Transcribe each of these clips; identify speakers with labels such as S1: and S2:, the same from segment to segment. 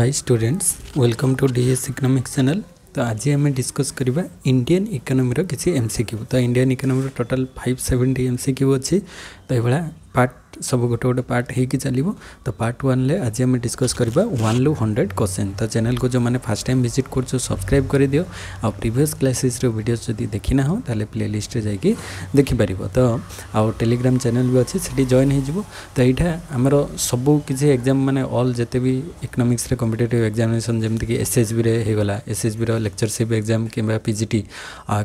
S1: Hi students welcome to DS economics channel तो आज आम डिस्कस करवा इंडियन इकोनोमी रो किसी एमसीक्यू तो इंडियन इकोनोमी रो टोटल सेवेन्टी एमसीक्यू अच्छी तो यह पार्ट सब गोटे गोटे पार्ट हो चलो तो पार्ट वन आज आम डिस्कस करवा वन रु हंड्रेड क्वेश्चन तो चैनल को जो मैंने फास्ट टाइम भिजिट कर सब्सक्राइब कर दि आउ प्रिस् क्लासेस भिडस जब देखिना हो तो प्ले लिस्ट जाइए देखिपर तो आउ टेलीग्राम चेल भी अच्छे से जेन हो तो यहाँ आम सबकि एक्जाम मैंने अल्ल जिते भी इकोनोमिक्स कंपिटेटिव एक्जामेसन जमीक S S B Regala S S B lectureship exam कि पिजिटी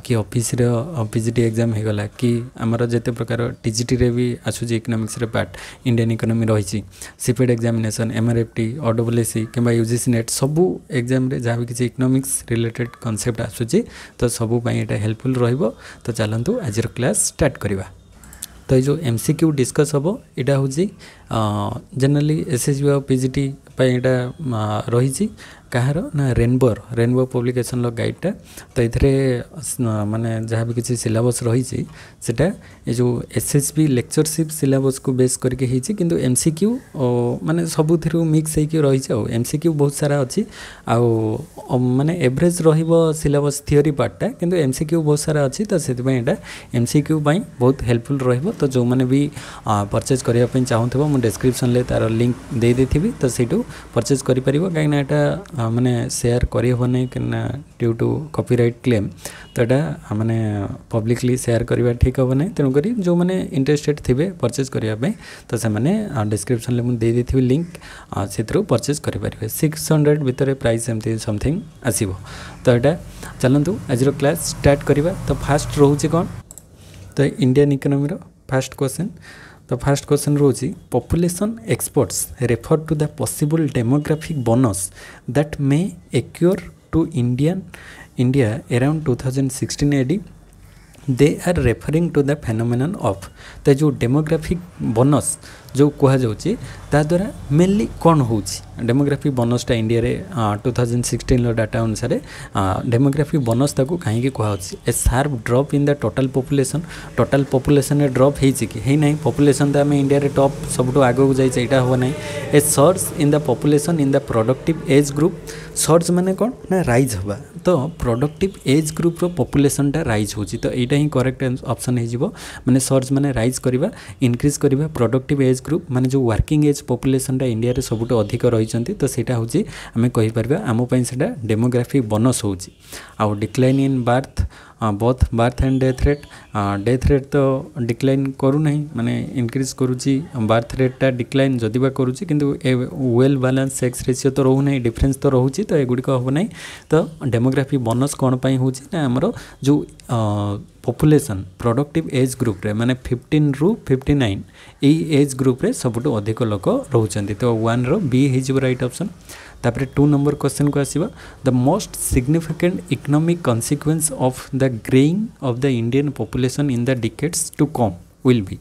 S1: कि अफिश्र पिजिटी एक्जाम होगा कि आमर जिते प्रकार टीजीटी भी आसूस इकोनोमिक्स ଇକୋନୋମିକ୍ସରେ ପାର୍ଟ ଇଣ୍ଡିଆନ୍ ଇକୋନୋମି ରହିଛି ସିପେଡ୍ ଏକ୍ଜାମିନେସନ୍ ଏମ୍ଆର୍ଏଫ୍ଟି ଅଡବ୍ଲୁଏସି କିମ୍ବା ୟୁଜିସି ନେଟ୍ ସବୁ ଏକ୍ଜାମ୍ରେ ଯାହା ବି କିଛି ଇକୋନୋମିକ୍ସ ରିଲେଟେଡ୍ କନସେପ୍ଟ ଆସୁଛି ତ ସବୁ ପାଇଁ ଏଇଟା ହେଲ୍ପଫୁଲ୍ ରହିବ ତ ଚାଲନ୍ତୁ ଆଜିର କ୍ଲାସ୍ ଷ୍ଟାର୍ଟ କରିବା ତ ଏଇ ଯେଉଁ ଏମ୍ ସି କ୍ୟୁ ଡିସ୍କସ୍ ହେବ ଏଇଟା ହେଉଛି ଜେନେରାଲି ଏସ୍ ଏସ୍ ବି ଆଉ ପି ଜି ଟି ପାଇଁ ଏଇଟା ରହିଛି କାହାର ନା ରେନବୋର ରେନବୋ ପବ୍ଲିକେସନ୍ର ଗାଇଡ଼୍ଟା ତ ଏଥିରେ ମାନେ ଯାହା ବି କିଛି ସିଲାବସ୍ ରହିଛି ସେଟା ଏ ଯେଉଁ ଏସ୍ ଏସ୍ ବି ଲେକ୍ଚରସିପ୍ ସିଲାବସ୍କୁ ବେସ୍ କରିକି ହେଇଛି କିନ୍ତୁ ଏମ୍ ସି କ୍ୟୁ ମାନେ ସବୁଥିରୁ ମିକ୍ସ ହେଇକି ରହିଛି ଆଉ ଏମ୍ ସି କ୍ୟୁ ବହୁତ ସାରା ଅଛି ଆଉ ମାନେ ଏଭରେଜ୍ ରହିବ ସିଲାବସ୍ ଥିଓରି ପାର୍ଟଟା କିନ୍ତୁ ଏମ୍ ସି କ୍ୟୁ ବହୁତ ସାରା ଅଛି ତ ସେଥିପାଇଁ ଏଇଟା ଏମ୍ ସି କ୍ୟୁ ପାଇଁ ବହୁତ ହେଲ୍ପଫୁଲ୍ ରହିବ ତ ଯେଉଁମାନେ ବି ପରଚେଜ୍ କରିବା ପାଇଁ ଚାହୁଁଥିବ ମୁଁ ଡେସ୍କ୍ରିପ୍ସନ୍ରେ ତା'ର ଲିଙ୍କ୍ ଦେଇଦେଇଥିବି ତ ସେଇଠୁ ପରଚେଜ୍ କରିପାରିବ କାହିଁକିନା ଏଇଟା ମାନେ ସେୟାର କରିହେବନି କାହିଁକିନା ଡ୍ୟୁ ଟୁ କପିରାଇଟ୍ କ୍ଲେମ୍ ତ ଏଇଟା ମାନେ ପବ୍ଲିକଲି ସେୟାର କରିବା ଠିକ୍ ହେବ ନାହିଁ ତେଣୁକରି ଯେଉଁମାନେ ଇଣ୍ଟରେଷ୍ଟେଡ଼ ଥିବେ ପରଚେଜ୍ କରିବା ପାଇଁ ତ ସେମାନେ ଡିସ୍କ୍ରିପ୍ସନ୍ରେ ମୁଁ ଦେଇଦେଇଥିବି ଲିଙ୍କ୍ ସେଥିରୁ ପରଚେଜ୍ କରିପାରିବେ ସିକ୍ସ ହଣ୍ଡ୍ରେଡ଼ ଭିତରେ ପ୍ରାଇସ୍ ଏମିତି ସମଥିଙ୍ଗ ଆସିବ ତ ଏଇଟା ଚାଲନ୍ତୁ ଆଜିର କ୍ଲାସ୍ ଷ୍ଟାର୍ଟ କରିବା ତ ଫାଷ୍ଟ ରହୁଛି କ'ଣ ତ Indian ଇକୋନୋମିର first question The first question Roji population experts refer to the possible demographic bonus that may occur to Indian India around 2016 AD. They are referring to the phenomenon of the demographic bonus ଯେଉଁ କୁହାଯାଉଛି ତାଦ୍ୱାରା mainly କ'ଣ ହେଉଛି demography ବୋନସ୍ଟା ଇଣ୍ଡିଆରେ two thousand ସିକ୍ସଟିନ୍ର data ଅନୁସାରେ demography bonus ତାକୁ କାହିଁକି କୁହାହେଉଛି a sharp drop in the total population total ପପୁଲେସନ୍ରେ drop ହେଇଛି କି ହେଇନାହିଁ ପପୁଲେସନ୍ ତ ଆମେ ଇଣ୍ଡିଆରେ ଟପ୍ ସବୁଠୁ ଆଗକୁ ଯାଇଛି ଏଇଟା ହେବ ନାହିଁ a surge in the population in the productive age group surge ମାନେ କ'ଣ ନା ରାଇଜ୍ ହେବା ତ ପ୍ରଡ଼କ୍ଟିଭ୍ ଏଜ୍ ଗ୍ରୁପ୍ର ପପୁଲେସନ୍ଟା ରାଇଜ୍ ହେଉଛି ତ ଏଇଟା ହିଁ କରେକ୍ଟ ଅପସନ୍ ହେଇଯିବ ମାନେ ସର୍ଚ୍ଚ ମାନେ ରାଇଜ୍ କରିବା ଇନକ୍ରିଜ୍ କରିବା ପ୍ରଡ଼କ୍ଟିଭ୍ ଏଜ୍ ଗ୍ରୁପ୍ ମାନେ ଯେଉଁ ୱାର୍କିଂ ଏଜ୍ ପପୁଲେସନ୍ଟା ଇଣ୍ଡିଆରେ ସବୁଠୁ ଅଧିକ ରହିଛନ୍ତି ତ ସେଇଟା ହେଉଛି ଆମେ କହିପାରିବା ଆମ ପାଇଁ ସେଇଟା ଡେମୋଗ୍ରାଫିକ୍ ବୋନସ୍ ହେଉଛି ଆଉ decline in birth both birth and death rate death rate ତ ଡିକ୍ଲାଇନ୍ କରୁନାହିଁ ମାନେ ଇନକ୍ରିଜ୍ କରୁଛି ବାର୍ଥ ରେଟ୍ଟା ଡିକ୍ଲାଇନ୍ ଯଦି ବା କରୁଛି କିନ୍ତୁ a well balanced sex ratio ତ ରହୁନାହିଁ ଡିଫରେନ୍ସ ତ ରହୁଛି ତ ଏଗୁଡ଼ିକ ହେବ ନାହିଁ ତ ଡେମୋଗ୍ରାଫି ବୋନସ୍ କ'ଣ ପାଇଁ ହେଉଛି ନା ଆମର ଯେଉଁ ପପୁଲେସନ୍ ପ୍ରଡ଼କ୍ଟିଭ୍ ଏଜ୍ ଗ୍ରୁପ୍ରେ ମାନେ ଫିଫ୍ଟିନ୍ରୁ ଫିଫ୍ଟି ନାଇନ୍ ଏଇ ଏଜ୍ ଗ୍ରୁପ୍ରେ ସବୁଠୁ ଅଧିକ ଲୋକ ରହୁଛନ୍ତି ତ ୱାନ୍ର ବି ହେଇଯିବ ରାଇଟ୍ ଅପ୍ସନ୍ ତାପରେ ଟୁ ନମ୍ବର କ୍ୱେଶ୍ଚନ୍କୁ ଆସିବା the most significant economic consequence of the greying of the Indian population in the decades to come will be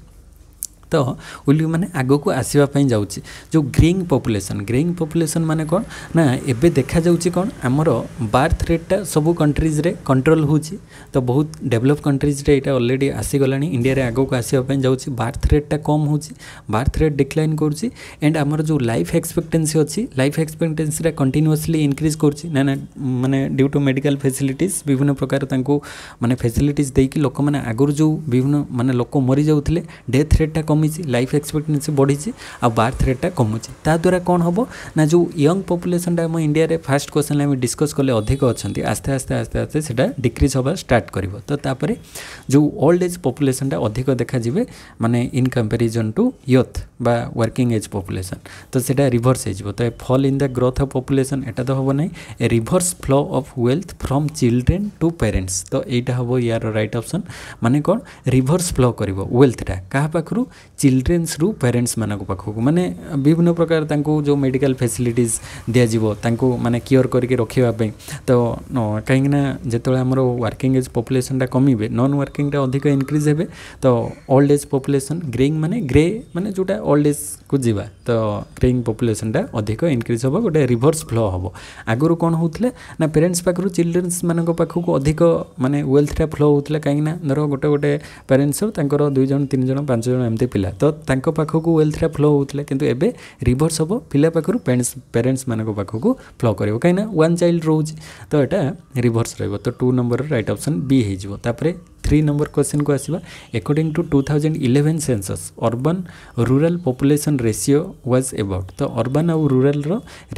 S1: ତ ଉଲି ମାନେ ଆଗକୁ ଆସିବା ପାଇଁ ଯାଉଛି ଯେଉଁ ଗ୍ରେଇଂ ପପୁଲେସନ୍ ଗ୍ରେଇଂ ପପୁଲେସନ୍ ମାନେ କ'ଣ ନା ଏବେ ଦେଖାଯାଉଛି କ'ଣ ଆମର ବାର୍ଥ ରେଟ୍ଟା ସବୁ କଣ୍ଟ୍ରିଜ୍ରେ କଣ୍ଟ୍ରୋଲ୍ ହେଉଛି ତ ବହୁତ ଡେଭଲପ୍ କଣ୍ଟ୍ରିଜ୍ରେ ଏଇଟା ଅଲରେଡ଼ି ଆସିଗଲାଣି ଇଣ୍ଡିଆରେ ଆଗକୁ ଆସିବା ପାଇଁ ଯାଉଛି ବାର୍ଥ ରେଟ୍ଟା କମ୍ ହେଉଛି ବାର୍ଥ ରେଟ୍ ଡିକ୍ଲାଇନ୍ କରୁଛି ଆଣ୍ଡ ଆମର ଯେଉଁ ଲାଇଫ୍ ଏକ୍ସପେକ୍ଟେନ୍ସି ଅଛି ଲାଇଫ୍ ଏକ୍ସପେକ୍ଟେନ୍ସିଟା କଣ୍ଟିନ୍ୟୁଅସ୍ଲି ଇନକ୍ରିଜ୍ କରୁଛି ନା ନା ମାନେ ଡ୍ୟୁ ଟୁ ମେଡ଼ିକାଲ ଫେସିଲିଟିଜ୍ ବିଭିନ୍ନ ପ୍ରକାର ତାଙ୍କୁ ମାନେ ଫେସିଲିଟିଜ୍ ଦେଇକି ଲୋକମାନେ ଆଗରୁ ଯେଉଁ ବିଭିନ୍ନ ମାନେ ଲୋକ ମରିଯାଉଥିଲେ ଡେଥ୍ ରେଟ୍ଟା କମି କମିଛି ଲାଇଫ୍ ଏକ୍ସପେକ୍ଟେନ୍ସି ବଢ଼ିଛି ଆଉ ବାର୍ଥ ରେଟ୍ଟା କମୁଛି ତାଦ୍ୱାରା କ'ଣ ହେବ ନା ଯେଉଁ ୟଙ୍ଗ ପପୁଲେସନ୍ଟା ଆମ ଇଣ୍ଡିଆରେ ଫାର୍ଷ୍ଟ କ୍ୱେଶ୍ଚନ୍ ଆମେ ଡିସ୍କସ୍ କଲେ ଅଧିକ ଅଛନ୍ତି ଆସ୍ତେ ଆସ୍ତେ ଆସ୍ତେ ଆସ୍ତେ ସେଇଟା ଡିକ୍ରିଜ୍ ହେବା ଷ୍ଟାର୍ଟ କରିବ ତ ତାପରେ ଯେଉଁ ଓଲ୍ଡ ଏଜ୍ ପପୁଲେସନ୍ଟା ଅଧିକ ଦେଖାଯିବେ ମାନେ ଇନ୍ କମ୍ପାରିଜନ୍ ଟୁ ୟଥ୍ ବା ୱାର୍କିଂ ଏଜ୍ ପପୁଲେସନ୍ ତ ସେଇଟା ରିଭର୍ସ ହେଇଯିବ ତ a fall in the growth of population ଏଟା ତ ହେବ ନାହିଁ a reverse flow of wealth from children to parents ତ ଏଇଟା ହେବ ୟାର ରାଇଟ୍ ଅପସନ୍ ମାନେ କ'ଣ ରିଭର୍ସ ଫ୍ଲୋ କରିବ ୱେଲ୍ଥଟା କାହା ପାଖରୁ ଚିଲଡ୍ରେନ୍ସରୁ ପ୍ୟାରେଣ୍ଟସ୍ମାନଙ୍କ ପାଖକୁ ମାନେ ବିଭିନ୍ନ ପ୍ରକାର ତାଙ୍କୁ ଯେଉଁ ମେଡ଼ିକାଲ ଫେସିଲିଟିଜ୍ ଦିଆଯିବ ତାଙ୍କୁ ମାନେ କିଓର କରିକି ରଖିବା ପାଇଁ ତ କାହିଁକିନା ଯେତେବେଳେ ଆମର ୱାର୍କିଂ ଏଜ୍ ପପୁଲେସନଟା କମିବେ ନନ୍ ୱାର୍କିଂଟା ଅଧିକ ଇନକ୍ରିଜ୍ ହେବେ ତ ଓଲ୍ଡ ଏଜ୍ ପପୁଲେସନ୍ ଗ୍ରେଇଂ ମାନେ ଗ୍ରେ ମାନେ ଯେଉଁଟା ଓଲ୍ଡ ଏଜ୍କୁ ଯିବା ତ ଗ୍ରେଇଂ ପପୁଲେସନଟା ଅଧିକ ଇନକ୍ରିଜ୍ ହେବ ଗୋଟେ ରିଭର୍ସ ଫ୍ଲୋ ହେବ ଆଗରୁ କ'ଣ ହେଉଥିଲା ନା ପ୍ୟାରେଣ୍ଟସ୍ ପାଖରୁ ଚିଲଡ୍ରେନ୍ସମାନଙ୍କ ପାଖକୁ ଅଧିକ ମାନେ ୱେଲ୍ଥଟା ଫ୍ଲୋ ହେଉଥିଲା କାହିଁକିନା ଧର ଗୋଟେ ଗୋଟେ ପ୍ୟାରେଣ୍ଟସ୍ରୁ ତାଙ୍କର ଦୁଇ ଜଣ ତିନି ଜଣ ପାଞ୍ଚ ଜଣ ଏମିତି ପିଲା ପିଲା ତ ତାଙ୍କ ପାଖକୁ ୱେଲ୍ଥଟା ଫ୍ଲୋ ହେଉଥିଲା କିନ୍ତୁ ଏବେ ରିଭର୍ସ ହେବ ପିଲା ପାଖରୁ ପ୍ୟାରେଣ୍ଟସ୍ ପ୍ୟାରେଣ୍ଟସ୍ମାନଙ୍କ ପାଖକୁ ଫ୍ଲୋ କରିବ କାହିଁକିନା ୱାନ୍ ଚାଇଲ୍ଡ ରହୁଛି ତ ଏଇଟା ରିଭର୍ସ ରହିବ ତ ଟୁ ନମ୍ବରର ରାଇଟ୍ ଅପସନ୍ ବି ହେଇଯିବ ତାପରେ थ्री नंबर क्वेश्चन को आसवा according to two thousand eleven census urban rural population ratio was about तो अर्बान आउ रूराल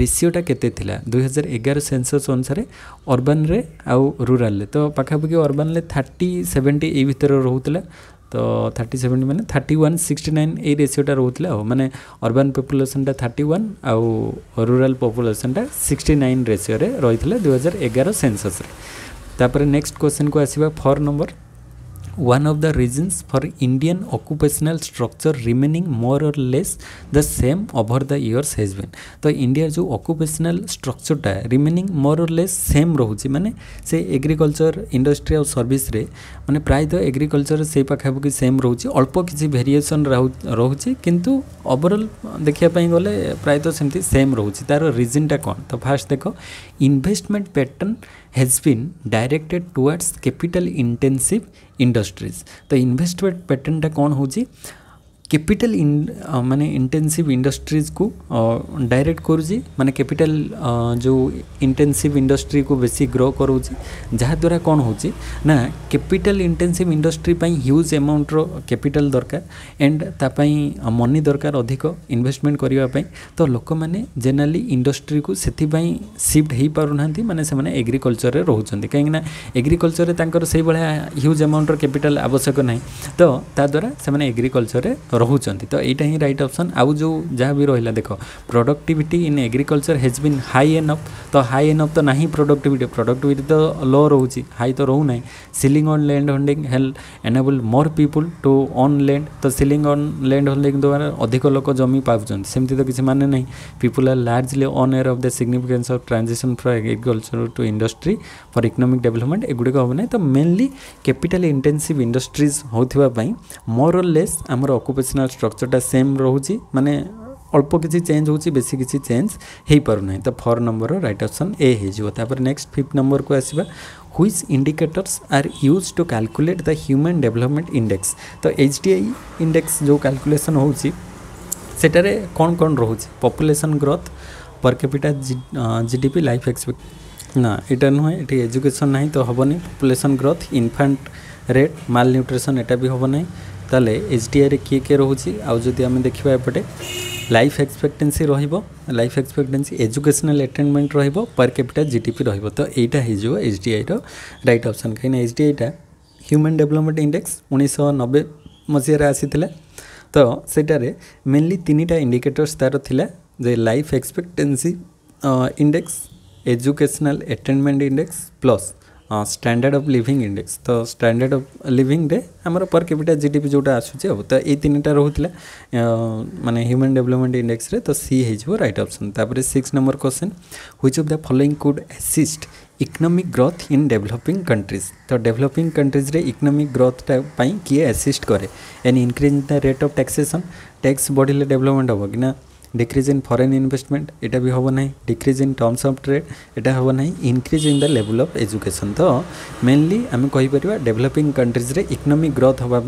S1: रेसीोटा के दुई हजार एगार सेनसस अनुसार अर्बान आउ रूराल तो पखापाखि अर्बान थर्टी सेवेन्टी ये भितर তো থার্টি সেভেন্টি ମାନେ ଥାର୍ଟି ୱାନ୍ ସିକ୍ସଟି ନାଇନ୍ ଏଇ ରେସିଓଟା ରହୁଥିଲା ଆଉ ମାନେ ଅର୍ବାନ୍ ପପୁଲେସନ୍ଟା ଥାର୍ଟି ୱାନ୍ ଆଉ ରୁରାଲ୍ ପପୁଲେସନ୍ଟା ସିକ୍ସଟି ନାଇନ୍ ରେସିଓରେ ରହିଥିଲା ଦୁଇହଜାର ଏଗାର ସେନ୍ସସ୍ରେ ତାପରେ ନେକ୍ସଟ କୋଶ୍ଚିନ୍କୁ ଆସିବା four number one of the reasons for Indian occupational structure remaining more or less the same over the years has been तो इंडिया जो occupational structure टा remaining more or less same रहुଛି माने से agriculture industry और service रे माने प्रायतः agriculture से पाखापाखि same रहुଛି अल्प किसी variation ରହୁଛି କିନ୍ତୁ ଓଭରଅଲ୍ ଦେଖିବା ପାଇଁ ଗଲେ ପ୍ରାୟତଃ ସେମିତି ସେମ୍ ରହୁଛି ତାର ରିଜିନ୍ଟା କ'ଣ ତ ଫାର୍ଷ୍ଟ ଦେଖ investment pattern has been directed towards capital intensive industries. The investment patternटा कौन होची कैपिटल मानने इंटेनसीव इंडस्ट्रीज को डायरेक्ट uh, करुच्ची माने कैपिटल uh, जो इंटेनसीव इंडस्ट्री को बेस ग्रो करुच्ची जहाद्वारा कौन हो ना कैपिटल इंटेंसिव इंडस्ट्री ह्यूज एमाउंट्र कैपिटल दरकार एंड ताप मनी दरकार अधिक इनभेस्टमेंट करने तो लोक मैंने जेनेली इंडस्ट्री को से सिफ्ट हो पारना मैंने से एग्रिकलचर में रोचान कहीं एग्रिकलचर से ह्यूज एमाउंटर कैपिटल आवश्यक ना तो ताद्वारा से एग्रिकलचर ରହୁଛନ୍ତି ତ ଏଇଟା ହିଁ ରାଇଟ୍ ଅପସନ୍ ଆଉ ଯେଉଁ ଯାହା ବି ରହିଲା ଦେଖ productivity in agriculture has been high and of ତ ହାଇ ଏନ୍ ଅଫ୍ ତ ନାହିଁ ପ୍ରଡ଼କ୍ଟିଭିଟି ପ୍ରଡ଼କ୍ଟିଭିଟି ତ ଲୋ ରହୁଛି ହାଇ ତ ରହୁନାହିଁ ceiling on land holding help enable more people to on land ତ ସିଲିଂ ଅନ୍ ଲ୍ୟାଣ୍ଡ ହୋଲ୍ଡିଂ ଦ୍ୱାରା ଅଧିକ ଲୋକ ଜମି ପାଉଛନ୍ତି ସେମିତି ତ କିଛି ମାନେ ନାହିଁ people are largely unaware of the significance of transaction from agriculture to industry for economic development ଏଗୁଡ଼ିକ ହେବ ନାହିଁ ତ ମେନଲି କ୍ୟାପିଟାଲ ଇଣ୍ଟେନ୍ସିଭ୍ ଇଣ୍ଡଷ୍ଟ୍ରିଜ୍ ହେଉଥିବା ପାଇଁ ମୋର ଲେସ୍ ଆମର ଅକୁପେସନ୍ କମ୍ପୋଜିସନାଲ୍ ଷ୍ଟ୍ରକ୍ଚରଟା ସେମ୍ ରହୁଛି ମାନେ ଅଳ୍ପ କିଛି ଚେଞ୍ଜ ହେଉଛି ବେଶୀ କିଛି ଚେଞ୍ଜ ହୋଇପାରୁନାହିଁ ତ ଫର୍ ନମ୍ବରର ରାଇଟ୍ ଅପ୍ସନ୍ ଏ ହୋଇଯିବ ତାପରେ ନେକ୍ସଟ ଫିଫ୍ଥ ନମ୍ବରକୁ ଆସିବା which indicators are used to calculate the human development index तो एच डी आई इंडेक्स जो क्याकुलेसन होटार कौन कौन रोचे population growth per capita G D P life expect ना यहाँ नुहे ये एजुकेशन ना तो हेनी population growth infant rate malnutrition एटा भी हम ना ତାହେଲେ ଏଚ୍ ଡି ଆଇରେ କିଏ କିଏ ରହୁଛି ଆଉ ଯଦି ଆମେ ଦେଖିବା ଏପଟେ ଲାଇଫ୍ ଏକ୍ସପେକ୍ଟେନ୍ସି ରହିବ ଲାଇଫ୍ ଏକ୍ସପେକ୍ଟେନ୍ସି ଏଜୁକେସନାଲ୍ ଆଟେନମେଣ୍ଟ ରହିବ per capital G D P ରହିବ ତ ଏଇଟା ହେଇଯିବ ଏଚ୍ ଡି ଆଇର ରାଇଟ୍ ଅପସନ୍ କାହିଁକିନା ଏଚ୍ ଡି ଆଇଟା ହ୍ୟୁମାନ୍ ଡେଭଲପମେଣ୍ଟ ଇଣ୍ଡେକ୍ସ ଉଣେଇଶହ ନବେ ମସିହାରେ ଆସିଥିଲା ତ ସେଇଟାରେ ମେନ୍ଲି ତିନିଟା ଇଣ୍ଡିକେଟର୍ସ ତା'ର ଥିଲା ଯେ life expectancy index educational attainment index plus standard of living index তো স্ট্যান্ডার্ড অফ লিভিংরে আমার পর ক্যাপিটা জিডিপি যেটা আসুছে আও তো এই তিনটা রহুতলা মানে হ্যুম্যান ডেভেলপমেন্ট ইন্ডেক্সরে তো সি হয়েযিব রাইট অপশন তাপরে six number question which of the following could assist economic growth in developing countries তো ডেভেলপিং কন্ট্রিজরে ইকোনমিক গ্রোথটা পাই কিয়ে আসিস্ট করে and increase the rate of taxation tax বড়িলে development হব কি না ডিক্রিজ ইন ফরেন ইনভেস্টমেন্ট এটা বি হব না decrease in terms of trade এটা হব না increase in the level of education তো মেনলি আমি কইপার ডেভেলপিং কন্ট্রিজে ইকোনমিক গ্রোথ হওয়া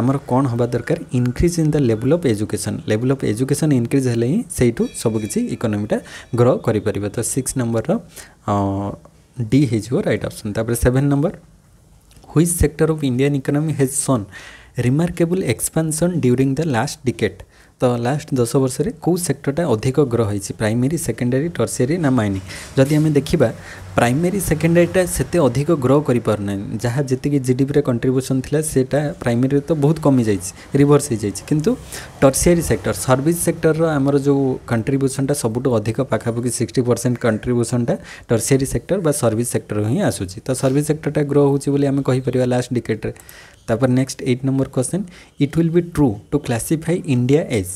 S1: আমার কম হওয়া দরকার increase in the level of education level of education increase হলে হি সেইটু সবুকিছি ইকোনমিটা গ্রো করে পার তো সিক্স নম্বর ডি হয়েছিল রাইট অপসন তাপরে seven number which sector of Indian economy has shown remarkable expansion during the last decade ତ ଲାଷ୍ଟ ଦଶ ବର୍ଷରେ କେଉଁ ସେକ୍ଟରଟା ଅଧିକ ଗ୍ରୋ ହେଇଛି ପ୍ରାଇମେରୀ ସେକେଣ୍ଡାରୀ ଟର୍ସିଆରୀ ନା ମାଇନିଂ ଯଦି ଆମେ ଦେଖିବା ପ୍ରାଇମେରୀ ସେକେଣ୍ଡାରୀଟା ସେତେ ଅଧିକ ଗ୍ରୋ କରିପାରୁନାହିଁ ଯାହା ଯେତିକି ଜିଡିପିରେ କଣ୍ଟ୍ରିବ୍ୟୁସନ୍ ଥିଲା ସେଟା ପ୍ରାଇମେରୀରେ ତ ବହୁତ କମିଯାଇଛି ରିଭର୍ସ ହେଇଯାଇଛି କିନ୍ତୁ ଟର୍ସିଆରୀ ସେକ୍ଟର ସର୍ଭିସ୍ ସେକ୍ଟରର ଆମର ଯେଉଁ କଣ୍ଟ୍ରିବ୍ୟୁସନ୍ଟା ସବୁଠୁ ଅଧିକ ପାଖାପାଖି ସିକ୍ସଟି ପରସେଣ୍ଟ କଣ୍ଟ୍ରିବ୍ୟୁସନ୍ଟା ଟର୍ସିଆରୀ ସେକ୍ଟର ବା ସର୍ଭିସ୍ ସେକ୍ଟର ହିଁ ଆସୁଛି ତ ସର୍ଭିସ୍ ସେକ୍ଟରଟା ଗ୍ରୋ ହେଉଛି ବୋଲି ଆମେ କହିପାରିବା ଲାଷ୍ଟ ଡିକେଟ୍ରେ তারপর next eight number question it will be true to classify India as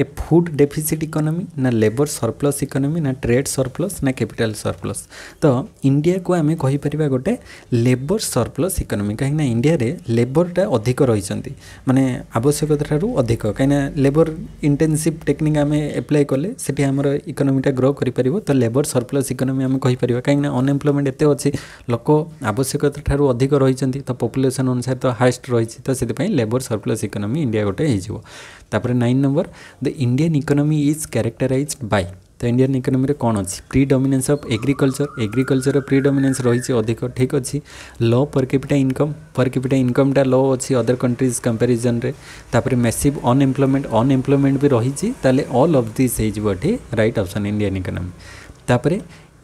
S1: a food deficit economy ना लेबर सरप्लस इकोनॉमी ना ट्रेड सरप्लस ना कैपिटल सरप्लस तो इंडिया को आम कहीपर गोटे लेबर सरप्लस इकोनॉमी कहीं इंडिया रे लेबरटा अधिक रही माने आवश्यकता अधिक कहीं लेबर इंटेनसीव टेक्निक आम एप्लाय कले से आमर ग्रो कर तो लेबर सरप्लस इकोनॉमी आम कहीपर कहीं अनएम्प्लयमेंट एत अच्छी लोक आवश्यकता ठार अधिक रही तो पपुलेसन अनुसार तो हाएस्ट रही तो से लेबर सरप्लस इकोनॉमी इंडिया गोटे हो nine number the the Indian economy is characterised by ତ ଇଣ୍ଡିଆନ୍ ଇକୋନୋମିରେ କ'ଣ ଅଛି ପ୍ରିଡମିନେନ୍ସ ଅଫ୍ ଏଗ୍ରିକଲଚର ଏଗ୍ରିକଲଚରର ପ୍ରିଡମିନେନ୍ସ ରହିଛି ଅଧିକ ଠିକ୍ ଅଛି low per capita income per capita ଇନକମ୍ଟା low ଅଛି ଅଦର କଣ୍ଟ୍ରିଜ୍ କମ୍ପାରିଜନ୍ରେ ତାପରେ ମେସିଭ୍ ଅନଏମ୍ପ୍ଲୟମେଣ୍ଟ ଅନଏମ୍ପ୍ଲୟମେଣ୍ଟ ବି ରହିଛି ତାହେଲେ ଅଲ୍ ଅଫ୍ ଦିସ୍ ହେଇଯିବ ଏଠି ରାଇଟ୍ ଅପସନ୍ ଇଣ୍ଡିଆନ୍ ଇକୋନୋମି ତାପରେ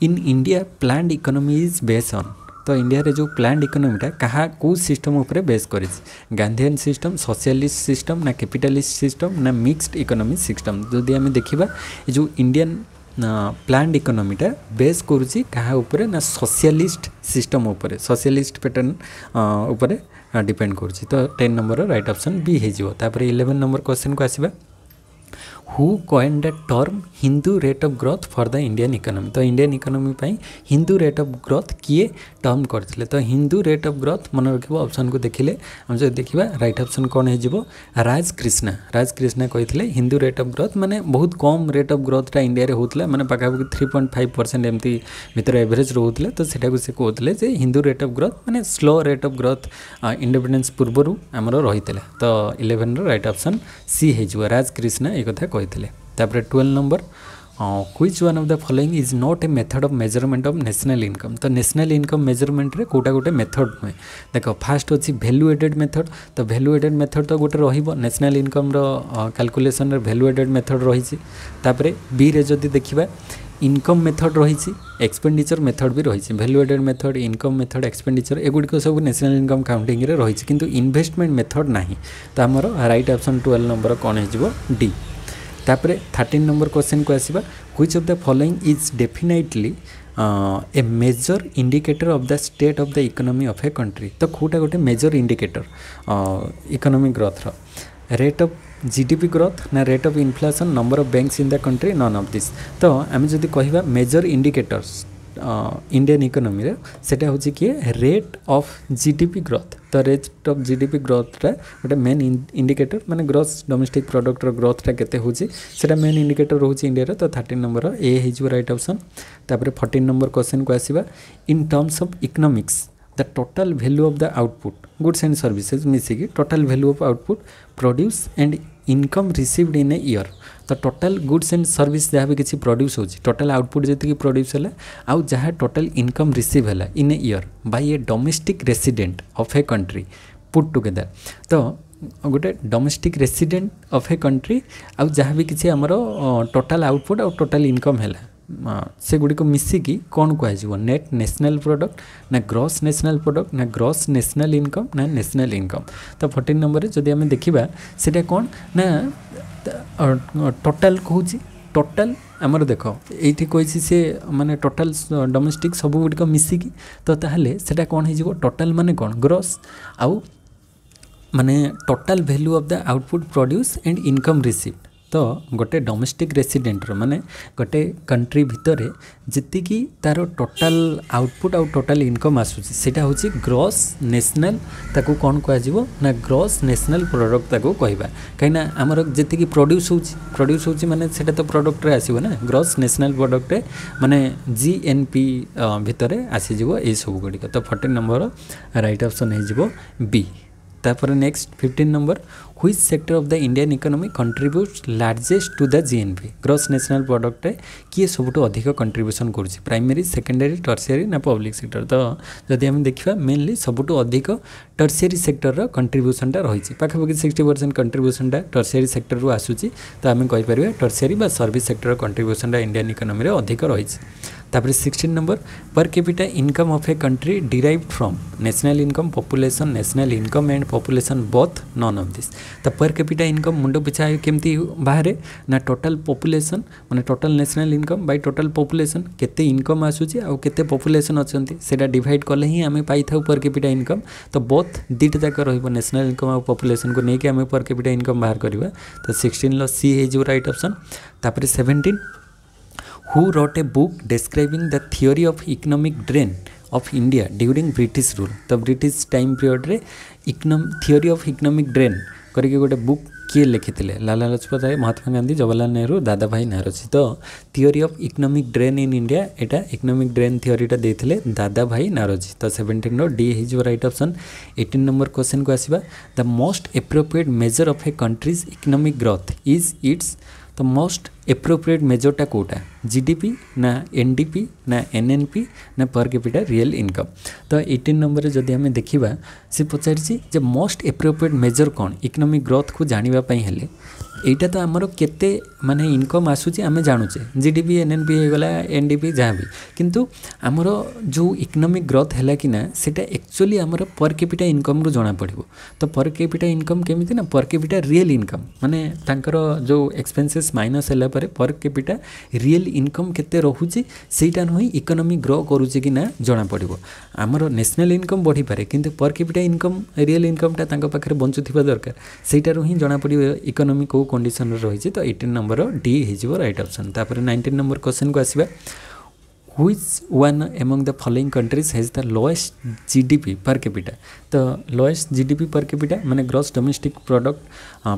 S1: in India planned economy is base on ତ ଇଣ୍ଡିଆରେ ଯେଉଁ ପ୍ଲାନ୍ଡ ଇକୋନୋମିଟା କାହା କେଉଁ ସିଷ୍ଟମ୍ ଉପରେ ବେସ୍ କରିଛି ଗାନ୍ଧିଆନ୍ ସିଷ୍ଟମ୍ ସୋସିଆଲିଷ୍ଟ ସିଷ୍ଟମ୍ ନା କ୍ୟାପିଟାଲିଷ୍ଟ ସିଷ୍ଟମ୍ ନା ମିକ୍ସଡ ଇକୋନୋମିକ୍ ସିଷ୍ଟମ୍ ଯଦି ଆମେ ଦେଖିବା ଏ ଯେଉଁ ଇଣ୍ଡିଆନ୍ ପ୍ଲାନ୍ଡ ଇକୋନୋମିଟା ବେସ୍ କରୁଛି କାହା ଉପରେ ନା ସୋସିଆଲିଷ୍ଟ ସିଷ୍ଟମ୍ ଉପରେ ସୋସିଆଲିଷ୍ଟ ପ୍ୟାଟର୍ନ ଉପରେ ଡିପେଣ୍ଡ କରୁଛି ତ ଟେନ୍ ନମ୍ବରର ରାଇଟ୍ ଅପସନ୍ ବି ହେଇଯିବ ତାପରେ ଇଲେଭେନ୍ ନମ୍ବର କ୍ୱେଶ୍ଚିନ୍କୁ ଆସିବା who coin the term Hindu rate of growth for the Indian economy ତ ଇଣ୍ଡିଆନ୍ ଇକୋନୋମି ପାଇଁ ହିନ୍ଦୁ ରେଟ୍ ଅଫ୍ ଗ୍ରୋଥ୍ କିଏ ଟର୍ମ କରିଥିଲେ ତ ହିନ୍ଦୁ ରେଟ୍ ଅଫ୍ ଗ୍ରୋଥ୍ ମନେ ରଖିବ ଅପସନ୍କୁ ଦେଖିଲେ ଆମେ ଯଦି ଦେଖିବା ରାଇଟ୍ ଅପସନ୍ କ'ଣ ହେଇଯିବ ରାଜ କ୍ରିଷ୍ଣା ରାଜ କ୍ରିଷ୍ଣା କହିଥିଲେ ହିନ୍ଦୁ ରେଟ୍ ଅଫ୍ ଗ୍ରୋଥ୍ ମାନେ ବହୁତ କମ୍ ରେଟ୍ ଅଫ୍ ଗ୍ରୋଥ୍ଟା ଇଣ୍ଡିଆରେ ହେଉଥିଲା ମାନେ ପାଖାପାଖି ଥ୍ରୀ ପଏଣ୍ଟ ଫାଇଭ୍ ପରସେଣ୍ଟ ଏମିତି ଭିତରେ ଏଭରେଜ୍ ରହୁଥିଲେ ତ ସେଟାକୁ ସେ କହୁଥିଲେ ଯେ ହିନ୍ଦୁ ରେଟ୍ ଅଫ୍ ଗ୍ରୋଥ୍ ମାନେ slow rate of growth independence ପୂର୍ବରୁ ଆମର ରହିଥିଲା ତ ଇଲେଭେନ୍ର ରାଇଟ୍ ଅପସନ୍ ସି ହେଇଯିବ ରାଜ କ୍ରିଷ୍ଣା ଏ କଥା କହିଥିଲେ ତାପରେ twelve number quiz one of the following is not a method of measurement of national income ତ ନ୍ୟାସନାଲ୍ ଇନକମ୍ ମେଜରମେଣ୍ଟରେ କେଉଁଟା ଗୋଟେ ମେଥଡ଼ ନୁହେଁ ଦେଖ ଫାଷ୍ଟ ଅଛି ଭ୍ୟାଲୁଏଟେଡ଼୍ ମେଥଡ଼ ତ ଭ୍ୟାଲୁଏଟେଡ଼୍ ମେଥଡ଼ ତ ଗୋଟେ ରହିବ ନ୍ୟାସନାଲ୍ ଇନକମ୍ର କାଲକୁଲେସନ୍ରେ ଭ୍ୟାଲୁଏଟେଡ଼୍ ମେଥଡ଼ ରହିଛି ତାପରେ ବିରେ ଯଦି ଦେଖିବା ইনকম মেথড রয়েছে এক্সপেন্ডিচর মেথড বি রয়েছে valuated method income method expenditure এগুড়ি সব ন্যাশনাল ইনকম কাউন্টিংরে রয়েছে কিন্তু ইনভেস্টমেন্ট মেথড না তো আমার রাইট অপশন টুয়েলভ নম্বর কণ হয়ে ডি ତାପରେ ଥାର୍ଟିନ୍ ନମ୍ବର କ୍ୱେଶ୍ଚିନ୍କୁ ଆସିବା which of the following is definitely a major indicator of the state of the economy of a country ତ କେଉଁଟା ଗୋଟେ ମେଜର୍ ଇଣ୍ଡିକେଟର ଇକୋନୋମିକ୍ ଗ୍ରୋଥର ରେଟ୍ ଅଫ୍ জিডিপি গ্রোথ না rate of inflation number of banks in the country none of this তো আমি যদি কহবা major ইন্ডিকেটর্স Indian ইকোনমিরে সেটা হচ্ছে কি রেট অফ জিডিপি গ্রোথ ତ rate of G D P ଗ୍ରୋଥଟା ଗୋଟେ ମେନ୍ ଇଣ୍ଡିକେଟର ମାନେ ଗ୍ରସ୍ ଡୋମେଷ୍ଟିକ୍ ପ୍ରଡ଼କ୍ଟର ଗ୍ରୋଥଟା କେତେ ହେଉଛି ସେଇଟା ମେନ୍ ଇଣ୍ଡିକେଟର ରହୁଛି ଇଣ୍ଡିଆର ତ ଥାର୍ଟିନ୍ ନମ୍ବର ଏ ହେଇଯିବ ରାଇଟ୍ ଅପସନ୍ ତାପରେ ଫର୍ଟିନ୍ ନମ୍ବର କ୍ୱେଶ୍ଚିନ୍କୁ ଆସିବା in terms of economics the total value of the output goods and services ମିଶିକି total value of output produce and income received in a year ତ total goods and service ଯାହା ବି କିଛି produce ହେଉଛି total output ଯେତିକି produce ହେଲା ଆଉ ଯାହା ଟୋଟାଲ୍ ଇନକମ୍ ରିସିଭ୍ ହେଲା in a year by a domestic resident of a country put together ତ ଗୋଟେ domestic resident of a country ଆଉ ଯାହା ବି କିଛି ଆମର ଟୋଟାଲ୍ ଆଉଟପୁଟ୍ ଆଉ ଟୋଟାଲ୍ ଇନକମ୍ ହେଲା ସେଗୁଡ଼ିକ ମିଶିକି କ'ଣ କୁହାଯିବ ନେଟ୍ ନ୍ୟାସନାଲ୍ ପ୍ରଡ଼କ୍ଟ ନା ଗ୍ରସ୍ ନ୍ୟାସନାଲ୍ ପ୍ରଡ଼କ୍ଟ ନା ଗ୍ରସ୍ ନ୍ୟାସନାଲ୍ ଇନକମ୍ ନା ନ୍ୟାସନାଲ୍ ଇନକମ୍ ତ ଫର୍ଟିନ୍ ନମ୍ବରରେ ଯଦି ଆମେ ଦେଖିବା ସେଇଟା କ'ଣ ନା ଟୋଟାଲ୍ କହୁଛି ଟୋଟାଲ୍ ଆମର ଦେଖ ଏଇଠି କହିଛି ସେ ମାନେ ଟୋଟାଲ୍ ଡୋମେଷ୍ଟିକ୍ ସବୁଗୁଡ଼ିକ ମିଶିକି ତ ତାହେଲେ ସେଇଟା କ'ଣ ହେଇଯିବ ଟୋଟାଲ୍ ମାନେ କ'ଣ ଗ୍ରସ୍ ଆଉ ମାନେ total value of the output produce and income receive ତ ଗୋଟେ ଡୋମେଷ୍ଟିକ୍ ରେସିଡେଣ୍ଟର ମାନେ ଗୋଟେ କଣ୍ଟ୍ରି ଭିତରେ ଯେତିକି ତା'ର ଟୋଟାଲ୍ ଆଉଟପୁଟ୍ ଆଉ ଟୋଟାଲ୍ ଇନକମ୍ ଆସୁଛି ସେଇଟା ହେଉଛି ଗ୍ରସ୍ ନ୍ୟାସନାଲ୍ ତାକୁ କ'ଣ କୁହାଯିବ ନା ଗ୍ରସ୍ ନ୍ୟାସନାଲ୍ ପ୍ରଡ଼କ୍ଟ ତାକୁ କହିବା କାହିଁକିନା ଆମର ଯେତିକି ପ୍ରଡ୍ୟୁସ୍ ହେଉଛି ପ୍ରଡ୍ୟୁସ୍ ହେଉଛି ମାନେ ସେଇଟା ତ ପ୍ରଡ଼କ୍ଟରେ ଆସିବ ନା ଗ୍ରସ୍ ନ୍ୟାସନାଲ୍ ପ୍ରଡ଼କ୍ଟରେ ମାନେ ଜି ଏନ୍ ପି ଭିତରେ ଆସିଯିବ ଏଇସବୁ ଗୁଡ଼ିକ ତ ଫର୍ଟିନ୍ ନମ୍ବର ରାଇଟ୍ ଅପସନ୍ ହେଇଯିବ ବି ତାପରେ next fifteen number which sector of the Indian economy contributes largest to the GNP gross national product रे किए सबुठु अधिक contribution करुच्ची primary secondary tertiary ना public sector तो जदि आम देखा mainly सबुठु अधिक tertiary sector रो contribution टा रही पाखापाखि 60% contribution टा tertiary sector रु आसुची तो आम कहीपर tertiary बा service sector रो contribution टा Indian economy रे अधिक रही तापर 16 number per capita income of a country derive from national income population national income and population both none of this ତା ପର୍ କ୍ୟାପିଟା ଇନକମ୍ ମୁଣ୍ଡ ପିଛା କେମିତି ବାହାରେ ନା ଟୋଟାଲ୍ ପପୁଲେସନ୍ ମାନେ total national income by total population କେତେ income ଆସୁଛି ଆଉ କେତେ ପପୁଲେସନ୍ ଅଛନ୍ତି ସେଇଟା ଡିଭାଇଡ଼ କଲେ ହିଁ ଆମେ ପାଇଥାଉ ପର୍ କ୍ୟାପିଟା ଇନକମ୍ ତ ବୋଥ୍ ଦୁଇଟା ଯାକ ରହିବ ନ୍ୟାସନାଲ୍ ଇନକମ୍ ଆଉ ପପୁଲେସନ୍କୁ ନେଇକି ଆମେ ପର୍ କ୍ୟାପିଟା ଇନକମ୍ ବାହାର କରିବା ତ ସିକ୍ସଟିନ୍ର ସି ହେଇଯିବ ରାଇଟ୍ ଅପ୍ସନ୍ ତାପରେ seventeen who wrote a book describing the theory of economic drain of India during British rule ତ British time ପିରିୟଡ଼ରେ economic theory of economic drain କରିକି ଗୋଟେ ବୁକ୍ କିଏ ଲେଖିଥିଲେ ଲାଲା ଲଜପତ ରାୟ ମହାତ୍ମା ଗାନ୍ଧୀ ଜବାହରଲାଲ ନେହେରୁ ଦାଦାଭାଇ ନାରସି ତ theory of economic drain in India ଏଇଟା economic drain ଥିଓରିଟା ଦେଇଥିଲେ ଦାଦାଭାଇ ନାରଜି ତ ସେଭେଣ୍ଟିନ୍ର ଡି ହେଇଯିବ ରାଇଟ୍ ଅପସନ୍ ଏଇଟିନ୍ ନମ୍ବର କ୍ୱେଶ୍ଚନ୍କୁ ଆସିବା the most appropriate measure of a country's economic growth is its तो मोस्ट एप्रोप्रिएट मेजरटा कौटा कोटा जीडीपी ना एनडीपी ना एनएनपी ना पर कैपिटा रियल इनकम तो एटीन नंबर जदि आम देखा से पचार मोस्ट एप्रोप्रिएट मेजर कौन इकोनोमिक ग्रोथ को जानापी এইটা ତ ଆମର କେତେ ମାନେ ଇନକମ୍ ଆସୁଛି ଆମେ ଜାଣୁଛେ G D P N N P ହେଇଗଲା ଏନ୍ ଡି ପି ଯାହା ବି କିନ୍ତୁ ଆମର ଯେଉଁ ଇକୋନୋମିକ୍ ଗ୍ରୋଥ୍ ହେଲା କି ନା ସେଇଟା ଆକ୍ଚୁଆଲି ଆମର ପର୍ କେପିଟା ଇନକମ୍ରୁ ଜଣାପଡ଼ିବ ତ ପର୍ କେପିଟା ଇନକମ୍ କେମିତି ନା ପର୍ କେପିଟା ରିଏଲ୍ ଇନକମ୍ ମାନେ ତାଙ୍କର ଯେଉଁ ଏକ୍ସପେନ୍ସେସ୍ ମାଇନସ୍ ହେଲା ପରେ ପର୍ କେପିଟା ରିଏଲ୍ ଇନକମ୍ କେତେ ରହୁଛି ସେଇଟା ନୁହେଁ ଇକୋନୋମି ଗ୍ରୋ କରୁଛି କି ନା ଜଣାପଡ଼ିବ ଆମର ନ୍ୟାସନାଲ୍ ଇନକମ୍ ବଢ଼ିପାରେ କିନ୍ତୁ ପର୍ କେପିଟା ଇନକମ୍ ରିଏଲ୍ ଇନକମ୍ଟା ତାଙ୍କ ପାଖରେ ବଞ୍ଚୁଥିବା ଦରକାର ସେଇଟାରୁ ହିଁ ଜଣାପଡ଼ିବ ଇକୋନୋମି କେଉଁ কন্ডিশন রয়েছে তো এইটিন নম্বর ডি হয়ে রাইট অপশন তাপরে নাইনটিন নম্বর কোশ্চেন কু আসবা which one among the following countries has the lowest GDP per capita তো লোয়েস্ট জিডিপি পার ক্যাপিটা মানে gross domestic product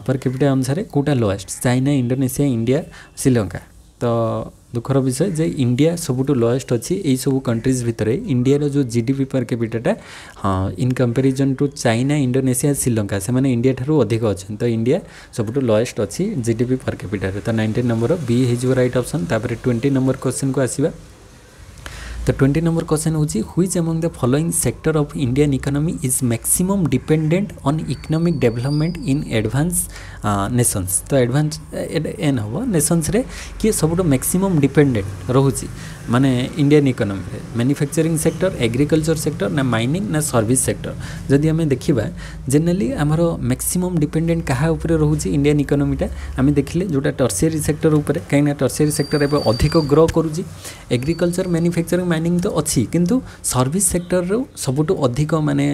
S1: per capita অনুসারে কোটা lowest China Indonesia India Sri Lanka তো ଦୁଃଖର ବିଷୟ ଯେ ଇଣ୍ଡିଆ ସବୁଠୁ ଲୋଏଷ୍ଟ ଅଛି ଏଇସବୁ କଣ୍ଟ୍ରିଜ୍ ଭିତରେ ଇଣ୍ଡିଆର ଯେଉଁ ଜି ଡି ପି ପର୍ କ୍ୟାପିଟାଟା ହଁ in comparison to China Indonesia Sri Lanka ସେମାନେ ଇଣ୍ଡିଆ ଠାରୁ ଅଧିକ ଅଛନ୍ତି ତ ଇଣ୍ଡିଆ ସବୁଠୁ ଲୋଏଷ୍ଟ ଅଛି ଜି ଡି ପି ପର୍ କ୍ୟାପିଟାରେ ତ ନାଇଣ୍ଟିନ୍ ନମ୍ବର ବି ହେଇଯିବ ରାଇଟ୍ ଅପ୍ସନ୍ ତାପରେ ଟ୍ୱେଣ୍ଟି ନମ୍ବର କ୍ୱେଶ୍ଚିନ୍କୁ ଆସିବା तो ट्वेंटी नंबर क्वेश्चन हूँ which among the following sector of Indian economy is maximum dependent on economic development in advance nations ତ advance N ହେବ ନେସନ୍ସରେ କିଏ ସବୁଠୁ ମ୍ୟାକ୍ସିମମ୍ ଡିପେଣ୍ଡେଣ୍ଟ ରହୁଛି ମାନେ ଇଣ୍ଡିଆନ୍ ଇକୋନୋମିରେ ମ୍ୟାନୁଫ୍ୟାକ୍ଚରିଂ ସେକ୍ଟର ଏଗ୍ରିକଲଚର ସେକ୍ଟର ନା ମାଇନିଂ ନା ସର୍ଭିସ ସେକ୍ଟର ଯଦି ଆମେ ଦେଖିବା ଜେନେରାଲି ଆମର ମ୍ୟାକ୍ସିମମ୍ ଡିପେଣ୍ଡେଣ୍ଟ କାହା ଉପରେ ରହୁଛି ଇଣ୍ଡିଆନ୍ ଇକୋନୋମିଟା ଆମେ ଦେଖିଲେ ଯେଉଁଟା ଟର୍ସିଆରୀ ସେକ୍ଟର ଉପରେ କାହିଁକିନା ଟର୍ସିଆରୀ ସେକ୍ଟର ଏବେ ଅଧିକ ଗ୍ରୋ କରୁଛି ଏଗ୍ରିକଲଚର ମ୍ୟାନୁଫ୍ୟାକ୍ଚରିଂ ମାଇନିଂ ତ ଅଛି କିନ୍ତୁ ସର୍ଭିସ ସେକ୍ଟରରୁ ସବୁଠୁ ଅଧିକ ମାନେ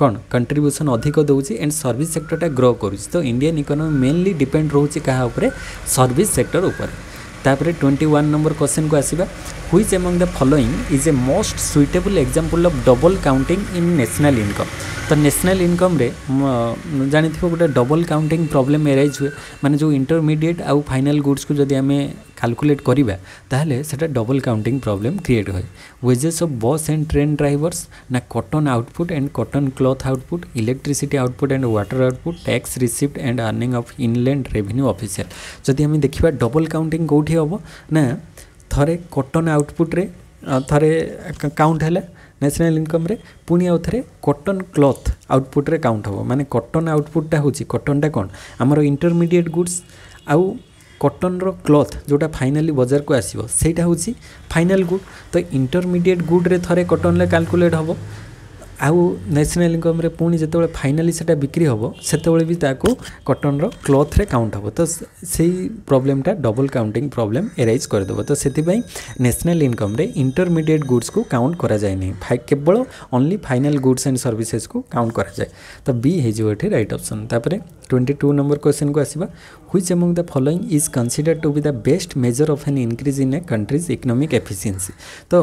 S1: କ'ଣ କଣ୍ଟ୍ରିବ୍ୟୁସନ୍ ଅଧିକ ଦେଉଛି ଆଣ୍ଡ ସର୍ଭିସ ସେକ୍ଟରଟା ଗ୍ରୋ କରୁଛି କରୁଛି ତ ଇଣ୍ଡିଆନ୍ ଇକୋନୋମି ମେନଲି ଡିପେଣ୍ଡ ରହୁଛି କାହା ଉପରେ ସର୍ଭିସ୍ ସେକ୍ଟର ଉପରେ ତାପରେ ଟ୍ୱେଣ୍ଟି ୱାନ୍ ନମ୍ବର କ୍ୱେଶ୍ଚନ୍କୁ ଆସିବା which among the following is a most suitable example of double counting in national income ତ ନ୍ୟାସନାଲ୍ ଇନକମ୍ରେ ଜାଣିଥିବ ଗୋଟେ ଡବଲ୍ କାଉଣ୍ଟିଂ ପ୍ରୋବ୍ଲେମ୍ ଏରାଇଜ୍ ହୁଏ ମାନେ ଯେଉଁ ଇଣ୍ଟରମିଡ଼ିଏଟ୍ ଆଉ ଫାଇନାଲ୍ ଗୁଡ୍ସକୁ ଯଦି ଆମେ କାଲକୁଲେଟ୍ କରିବା ତାହେଲେ ସେଟା ଡବଲ୍ କାଉଣ୍ଟିଂ ପ୍ରୋବ୍ଲେମ୍ କ୍ରିଏଟ୍ ହୁଏ wages of bus and train drivers ନା cotton output and cotton cloth output electricity output and water output tax receipt and earning of inland revenue official ଯଦି ଆମେ ଦେଖିବା ଡବଲ୍ କାଉଣ୍ଟିଂ କେଉଁଠି ହେବ ନା ଥରେ cotton ଆଉଟପୁଟ୍ରେ ଥରେ କାଉଣ୍ଟ ହେଲା ନ୍ୟାସନାଲ୍ ଇନକମ୍ରେ ପୁଣି ଆଉ ଥରେ କଟନ୍ କ୍ଲଥ୍ ଆଉଟପୁଟ୍ରେ କାଉଣ୍ଟ ହେବ ମାନେ କଟନ୍ ଆଉଟପୁଟ୍ଟା ହେଉଛି କଟନ୍ଟା କ'ଣ ଆମର ଇଣ୍ଟରମିଡ଼ିଏଟ୍ ଗୁଡ୍ସ ଆଉ କଟନ୍ର କ୍ଲଥ୍ ଯେଉଁଟା ଫାଇନାଲି ବଜାରକୁ ଆସିବ ସେଇଟା ହେଉଛି ଫାଇନାଲ୍ ଗୁଡ୍ ତ ଇଣ୍ଟରମିଡ଼ିଏଟ୍ ଗୁଡ଼୍ରେ ଥରେ କଟନ୍ରେ କାଲକୁଲେଟ୍ ହେବ ଆଉ ନ୍ୟାସନାଲ୍ ଇନକମ୍ରେ ପୁଣି ଯେତେବେଳେ ଫାଇନାଲି ସେଇଟା ବିକ୍ରି ହେବ ସେତେବେଳେ ବି ତାକୁ କଟନ୍ର କ୍ଲଥ୍ରେ କାଉଣ୍ଟ ହେବ ତ ସେଇ ପ୍ରୋବ୍ଲେମ୍ଟା ଡବଲ୍ କାଉଣ୍ଟିଂ ପ୍ରୋବ୍ଲେମ୍ ଏରାଇଜ୍ କରିଦେବ ତ ସେଥିପାଇଁ ନ୍ୟାସନାଲ୍ ଇନକମ୍ରେ ଇଣ୍ଟରମିଡ଼ିଏଟ୍ ଗୁଡ୍ସକୁ କାଉଣ୍ଟ କରାଯାଏ ନାହିଁ କେବଳ ଓନ୍ଲି ଫାଇନାଲ୍ ଗୁଡ୍ସ ଆଣ୍ଡ ସର୍ଭିସେସ୍କୁ କାଉଣ୍ଟ କରାଯାଏ ତ ବି ହେଇଯିବ ଏଠି ରାଇଟ୍ ଅପ୍ସନ୍ ତାପରେ ଟ୍ୱେଣ୍ଟି ଟୁ ନମ୍ବର କ୍ୱେଶ୍ଚନ୍କୁ ଆସିବା which among the following is consider to be the best measure of an increase in a country's economic efficiency ତ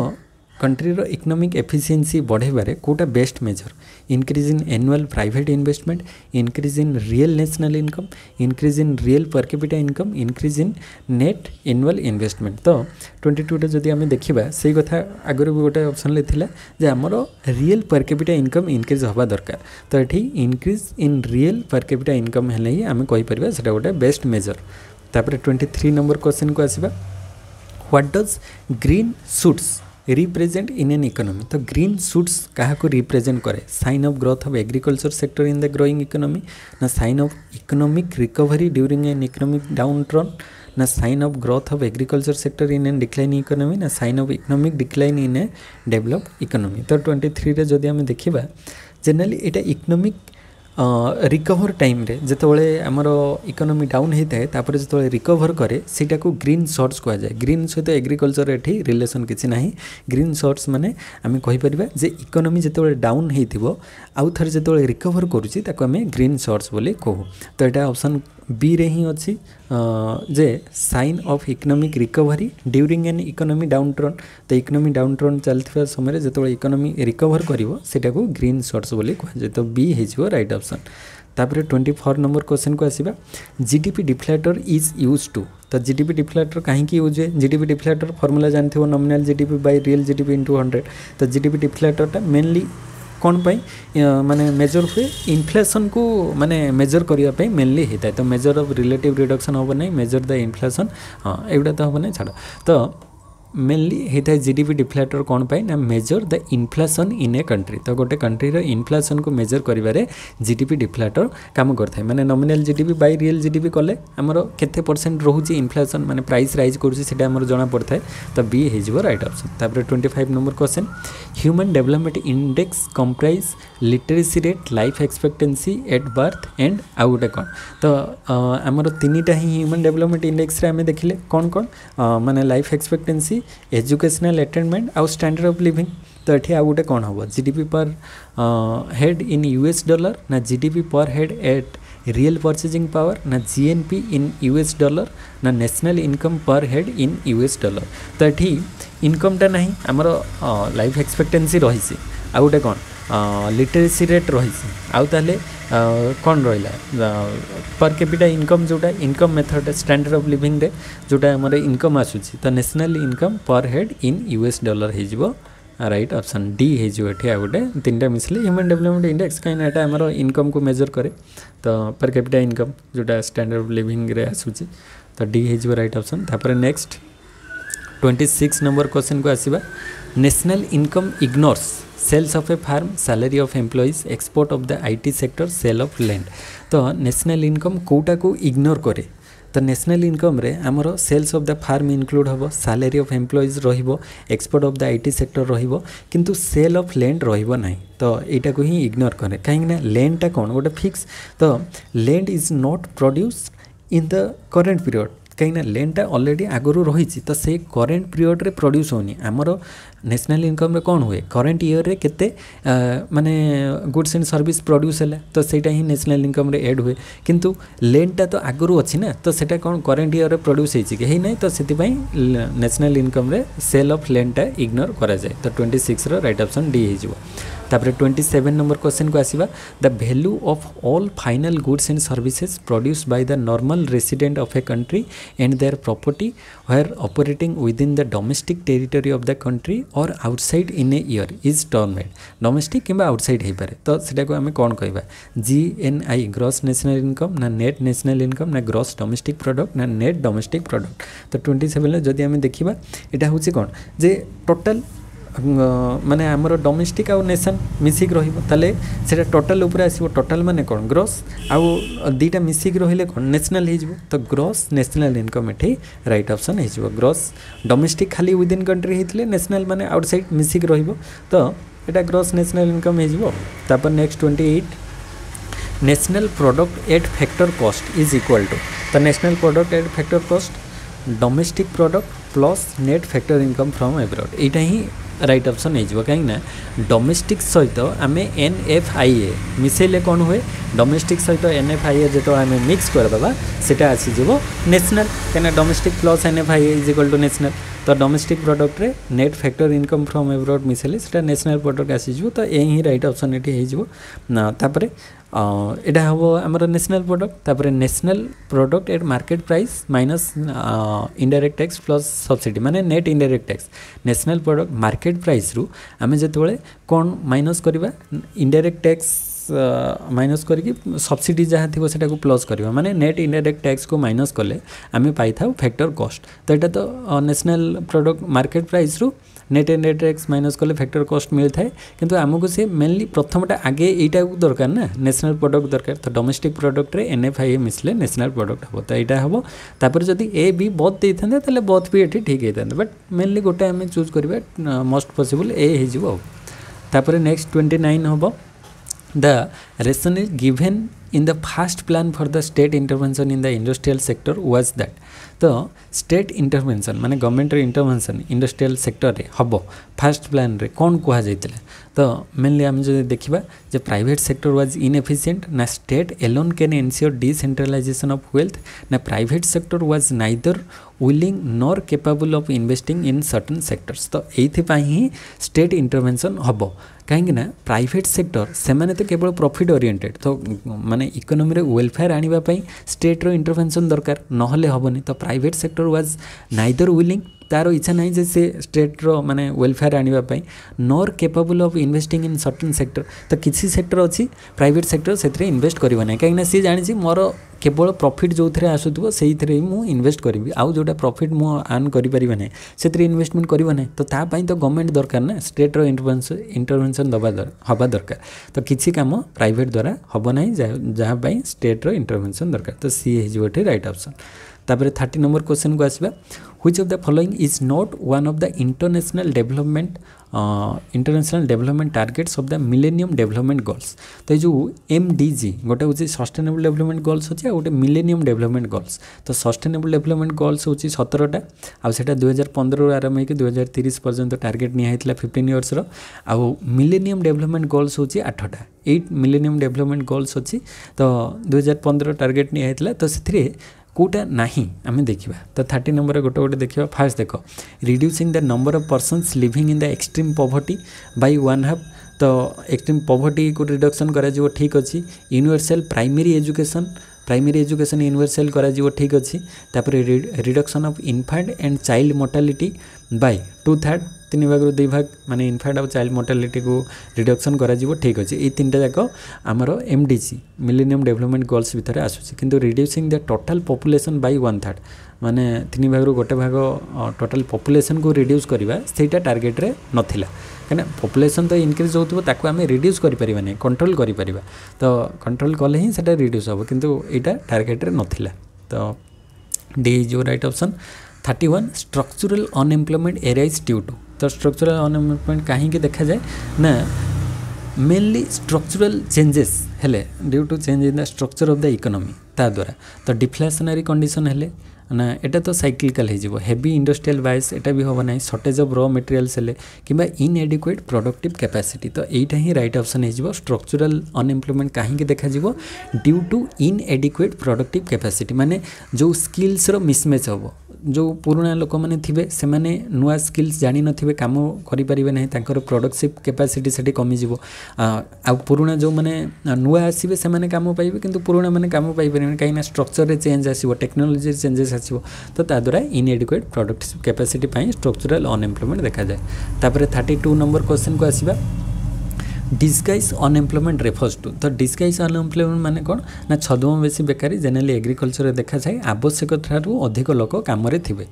S1: कंट्री इकोनोमिक एफिसीयसी बढ़ेबार कौटा best measure increase in annual private investment increase in real national income increase in real per capita income increase in net annual investment तो twenty टूटे जब आम देखा से कथा आगर भी गोटे अप्सन जे आमर real per capita income increase हवा दरकार तो ये increase in real per capita income है ही आम कहीपर से गोटे बेस्ट मेजर तापर ट्वेंटी थ्री नंबर क्वेश्चन को आसवा what does green shoots represent in an economy तो ग्रीन सूट्स क्या रिप्रेजेंट करे sign of growth of agriculture sector in the growing economy ना sign of economic recovery during an economic downturn ना sign of growth of agriculture sector in an decline economy ना sign of economic decline in a develop economy तो twenty three जदि आम देखा जेनेली एटा economic recover ଟାଇମ୍ରେ ଯେତେବେଳେ ଆମର ଇକୋନୋମି ଡାଉନ୍ ହେଇଥାଏ ତାପରେ ଯେତେବେଳେ ରିକଭର କରେ ସେଇଟାକୁ ଗ୍ରୀନ୍ ସର୍ଟସ୍ କୁହାଯାଏ ଗ୍ରୀନ୍ ସହିତ ଏଗ୍ରିକଲଚର ଏଠି ରିଲେସନ୍ କିଛି ନାହିଁ ଗ୍ରୀନ୍ ସର୍ଟସ୍ ମାନେ ଆମେ କହିପାରିବା ଯେ ଇକୋନୋମି ଯେତେବେଳେ ଡାଉନ୍ ହେଇଥିବ ଆଉ ଥରେ ଯେତେବେଳେ ରିକଭର କରୁଛି ତାକୁ ଆମେ ଗ୍ରୀନ୍ ସର୍ଟସ୍ ବୋଲି କହୁ ତ ଏଇଟା ଅପସନ୍ বিরে ହିଁ ଅଛି ଯେ sign of economic recovery during an economy downturn ତ ଇକୋନୋମି ଡାଉନ୍ଟ୍ରନ୍ ଚାଲିଥିବା ସମୟରେ ଯେତେବେଳେ ଇକୋନୋମି ରିକଭର କରିବ ସେଟାକୁ ଗ୍ରୀନ୍ ସର୍ଟସ୍ ବୋଲି କୁହାଯାଏ ତ ବି ହେଇଯିବ ରାଇଟ୍ ଅପ୍ସନ୍ ତାପରେ ଟ୍ୱେଣ୍ଟି ଫୋର୍ ନମ୍ବର କ୍ୱେଶ୍ଚନ୍କୁ ଆସିବା G D P deflator is use to ତ ଜି ଡି ପି ଡିଫ୍ଲାଟର୍ କାହିଁକି ୟୁଜ୍ ହୁଏ G D P deflator formula ଜାଣିଥିବ nominal G D P by real G D P into hundred ତ G D P ଡିଫ୍ଲାଟର୍ଟା mainly କ'ଣ ପାଇଁ ମାନେ major ହୁଏ ଇନଫ୍ଲେସନ୍କୁ ମାନେ ମେଜର୍ କରିବା ପାଇଁ ମେନଲି ହେଇଥାଏ ତ ମେଜର୍ ଅଫ୍ ରିଲେଟିଭ୍ ରିଡକ୍ସନ୍ ହେବ ନାହିଁ ମେଜର୍ ଦ ଇନଫ୍ଲେସନ୍ ହଁ ଏଗୁଡ଼ା ତ ହେବ ନାହିଁ ଛାଡ଼ ତ मेनली होता है जी डी डिफ्लेटर कौन पाए ना measure the inflation in a country तो गोटे कंट्री इनफ्लेसन को मेजर कर जी डी डिफ्लेटर कम करता है मैंने नमिनाल जी पी बै रियल जी कले आमर के परसेंट रोच इनफ्लेसन मैंने प्राइस रईज कर जना पड़ता है तो बी हो रईट अप्सन तापर twenty five number question human development index comprise literacy rate life expectancy at birth and आउ गोटे कौन तो आमर तीन ही ह्यूमन डेभलपमेंट इंडेक्स आम देखिले कौन कौन मैंने लाइफ एक्सपेक्टेन्सी ଏଜୁକେସନାଲ୍ एटेनमेंट ଆଉ ଷ୍ଟାଣ୍ଡାର୍ଡ଼ ଅଫ୍ ଲିଭିଂ ତ ଏଠି ଆଉ ଗୋଟେ କ'ଣ ହେବ G D P per head in U S dollar ନା G D P per head real purchasing power ना जीएनपी इन यूएस डॉलर ना national income per head in US dollar तो ये इनकमटा ना आमर लाइफ एक्सपेक्टेन्सी रही आउ गोटे कौन লিটারেসি রেট রয়েছে আউ তাহলে କ'ଣ ରହିଲା ପର୍ କ୍ୟାପିଟା ଇନକମ୍ ଯେଉଁଟା ଇନକମ୍ ମେଥଡ଼ ଷ୍ଟାଣ୍ଡାର୍ଡ଼ ଅଫ୍ ଲିଭିଂରେ ଯେଉଁଟା ଆମର ଇନକମ୍ ଆସୁଛି ତ national income per head in U S dollar ହେଇଯିବ ରାଇଟ୍ ଅପସନ୍ ଡି ହେଇଯିବ ଏଠି ଆଉ ଗୋଟେ ତିନିଟା ମିଶିଲେ ହ୍ୟୁମାନ୍ ଡେଭଲପମେଣ୍ଟ ଇଣ୍ଡେକ୍ସ କାହିଁକିନା ଏଇଟା ଆମର ଇନକମ୍କୁ ମେଜର୍ କରେ ତ ପର୍ କ୍ୟାପିଟା ଇନକମ୍ ଯେଉଁଟା ଷ୍ଟାଣ୍ଡାର୍ଡ଼ ଅଫ୍ ଲିଭିଂରେ ଆସୁଛି ତ ଡି ହେଇଯିବ ରାଇଟ୍ ଅପସନ୍ ତାପରେ ନେକ୍ସଟ ଟ୍ୱେଣ୍ଟି ସିକ୍ସ ନମ୍ବର କ୍ୱେଶ୍ଚିନ୍କୁ ଆସିବା National income ignores sales of a farm, salary of employees, export of the IT sector, sale of land. तो national income कोटा को ignore करे ତ ନ୍ୟାସନାଲ୍ ଇନକମ୍ରେ ଆମର sales of the firm include ହେବ salary of employees ରହିବ export of the I T sector ରହିବ କିନ୍ତୁ ସେଲ୍ ଅଫ୍ ଲ୍ୟାଣ୍ଡ ରହିବ ନାହିଁ ତ ଏଇଟାକୁ ହିଁ ଇଗ୍ନୋର କରେ କାହିଁକିନା ଲ୍ୟାଣ୍ଡଟା କ'ଣ ଗୋଟେ ଫିକ୍ସ ତ land is not produce in the current period କାହିଁକିନା ଲେନ୍ଟା ଅଲରେଡ଼ି ଆଗରୁ ରହିଛି ତ ସେ କରେଣ୍ଟ ପିରିୟଡ଼ରେ ପ୍ରଡ୍ୟୁସ୍ ହେଉନି ଆମର ନ୍ୟାସନାଲ୍ ଇନକମ୍ରେ କ'ଣ ହୁଏ କରେଣ୍ଟ ଇୟର୍ରେ କେତେ ମାନେ ଗୁଡ୍ସ ଆଣ୍ଡ ସର୍ଭିସ୍ ପ୍ରଡ୍ୟୁସ୍ ହେଲା ତ ସେଇଟା ହିଁ ନ୍ୟାସନାଲ୍ ଇନକମ୍ରେ ଏଡ଼୍ ହୁଏ କିନ୍ତୁ ଲେନ୍ଟା ତ ଆଗରୁ ଅଛି ନା ତ ସେଇଟା କ'ଣ କରେଣ୍ଟ ଇୟର୍ରେ ପ୍ରଡ୍ୟୁସ୍ ହେଇଛି କି ହେଇନାହିଁ ତ ସେଥିପାଇଁ ନ୍ୟାସନାଲ୍ ଇନକମ୍ରେ ସେଲ୍ ଅଫ୍ ଲେନ୍ଟା ଇଗ୍ନୋର କରାଯାଏ ତ ଟ୍ୱେଣ୍ଟି ସିକ୍ସର ରାଇଟ୍ ଅପସନ୍ ଡି ହେଇଯିବ ତାପରେ ଟ୍ୱେଣ୍ଟି ସେଭେନ୍ ନମ୍ବର କ୍ୱେଶ୍ଚନ୍କୁ ଆସିବା the value of all final goods and services produce by the normal resident of a country and their property where operating within the domestic territory of the country or outside in a year is termed domestic କିମ୍ବା outside ହେଇପାରେ ତ ସେଟାକୁ ଆମେ କ'ଣ କହିବା G N I gross national income ନା net national income ନା gross domestic product ନା ନେଟ୍ ଡୋମେଷ୍ଟିକ୍ ପ୍ରଡକ୍ଟ ତ ଟ୍ୱେଣ୍ଟି ସେଭେନ୍ରେ ଯଦି ଆମେ ଦେଖିବା ଏଇଟା ହେଉଛି କ'ଣ ଯେ ଟୋଟାଲ୍ ମାନେ ଆମର ଡୋମେଷ୍ଟିକ୍ ଆଉ ନେସନ୍ ମିଶିକି ରହିବ ତାହେଲେ ସେଇଟା ଟୋଟାଲ୍ ଉପରେ ଆସିବ ଟୋଟାଲ୍ ମାନେ କ'ଣ ଗ୍ରସ୍ ଆଉ ଦୁଇଟା ମିଶିକି ରହିଲେ କ'ଣ ନ୍ୟାସନାଲ୍ ହେଇଯିବ ତ ଗ୍ରସ୍ ନ୍ୟାସନାଲ୍ ଇନକମ୍ ଏଠି ରାଇଟ୍ ଅପସନ୍ ହେଇଯିବ ଗ୍ରସ୍ ଡୋମେଷ୍ଟିକ୍ ଖାଲି ୱିଦିନ୍ କଣ୍ଟ୍ରି ହେଇଥିଲେ ନ୍ୟାସନାଲ୍ ମାନେ ଆଉଟ୍ ସାଇଡ଼୍ ମିଶିକି ରହିବ ତ ଏଇଟା ଗ୍ରସ୍ ନ୍ୟାସନାଲ୍ ଇନକମ୍ ହେଇଯିବ ତାପରେ next twenty eight national product at factor cost is equal to ତ national product at factor cost domestic product plus net factor income from abroad ଏଇଟା ହିଁ রাইট অপসন হয়ে যাব কিনা ডোমেস্টিক সহিত আমি এন এফ আই এ মিশাইলে কম হুয়ে ডোমেস্টিক সহিত এন এফ আই এ যেত আমি মিক্স করেদেবা সেটা আসিযোগ ন্যাশনাল কিনা domestic plus N F I A is equal to national তো domestic প্রডক্টরে net factor income from abroad মিশাইলে সেটা ন্যাশনাল প্রডক্ট আসিযোগ তো এই হি রাইট অপসন এটি হয়ে যাব তাপরে এটা হব আমার ন্যাশনাল প্রডক্ট তাপরে national product at market price minus indirect tax plus subsidy মানে net indirect tax national product market প্রাইস্রু আমি যেতবে কোণ মাইনস করা ইনডাইরেক্ট ট্যাক্স মাइनस करके सब्सिडी जहाँ थी से प्लस करवा मानने नेट इनडाइरेक्ट टैक्स को माइनस कले आम पाई फैक्टर कस्ट तो यहाँ तो नेशनल प्रडक्ट मार्केट प्राइस रू নেট এন্ড নেট এক্স মাইনস কলে ফ্যাক্টর কস্ট মিলিথায়ে কিন্তু আমাকে সে মেনলি প্রথমটা আগে এইটা দরকার না ন্যাশনাল প্রডক্ট দরকার তো ডোমেস্টিক প্রডক্টরে এনএফআই মিশলে ন্যাশনাল প্রডক্ট হব তো এইটা হব তাপরে যদি এ বি বথ দিয়ে থাকে তাহলে বথ বি এটি ঠিক হয়ে থাকে বাট মেনলি গোটে আমি চুজ করা মোস্ট পসিবল এ হয়ে যাব তাপরে নেক্সট টোয়েন্টি নাইন হব The rationale given in the first plan for the state intervention in the industrial sector was that ତ ଷ୍ଟେଟ୍ ଇଣ୍ଟରଭେନସନ୍ ମାନେ ଗଭର୍ଣ୍ଣମେଣ୍ଟର ଇଣ୍ଟରଭେନସନ୍ ଇଣ୍ଡଷ୍ଟ୍ରିଆଲ୍ ସେକ୍ଟରରେ ହେବ ଫାର୍ଷ୍ଟ ପ୍ଲାନ୍ରେ କ'ଣ କୁହାଯାଇଥିଲା ତ ମେନ୍ଲି ଆମେ ଯଦି ଦେଖିବା ଯେ ପ୍ରାଇଭେଟ୍ ସେକ୍ଟର ୱାଜ୍ ଇନ୍ଏଫିସିଏଣ୍ଟ ନା state alone can ensure decentralisation of wealth ନା private sector was neither willing nor capable of investing in certain sectors ତ ଏଇଥିପାଇଁ ହିଁ ଷ୍ଟେଟ୍ ଇଣ୍ଟରଭେନସନ୍ ହେବ କାହିଁକିନା ପ୍ରାଇଭେଟ୍ ସେକ୍ଟର ସେମାନେ ତ କେବଳ ପ୍ରଫିଟ୍ ଓରିଏଣ୍ଟେଡ଼୍ ତ ମାନେ ଇକୋନୋମିରେ ୱେଲଫେୟାର୍ ଆଣିବା ପାଇଁ ଷ୍ଟେଟ୍ର ଇଣ୍ଟରଭେନସନ୍ ଦରକାର ନହେଲେ ହେବନି ତ private sector was neither willing ତାର ଇଚ୍ଛା ନାହିଁ ଯେ ସେ ଷ୍ଟେଟ୍ର ମାନେ ୱେଲଫେୟାର ଆଣିବା ପାଇଁ nor capable of investing in certain sector ତ କିଛି ସେକ୍ଟର ଅଛି ପ୍ରାଇଭେଟ୍ ସେକ୍ଟର ସେଥିରେ ଇନଭେଷ୍ଟ କରିବ ନାହିଁ କାହିଁକିନା ସିଏ ଜାଣିଛି ମୋର କେବଳ ପ୍ରଫିଟ୍ ଯେଉଁଥିରେ ଆସୁଥିବ ସେଇଥିରେ ମୁଁ ଇନଭେଷ୍ଟ କରିବି ଆଉ ଯେଉଁଟା ପ୍ରଫିଟ୍ ମୁଁ ଆର୍ନ କରିପାରିବି ନାହିଁ ସେଥିରେ ଇନଭେଷ୍ଟମେଣ୍ଟ କରିବ ନାହିଁ ତ ତା ପାଇଁ ତ ଗଭର୍ଣ୍ଣମେଣ୍ଟ ଦରକାର ନା ଷ୍ଟେଟ୍ର ଇଣ୍ଟରଭେନ୍ସନ୍ ଦେବା ହେବା ଦରକାର ତ କିଛି କାମ ପ୍ରାଇଭେଟ୍ ଦ୍ୱାରା ହେବ ନାହିଁ ଯାହା ପାଇଁ ଷ୍ଟେଟ୍ର ଇଣ୍ଟରଭେନ୍ସନ୍ ଦରକାର ତ ସିଏ ହେଇଯିବ ଏଠି ରାଇଟ୍ ଅପସନ୍ ତାପରେ ଥାର୍ଟି ନମ୍ବର କୋଶ୍ଚିନ୍କୁ ଆସିବା which of the following is not one of the international development international development targets of the millennium development goals तो ये जो एम डी गोटे हूँ सस्टेनेबल डेवलपमेंट गोल्स अच्छे गोटे मिलेनियम डेवलपमेंट गोल्स तो सस्टेनेबल डेवलपमेंट गोल्स हूँ सतरटा आज से दुई हजार पंद्रह आरम्भ होकर तीस पर्यटन टारगेट निहला फिफ्टन इयर्स आउ मिलेनियम डेवलपमेंट गोल्स हूँ आठटा एट मिलेनियम डेभलपमेंट गोल्स अच्छी तो दुई हजार पंद्रह टार्गेट निहला तो से কোটা নাহি আমি দেখিবা তো 30 নম্বরে গোটে গোটে দেখিবা ফার্স্ট দেখো reducing the number of persons living in the extreme poverty by one half তো এক্সট্রিম পভর্টি কো রিডকশন করা যাব ঠিক আছে universal primary education primary education universal করা যাব ঠিক আছে তারপরে reduction of infant and child mortality by two third ତିନି ଭାଗରୁ ଦୁଇ ଭାଗ ମାନେ ଇନଫାଣ୍ଟ ଆଉ ଚାଇଲ୍ଡ ମୋର୍ଟାଲିଟିକୁ ରିଡକ୍ସନ୍ କରାଯିବ ଠିକ୍ ଅଛି ଏଇ ତିନିଟା ଯାକ ଆମର M D G millennium development goals ଭିତରେ ଆସୁଛି କିନ୍ତୁ reducing the total population by one third ମାନେ ତିନି ଭାଗରୁ ଗୋଟେ ଭାଗ ଟୋଟାଲ୍ ପପୁଲେସନ୍କୁ ରିଡ୍ୟୁସ୍ କରିବା ସେଇଟା ଟାର୍ଗେଟ୍ରେ ନଥିଲା କାହିଁକିନା ପପୁଲେସନ୍ ତ ଇନକ୍ରିଜ୍ ହେଉଥିବ ତାକୁ ଆମେ ରିଡ୍ୟୁସ୍ କରିପାରିବାନି କଣ୍ଟ୍ରୋଲ୍ କରିପାରିବା ତ କଣ୍ଟ୍ରୋଲ୍ କଲେ ହିଁ ସେଇଟା ରିଡ୍ୟୁସ୍ ହେବ କିନ୍ତୁ ଏଇଟା ଟାର୍ଗେଟ୍ରେ ନଥିଲା ତ D is your right option 31 structural unemployment arises due to ତ ଷ୍ଟ୍ରକ୍ଚରାଲ ଅନଏମ୍ପ୍ଲୟମେଣ୍ଟ କାହିଁକି ଦେଖାଯାଏ ନା ମେନଲି ଷ୍ଟ୍ରକ୍ଚରାଲ ଚେଞ୍ଜେସ୍ ହେଲେ due to change in the structure of the economy ତା ଦ୍ୱାରା ତ ଡିଫ୍ଲାସନାରୀ କଣ୍ଡିସନ୍ ହେଲେ ନା ଏଇଟା ତ ସାଇକ୍ଲିକାଲ ହେଇଯିବ ହେଭି ଇଣ୍ଡଷ୍ଟ୍ରିଆଲ ବାଇସ୍ ଏଇଟା ବି ହେବ ନାହିଁ ସର୍ଟେଜ୍ ଅଫ୍ ର ମେଟେରିଆଲ୍ସ ହେଲେ କିମ୍ବା ଇନ୍ଏଡିକୁଏଟ୍ ପ୍ରଡକ୍ଟିଭ୍ କ୍ୟାପାସିଟି ତ ଏଇଟା ହିଁ ରାଇଟ୍ ଅପସନ୍ ହେଇଯିବ ଷ୍ଟ୍ରକ୍ଚରାଲ ଅନଏମ୍ପ୍ଲୟମେଣ୍ଟ କାହିଁକି ଦେଖାଯିବ due to inadequate productive capacity ମାନେ ଯେଉଁ ସ୍କିଲ୍ସର ମିସ୍ମ୍ୟାଚ୍ ହେବ ଯେଉଁ ପୁରୁଣା ଲୋକମାନେ ଥିବେ ସେମାନେ ନୂଆ ସ୍କିଲ୍ସ ଜାଣିନଥିବେ କାମ କରିପାରିବେ ନାହିଁ ତାଙ୍କର ପ୍ରଡ଼କ୍ଟିଭ୍ କେପାସିଟି ସେଠି କମିଯିବ ଆଉ ପୁରୁଣା ଯେଉଁମାନେ ନୂଆ ଆସିବେ ସେମାନେ କାମ ପାଇବେ କିନ୍ତୁ ପୁରୁଣାମାନେ କାମ ପାଇପାରିବେନି କାହିଁକିନା ଷ୍ଟ୍ରକ୍ଚରରେ ଚେଞ୍ଜ ଆସିବ ଟେକ୍ନୋଲୋଜିରେ ଚେଞ୍ଜେସ୍ ଆସିବ ତ ତାଦ୍ୱାରା ଇନ୍ଏଡିକୁଏଟ୍ ପ୍ରଡ଼କ୍ଟିଭ୍ କେପାସିଟି ପାଇଁ ଷ୍ଟ୍ରକ୍ଚରାଲ୍ ଅନଏମ୍ପ୍ଲୟମେଣ୍ଟ ଦେଖାଯାଏ ତାପରେ ଥାର୍ଟି ଟୁ ନମ୍ବର କ୍ୱେଶ୍ଚିନ୍କୁ ଆସିବା ডিসগাইজ অনএমপ্লয়মেন্ট রেফর্স টু তো ডিসগাইজ অনএমপ্লয়মেন্ট মানে কোণ না ছদ্মবেশী বেকারি জেনারেলি এগ্রিকলচরে দেখাযায় আবশ্যকঠারু অধিক লোক কামরে থিবে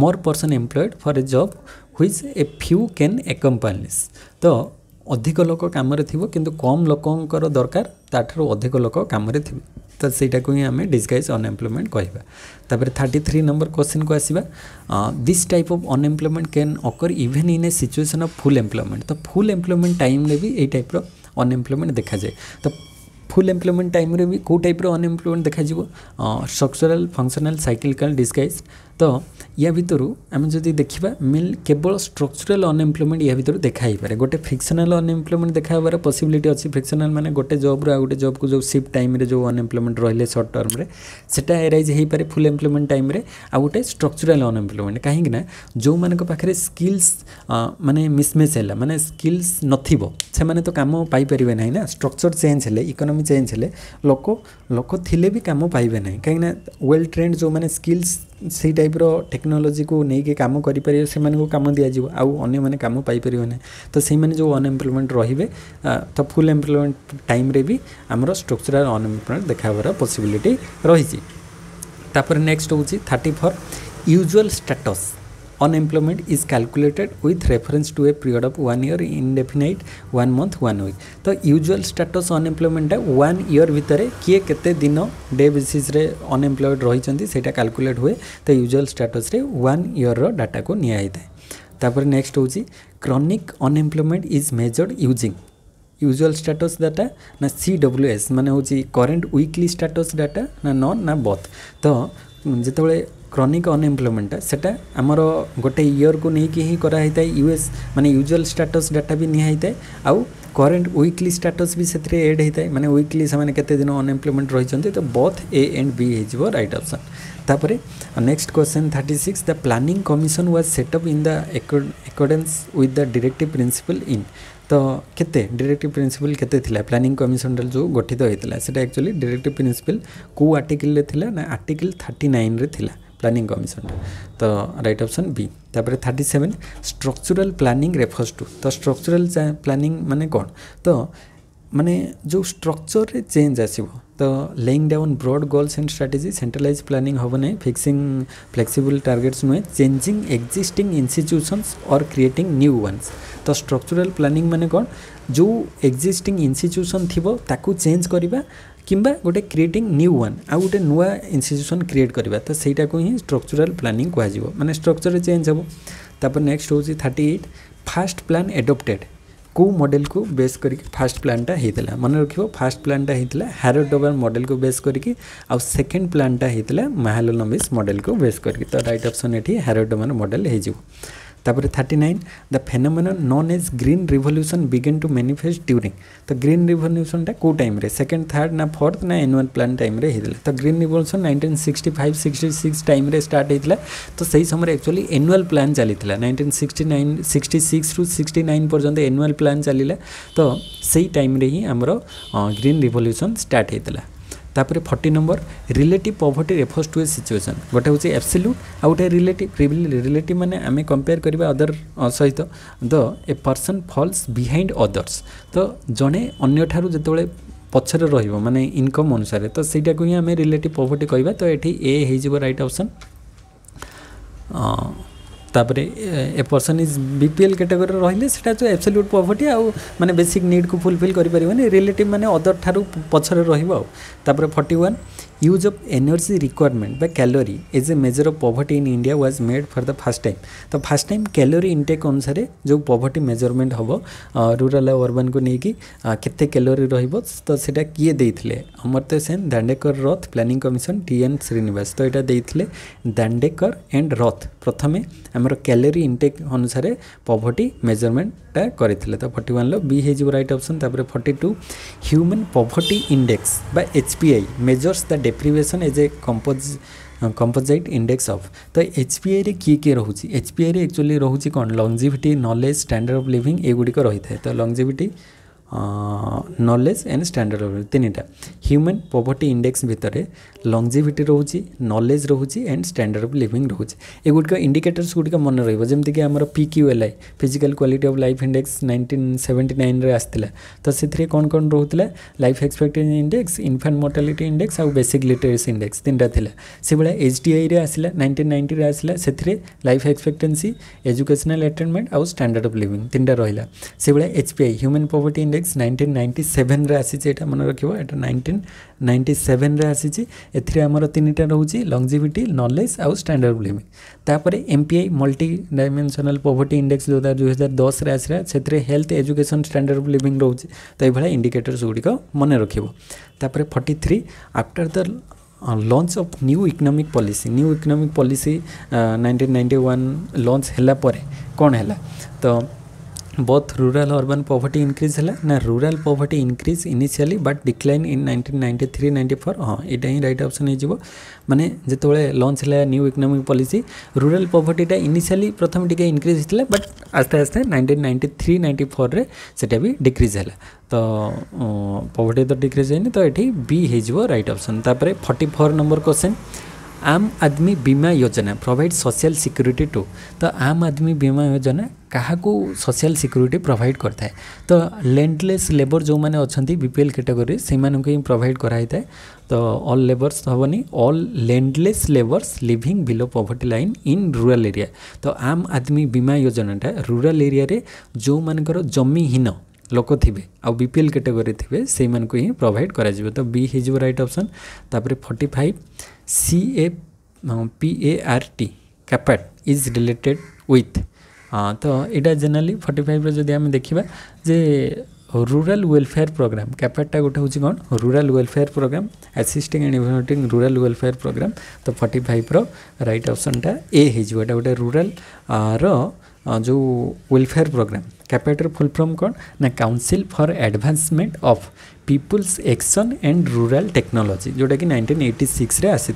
S1: more person employed for a job which a few can accomplish তো ଅଧିକ ଲୋକ କାମରେ ଥିବ କିନ୍ତୁ କମ୍ ଲୋକଙ୍କର ଦରକାର ତାଠାରୁ ଅଧିକ ଲୋକ କାମରେ ଥିବେ ତ ସେଇଟାକୁ ହିଁ ଆମେ ଡିସଗାଇଜ୍ ଅନଏମ୍ପ୍ଲୟମେଣ୍ଟ କହିବା ତାପରେ ଥାର୍ଟି ଥ୍ରୀ ନମ୍ବର କ୍ୱେଶ୍ଚିନ୍କୁ ଆସିବା this type of unemployment can occur even in a situation of full employment ତ ଫୁଲ୍ ଏମ୍ପ୍ଲୟମେଣ୍ଟ ଟାଇମ୍ରେ ବି ଏଇ ଟାଇପ୍ର ଅନଏମ୍ପ୍ଲୟମେଣ୍ଟ ଦେଖାଯାଏ ତ फुल एम्प्लयमेंट टाइम रे भी कौ टाइप अनएम्प्लयमेंट देखा स्ट्रक्चराल फंक्शनाल साइक्लिकल डिस्गाइज ତ ୟା ଭିତରୁ ଆମେ ଯଦି ଦେଖିବା ମେନ୍ କେବଳ ଷ୍ଟ୍ରକ୍ଚରାଲ ଅନଏମ୍ପ୍ଲୟମେଣ୍ଟ ୟା ଭିତରୁ ଦେଖା ହେଇପାରେ ଗୋଟେ ଫିକ୍ସନାଲ ଅନଏମ୍ପ୍ଲୟମେଣ୍ଟ ଦେଖା ହେବାର ପସିବିଲିଟି ଅଛି ଫିକ୍ସନାଲ ମାନେ ଗୋଟେ ଜବ୍ରୁ ଆଉ ଗୋଟେ ଜବ୍କୁ ଯେଉଁ ସିଫ୍ଟ ଟାଇମ୍ରେ ଯେଉଁ ଅନଏମ୍ପ୍ଲୟମେଣ୍ଟ ରହିଲେ ସର୍ଟ ଟର୍ମରେ ସେଇଟା ଏରାଇଜ୍ ହେଇପାରେ ଫୁଲ୍ ଏମ୍ପ୍ଲୟମେଣ୍ଟ ଟାଇମ୍ରେ ଆଉ ଗୋଟେ ଷ୍ଟ୍ରକ୍ଚରାଲ ଅନଏମ୍ପ୍ଲୟମେଣ୍ଟ କାହିଁକିନା ଯେଉଁମାନଙ୍କ ପାଖରେ ସ୍କିଲ୍ସ ମାନେ ମିସମ୍ୟାଚ୍ ହେଲା ମାନେ ସ୍କିଲ୍ସ ନଥିବ ସେମାନେ ତ କାମ ପାଇପାରିବେ ନାହିଁ ନା ଷ୍ଟ୍ରକ୍ଚର ଚେଞ୍ଜ ହେଲେ ଇକୋନୋମି ଚେଞ୍ଜ ହେଲେ ଲୋକ ଲୋକ ଥିଲେ ବି କାମ ପାଇବେ ନାହିଁ କାହିଁକିନା ୱେଲ୍ ଟ୍ରେଣ୍ଡ ଯେଉଁମାନେ ସ୍କିଲ୍ସ से टाइप टाइप्र टेक्नोलोजी को लेकिन कम करम दिजा आम पाइपर ना तो से जो अनएम्प्लयमेंट रे तो फुल एम्प्लयमेंट टाइम भी आमर स्ट्रक्चराल अनएम्प्लयमेंट देखा पसबिलिटी रही नेक्स्ट हूँ thirty four usual status unemployment is calculated with reference to a period of one year indefinite one month one week तो यूजुआल स्टाटस अनएम्प्लयमेंटा वन इयर भितर किए के दिन डे बेसीस अनएम्प्लयड रही सहीटा हुए तो यूजुआल स्टाटस वन इयर रटा को निपर नेक्स्ट हूँ chronic unemployment is measured using usual status data ना सी डब्ल्यू एस मैंने करेन्ट विकली स्टाटस डाटा ना नन ना बथ तो जिते କ୍ରନିକ୍ ଅନଏମ୍ପ୍ଲୟମେଣ୍ଟଟା ସେଟା ଆମର ଗୋଟେ ଇୟର୍କୁ ନେଇକି ହିଁ କରାହେଇଥାଏ ୟୁଏସ୍ ମାନେ ୟୁଜୁଆଲ୍ ଷ୍ଟାଟସ୍ ଡାଟା ବି ନିଆହେଇଥାଏ ଆଉ କରେଣ୍ଟ ୱିକ୍ଲି ଷ୍ଟାଟସ୍ ବି ସେଥିରେ ଏଡ୍ ହେଇଥାଏ ମାନେ ୱିକ୍ଲି ସେମାନେ କେତେ ଦିନ ଅନଏମ୍ପ୍ଲୟମେଣ୍ଟ ରହିଛନ୍ତି ତ ବୋଥ୍ ଏ ଆଣ୍ଡ ବି ହେଇଯିବ ରାଇଟ୍ ଅପ୍ସନ୍ ତାପରେ next question thirty six the planning commission was set up in the accordance with the directive principle in ତ କେତେ ଡିରେକ୍ଟିଭ୍ ପ୍ରିନ୍ସିପଲ୍ କେତେ ଥିଲା ପ୍ଲାନିଂ କମିଶନର ଯେଉଁ ଗଠିତ ହୋଇଥିଲା ସେଇଟା ଆକ୍ଚୁଆଲି ଡିରେକ୍ଟିଭ୍ ପ୍ରିନ୍ସିପଲ୍ କେଉଁ ଆର୍ଟିକିଲ୍ରେ ଥିଲା ନା ଆର୍ଟିକିଲ୍ ଥାର୍ଟି ନାଇନ୍ରେ ଥିଲା ପ୍ଲାନିଂ କମିଶନ ତ ରାଇଟ୍ ଅପସନ୍ ବି ତାପରେ thirty seven structural planning refers to the structural planning ମାନେ କ'ଣ ତ ମାନେ ଯେଉଁ ଷ୍ଟ୍ରକ୍ଚରରେ ଚେଞ୍ଜ ଆସିବ ତ laying down broad goals and strategy centralize planning ହେବ ନାହିଁ ଫିକ୍ସିଂ ଫ୍ଲେକ୍ସିବୁଲ୍ ଟାର୍ଗେଟ୍ସ ନୁହେଁ changing existing institutions or creating new ones ତ ଷ୍ଟ୍ରକ୍ଚରାଲ୍ ପ୍ଲାନିଂ ମାନେ କ'ଣ ଯେଉଁ ଏକ୍ଜିଷ୍ଟିଂ ଇନଷ୍ଟିଚ୍ୟୁସନ୍ ଥିବ ତାକୁ ଚେଞ୍ଜ କରିବା কিংবা ଗୋଟେ କ୍ରିଏଟିଂ ନ୍ୟୁ ୱାନ୍ ଆଉ ଗୋଟେ ନୂଆ ଇନଷ୍ଟିଚ୍ୟୁସନ୍ କ୍ରିଏଟ୍ କରିବା ତ ସେଇଟାକୁ ହିଁ ଷ୍ଟ୍ରକ୍ଚରାଲ୍ ପ୍ଲାନିଂ କୁହାଯିବ ମାନେ ଷ୍ଟ୍ରକ୍ଚର୍ ଚେଞ୍ଜ ହେବ ତାପରେ ନେକ୍ସଟ ହେଉଛି thirty eight first plan adopted କେଉଁ ମଡ଼େଲକୁ ବେସ୍ କରିକି ଫାଷ୍ଟ ପ୍ଲାନ୍ଟା ହେଇଥିଲା ମନେ ରଖିବ ଫାଷ୍ଟ ପ୍ଲାନ୍ଟା ହେଇଥିଲା ହ୍ୟାରୋ ଡବାର ମଡ଼େଲକୁ ବେସ୍ କରିକି ଆଉ ସେକେଣ୍ଡ ପ୍ଲାନ୍ଟା ହେଇଥିଲା ମାହାଲୋନମିସ୍ ମଡ଼େଲକୁ ବେସ୍ କରିକି ତ ରାଇଟ୍ ଅପ୍ସନ୍ ଏଠି ହ୍ୟାରୋ ଡବାର ମଡ଼େଲ ହେଇଯିବ তারপরে thirty nine the phenomenon known as green revolution began to manifest during ତ ଗ୍ରୀନ୍ ରିଭଲ୍ୟୁସନ୍ଟା କେଉଁ ଟାଇମ୍ରେ ସେକେଣ୍ଡ ଥାର୍ଡ଼ ନା ଫୋର୍ଥ ନା ଏନୁଆଲ୍ ପ୍ଲାନ୍ ଟାଇମ୍ରେ ହେଇଥିଲା ତ green revolution nineteen sixty five sixty six ଟାଇମ୍ରେ ଷ୍ଟାର୍ଟ ହେଇଥିଲା ତ ସେହି ସମୟରେ ଆକ୍ଚୁଆଲି ଏନୁଆଲ୍ ପ୍ଲାନ୍ ଚାଲିଥିଲା ନାଇଣ୍ଟିନ୍ ସିକ୍ସଟି ନାଇନ୍ ସିକ୍ସଟି ସିକ୍ସରୁ ସିକ୍ସଟି ନାଇନ୍ ପର୍ଯ୍ୟନ୍ତ ଏନୁଆଲ୍ ପ୍ଲାନ୍ ଚାଲିଲା ତ ସେଇ ଟାଇମ୍ରେ ହିଁ ଆମର ଗ୍ରୀନ୍ ରିଭଲ୍ୟୁସନ୍ ଷ୍ଟାର୍ଟ ହେଇଥିଲା ତାପରେ forty number relative poverty refers to a situation ଗୋଟେ ହେଉଛି ଏପ୍ସିଲ୍ୟୁଟ୍ ଆଉ ଗୋଟେ ରିଲେଟିଭ୍ ରିଲେଟିଭ୍ ମାନେ ଆମେ କମ୍ପେୟାର କରିବା ଅଦର ସହିତ the a person falls behind others ତ ଜଣେ ଅନ୍ୟଠାରୁ ଯେତେବେଳେ ପଛରେ ରହିବ ମାନେ ଇନକମ୍ ଅନୁସାରେ ତ ସେଇଟାକୁ ହିଁ ଆମେ ରିଲେଟିଭ୍ ପଭର୍ଟି କହିବା ତ ଏଠି ଏ ହେଇଯିବ ରାଇଟ୍ ଅପସନ୍ ତାପରେ a person is B P L କାଟାଗୋରୀରେ ରହିଲେ ସେଇଟା ଯେଉଁ ଏବ୍ସଲ୍ୟୁଟ୍ ପଭର୍ଟି ଆଉ ମାନେ ବେସିକ୍ ନିଡ଼୍କୁ ଫୁଲଫିଲ୍ କରିପାରିବନି ରିଲେଟିଭ୍ ମାନେ ଅଦର୍ ଠାରୁ ପଛରେ ରହିବ ଆଉ ତାପରେ forty one Use of energy requirement by calorie as a measure of poverty in India was made for the first time. तो first time calorie intake अनुसार जो poverty measurement हम rural और urban को लेकिन केते calorie रोहिबो तो सेटा किए देइथिले अमर्त्य सेन दांडेकर रथ प्लानिंग कमिशन टीएन श्रीनिवास तो एटा देइथिले दांडेकर एंड रथ प्रथमे हमर calorie intake अनुसार poverty measurement टा करिथिले तो 41 लो बी हे जो राइट ऑप्शन तापरे 42 ह्यूमन पॉवर्टी इंडेक्स बा HPI measures the deprivation as a compose composite index of ତ ପି ଏଚ୍ପିଆଇରେ କିଏ କିଏ ରହୁଛି ପି ଏଚ୍ପିଆଇରେ ଏକ୍ଚୁଆଲି ରହୁଛି କ'ଣ longevity knowledge standard of living ଏଗୁଡ଼ିକ ରହିଥାଏ ତ longevity knowledge and standard of ତିନିଟା ହ୍ୟୁମାନ୍ ପଭର୍ଟି ଇଣ୍ଡେକ୍ସ ଭିତରେ ଲଙ୍ଗଜିଭିଟି ରହୁଛି ନଲେଜ ରହୁଛି ଆଣ୍ଡ ଷ୍ଟାଣ୍ଡାର୍ଡ଼ ଅଫ୍ ଲିଭିଂ ରହୁଛି ଏଗୁଡ଼ିକ ଇଣ୍ଡିକେଟର୍ସ ଗୁଡ଼ିକ ମନେ ରହିବ ଯେମିତିକି ଆମର P Q L I physical quality of life index nineteen seventy ନାଇନ୍ରେ ଆସିଥିଲା ତ ସେଥିରେ କ'ଣ କ'ଣ ରହୁଥିଲା life expectancy index infant mortality index ଆଉ ବେସିକ୍ ଲିଟେରେସି ଇଣ୍ଡେକ୍ସ ତିନିଟା ଥିଲା ସେଭଳିଆ ଏଚ୍ ଡି ଆଇରେ ଆସିଲା ନାଇଣ୍ଟିନ୍ ନାଇଣ୍ଟିରେ ଆସିଲା ସେଥିରେ ଲାଇଫ୍ ଏକ୍ସପେକ୍ଟେନ୍ସି ଏଜୁକେସନାଲ୍ ଆଟେନମେଣ୍ଟ ଆଉ ଷ୍ଟାଣ୍ଡାର୍ଡ଼ ଅଫ୍ ଲିଭିଂ ତିନିଟା ରହିଲା ସେଭଳିଆ H P I human poverty index six nineteen ninety ସେଭେନରେ ଆସିଛି ଏଇଟା ମନେ ରଖିବ ଏଇଟା ନାଇଣ୍ଟିନ୍ ନାଇଣ୍ଟି ସେଭେନରେ ଆସିଛି ଏଥିରେ ଆମର ତିନିଟା ରହୁଛି ଲଙ୍ଗଜିଭିଟି ନଲେଜ୍ ଆଉ ଷ୍ଟାଣ୍ଡାର୍ଡ଼ ବ୍ଲିମିଂ ତାପରେ M P I multi dimensional poverty index ଯେଉଁଟା ଦୁଇ ହଜାର ଦଶରେ ଆସିଲା ସେଥିରେ ହେଲ୍ଥ ଏଜୁକେସନ୍ ଷ୍ଟାଣ୍ଡାର୍ଡ଼ ଲିଭିଂ ରହୁଛି ତ ଏଇଭଳିଆ ଇଣ୍ଡିକେଟର୍ସ ଗୁଡ଼ିକ ମନେ ରଖିବ ତାପରେ forty three after the launch of new economic policy new economic policy nineteen ninety one launch हैला कौन है तो both rural urban poverty increase hela na rural poverty increase initially but decline in 1993 94 ha eta hi right option he jibo mane jetobale launch hela new economic policy rural poverty ta initially pratham dike increase hitla but aste aste 1993 94 re seta bi decrease hela तो poverty तो decrease होनी तो ये B हो right option तापर forty four number question Aam Aadmi Bima Yojana provide social security to ତ ଆମ୍ ଆଦମୀ ବୀମା ଯୋଜନା କାହାକୁ ସୋସିଆଲ୍ ସିକ୍ୟୁରିଟି ପ୍ରୋଭାଇଡ୍ କରିଥାଏ ତ ଲେଣ୍ଡଲେସ୍ ଲେବର୍ ଯେଉଁମାନେ ଅଛନ୍ତି ବିପିଏଲ୍ କାଟେଗୋରୀ ସେମାନଙ୍କୁ ହିଁ ପ୍ରୋଭାଇଡ୍ କରାହେଇଥାଏ ତ ଅଲ୍ ଲେବର୍ସ ହେବନି all landless labours living below poverty line in rural area ତ ଆମ୍ ଆଦମୀ ବୀମା ଯୋଜନାଟା ରୁରାଲ୍ ଏରିଆରେ ଯେଉଁମାନଙ୍କର ଜମିହୀନ ଲୋକ ଥିବେ ଆଉ ବି ପି ଏଲ୍ କାଟେଗୋରୀ ଥିବେ ସେଇମାନଙ୍କୁ ହିଁ ପ୍ରୋଭାଇଡ଼ କରାଯିବ ତ ବି ହେଇଯିବ ରାଇଟ୍ ଅପସନ୍ ତାପରେ forty five C A P A R T CAPART is related with ତ ଏଇଟା ଜେନେରାଲି ଫର୍ଟି ଫାଇଭ୍ର ଯଦି ଆମେ ଦେଖିବା ଯେ ରୁରାଲ୍ ୱେଲଫେୟାର୍ ପ୍ରୋଗ୍ରାମ୍ କ୍ୟାପେଟ୍ଟା ଗୋଟେ ହେଉଛି କ'ଣ rural welfare programme assisting and ଇଭେଣ୍ଟିଂ rural welfare programme ତ ଫର୍ଟି ଫାଇଭ୍ର ରାଇଟ୍ ଅପସନ୍ଟା ଏ ହେଇଯିବ ଏଇଟା ଗୋଟେ ରୁରାଲ୍ ର ଯେଉଁ ୱେଲଫେୟାର୍ ପ୍ରୋଗ୍ରାମ୍ କ୍ୟାପେଟ୍ର ଫୁଲ୍ ଫର୍ମ କ'ଣ ନା council for advancement of people's action and rural technology जोटा कि नाइंटीन एट्टी सिक्स आसी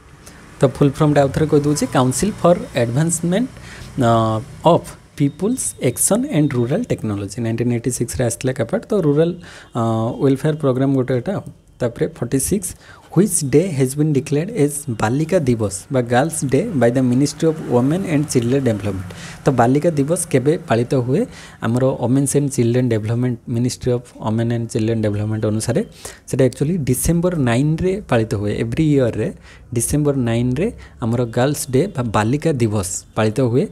S1: तो फुल फर्म टाइम थे कहीदे council for advancement of people's action and rural technology nineteen eighty six आसाला CAPART तो rural welfare programme गोटेटा तपर forty six which day has been declared as Balika Divas বা girls day by the ministry of women and children development তো বালিকা দিবস কেবে পালিত হুয়ে আমার women's and children development ministry of women and children development অনুসারে সেটা actually December নাইনরে পালিত হুয়ে every ইয়র্রে December নাইনরে আমার গার্লস ডে বা বালিকা দিবস পালিত হুয়ে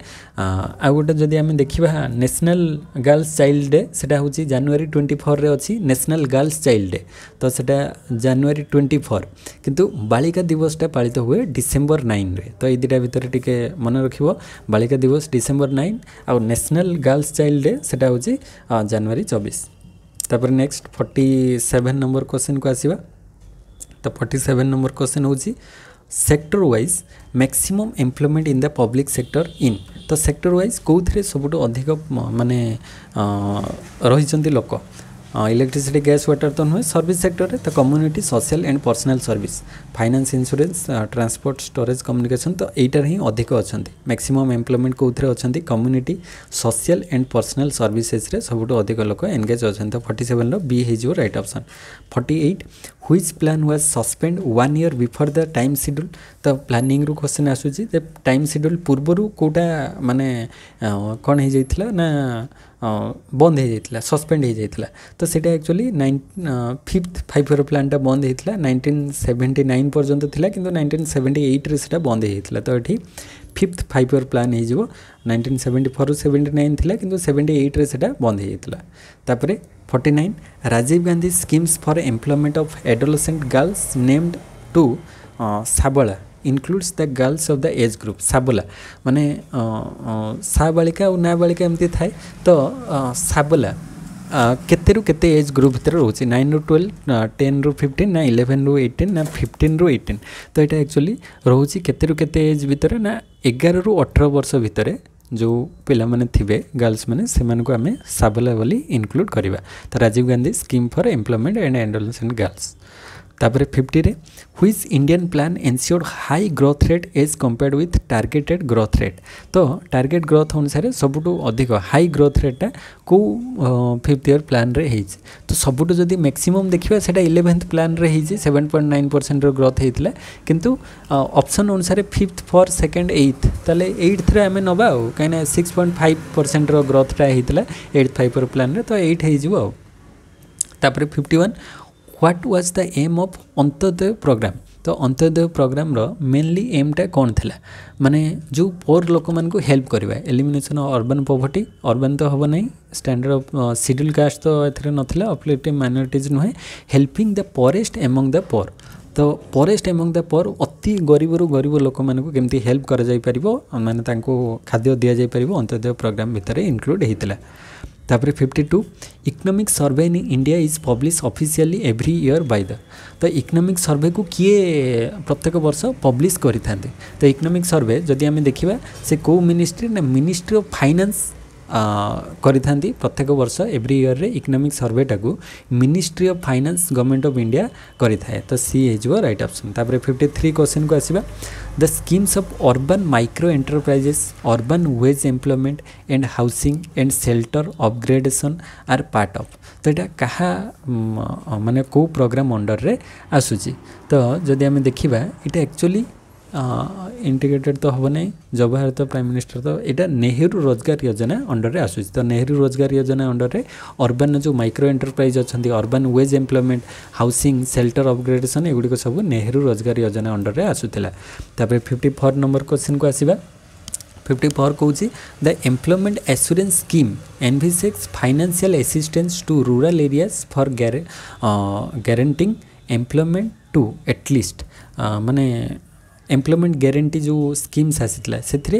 S1: আউ গোটে যদি আমি দেখিবা ন্যাশনাল গার্লস চাইল্ড ডে সেটা হচ্ছে জানুয়ারি টোয়েন্টি ফোর্রে অছি ন্যাশনাল গার্লস চাইল্ড ডে তো সেটা জানুয়ারি টোয়েন্টি ফোর কিন্তু বালিকা দিবসটা পালিত হুয়ে ডিসেম্বর নাইনরে তো এই দুইটা ভিতরে টিকে মনে রাখব বালিকা দিবস ডিসেম্বর নাইন আউ ন্যাশনাল গার্লস চাইল্ড ডে সেটা হচ্ছে জানুয়ারি চবিশ তারপরে next forty seven number question কু আসবা তো ফর্টি সেভেন নম্বর কোশ্চেন হচ্ছে sector was maximum employment in the public sector in तो सेक्टर व्वज कौर सब अधिक मानने रही लोक इलेक्ट्रिसीटी गैस व्वाटर तो नुहे सर्विस सेक्टर में तो community social and personal service finance insurance transport storage communication तो यार ही अधिक अच्छा मैक्सीम एम्प्लयमेंट कौर अच्छा community social and personal services सब अधिक लोक एंगेज अच्छा तो फर्टी सेवेन री हो right option forty eight which plan was suspend one year before the time schedule ତ ପ୍ଲାନିଂରୁ କ୍ୱେଶ୍ଚନ୍ ଆସୁଛି ଯେ ଟାଇମ୍ ସେଡ୍ୟୁଲ୍ ପୂର୍ବରୁ କେଉଁଟା ମାନେ କ'ଣ ହେଇଯାଇଥିଲା ନା ବନ୍ଦ ହେଇଯାଇଥିଲା ସସ୍ପେଣ୍ଡ ହେଇଯାଇଥିଲା ତ ସେଇଟା actually nine fifth five year ପ୍ଲାନ୍ଟା ବନ୍ଦ ହେଇଥିଲା ନାଇଣ୍ଟିନ୍ ସେଭେଣ୍ଟି ନାଇନ୍ ପର୍ଯ୍ୟନ୍ତ ଥିଲା କିନ୍ତୁ ନାଇଣ୍ଟିନ୍ ସେଭେଣ୍ଟି ଏଇଟ୍ରେ ସେଇଟା ବନ୍ଦ ହେଇଯାଇଥିଲା ତ ଏଠି ফিফথ ফাইভ ইয়র প্ল্যান হয়েଯିব নাইনটিন সেভেন্টি ফোরু সেভেন্টি নাইন লা কিন্তু সেভেন্টি এইট্রে সেটা বন্ধ হয়ে যাইছিল তাপরে forty nine Rajiv Gandhi schemes for employment of adolescent girls named to Sabla includes the girls of the age group Sabla माने साबालिका और नाबालिका एमती थाए तो साबला केतेरू केते एज ग्रुप भितर रोचे नाइन रु ट्वेल्व टेन रु फिफ्टन ना इलेवेन रु एटीन ना फिफ्टन रु एटीन तो यहाँ एक्चुअली रोचे केतेरू केते एज भितर ना ଏଗାରରୁ ଅଠର ବର୍ଷ ଭିତରେ ଯେଉଁ ପିଲାମାନେ ଥିବେ ଗାର୍ଲସ୍ ମାନେ ସେମାନଙ୍କୁ ଆମେ ସାବଲା ବୋଲି ଇନକ୍ଲୁଡ଼ କରିବା ତ Rajiv Gandhi scheme for employment and adolescent girls ତାପରେ ଫିଫ୍ଟିରେ which Indian plan ensured high growth rate as compared with targeted growth rate ତ ଟାର୍ଗେଟ୍ ଗ୍ରୋଥ୍ ଅନୁସାରେ ସବୁଠୁ ଅଧିକ ହାଇ ଗ୍ରୋଥ୍ ରେଟ୍ଟା କେଉଁ ଫିଫ୍ଥ ଇୟର୍ ପ୍ଲାନ୍ରେ ହେଇଛି ତ ସବୁଠୁ ଯଦି ମ୍ୟାକ୍ସିମମ୍ ଦେଖିବା ସେଇଟା ଇଲେଭେନ୍ଥ ପ୍ଲାନ୍ରେ ହେଇଛି ସେଭେନ୍ ପଏଣ୍ଟ ନାଇନ୍ ପରସେଣ୍ଟର ଗ୍ରୋଥ୍ ହେଇଥିଲା କିନ୍ତୁ ଅପସନ୍ ଅନୁସାରେ ଫିଫ୍ଥ ଫୋର୍ ସେକେଣ୍ଡ ଏଇଥ ତାହେଲେ ଏଇଥରେ ଆମେ ନେବା ଆଉ କାହିଁକିନା ସିକ୍ସ ପଏଣ୍ଟ ଫାଇଭ୍ ପରସେଣ୍ଟର ଗ୍ରୋଥ୍ଟା ହେଇଥିଲା ଏଇଟ୍ ଫାଇଭ୍ ପ୍ଲାନ୍ରେ ତ ଏଇଟ୍ ହେଇଯିବ ଆଉ ତାପରେ fifty one what was the aim of Antyodaya programme ତ ଅନ୍ତୋଦୟ ପ୍ରୋଗ୍ରାମ୍ର ମେନ୍ଲି ଏମ୍ଟା କ'ଣ ଥିଲା ମାନେ ଯେଉଁ ପୋର୍ ଲୋକମାନଙ୍କୁ ହେଲ୍ପ କରିବା ଏଲିମିନେସନ୍ ଅର୍ବାନ୍ ପୋଭର୍ଟି ଅର୍ବାନ୍ ତ ହେବ ନାହିଁ ଷ୍ଟାଣ୍ଡାର୍ଡ଼ ଅଫ୍ ସିଡ୍ୟୁଲ୍ କାଷ୍ଟ ତ ଏଥିରେ ନଥିଲା ଅପଲେଟିଭ୍ ମାଇନରିଟିଜ୍ ନୁହେଁ helping the poorest among the poor ତ ପରେଷ୍ଟ ଏମଙ୍ଗ ଦ ପୋର୍ ଅତି ଗରିବରୁ ଗରିବ ଲୋକମାନଙ୍କୁ କେମିତି ହେଲ୍ପ କରାଯାଇପାରିବ ମାନେ ତାଙ୍କୁ ଖାଦ୍ୟ ଦିଆଯାଇପାରିବ ଅନ୍ତୋଦୟ ପ୍ରୋଗ୍ରାମ୍ ଭିତରେ ଇନକ୍ଲୁଡ଼ ହୋଇଥିଲା ତାପରେ fifty two economic survey in India is publish officially every year by the ତ ଇକୋନୋମିକ୍ ସର୍ଭେକୁ କିଏ ପ୍ରତ୍ୟେକ ବର୍ଷ ପବ୍ଲିଶ କରିଥାନ୍ତି ତ ଇକୋନୋମିକ୍ ସର୍ଭେ ଯଦି ଆମେ ଦେଖିବା ସେ କେଉଁ ମିନିଷ୍ଟ୍ରି ନା ମିନିଷ୍ଟ୍ରି ଅଫ୍ ଫାଇନାନ୍ସ କରିଥାନ୍ତି ପ୍ରତ୍ୟେକ ବର୍ଷ ଏଭ୍ରି ଇୟର୍ରେ economic ସର୍ଭେଟାକୁ ministry of finance government of India କରିଥାଏ ତ ସି ହେଇଯିବ ରାଇଟ୍ ଅପ୍ସନ୍ ତାପରେ ଫିଫ୍ଟି ଥ୍ରୀ କ୍ୱେଶ୍ଚନ୍କୁ ଆସିବା the schemes of urban micro enterprises urban wage employment and housing and shelter upgradation are part of ତ ଏଇଟା କାହା ମାନେ କେଉଁ ପ୍ରୋଗ୍ରାମ୍ ଅଣ୍ଡରରେ ଆସୁଛି ତ ଯଦି ଆମେ ଦେଖିବା ଏଇଟା ଆକ୍ଚୁଆଲି ଇଣ୍ଟିଗ୍ରେଟେଡ଼୍ ତ ହେବନି ଜବ ଭାରତ ପ୍ରାଇମ୍ ମିନିଷ୍ଟର ତ ଏଇଟା ନେହେରୁ ରୋଜଗାର ଯୋଜନା ଅଣ୍ଡରରେ ଆସୁଛି ତ ନେହେରୁ ରୋଜଗାର ଯୋଜନା ଅଣ୍ଡରରେ ଅର୍ବାନ୍ର ଯେଉଁ ମାଇକ୍ରୋ ଏଣ୍ଟରପ୍ରାଇଜ୍ ଅଛନ୍ତି urban wage employment housing shelter upgradation ଏଗୁଡ଼ିକ ସବୁ ନେହେରୁ ରୋଜଗାର ଯୋଜନା ଅଣ୍ଡରରେ ଆସୁଥିଲା ତାପରେ ଫିଫ୍ଟି ଫୋର୍ ନମ୍ବର କ୍ୱେଶ୍ଚିନ୍କୁ ଆସିବା फिफ्टी फोर कौन the employment assurance scheme envisages financial assistance to rural areas for guaranteeing employment to at least मानने ଏମ୍ପ୍ଲୟମେଣ୍ଟ ଗ୍ୟାରେଣ୍ଟି ଯେଉଁ ସ୍କିମ୍ସ ଆସିଥିଲା ସେଥିରେ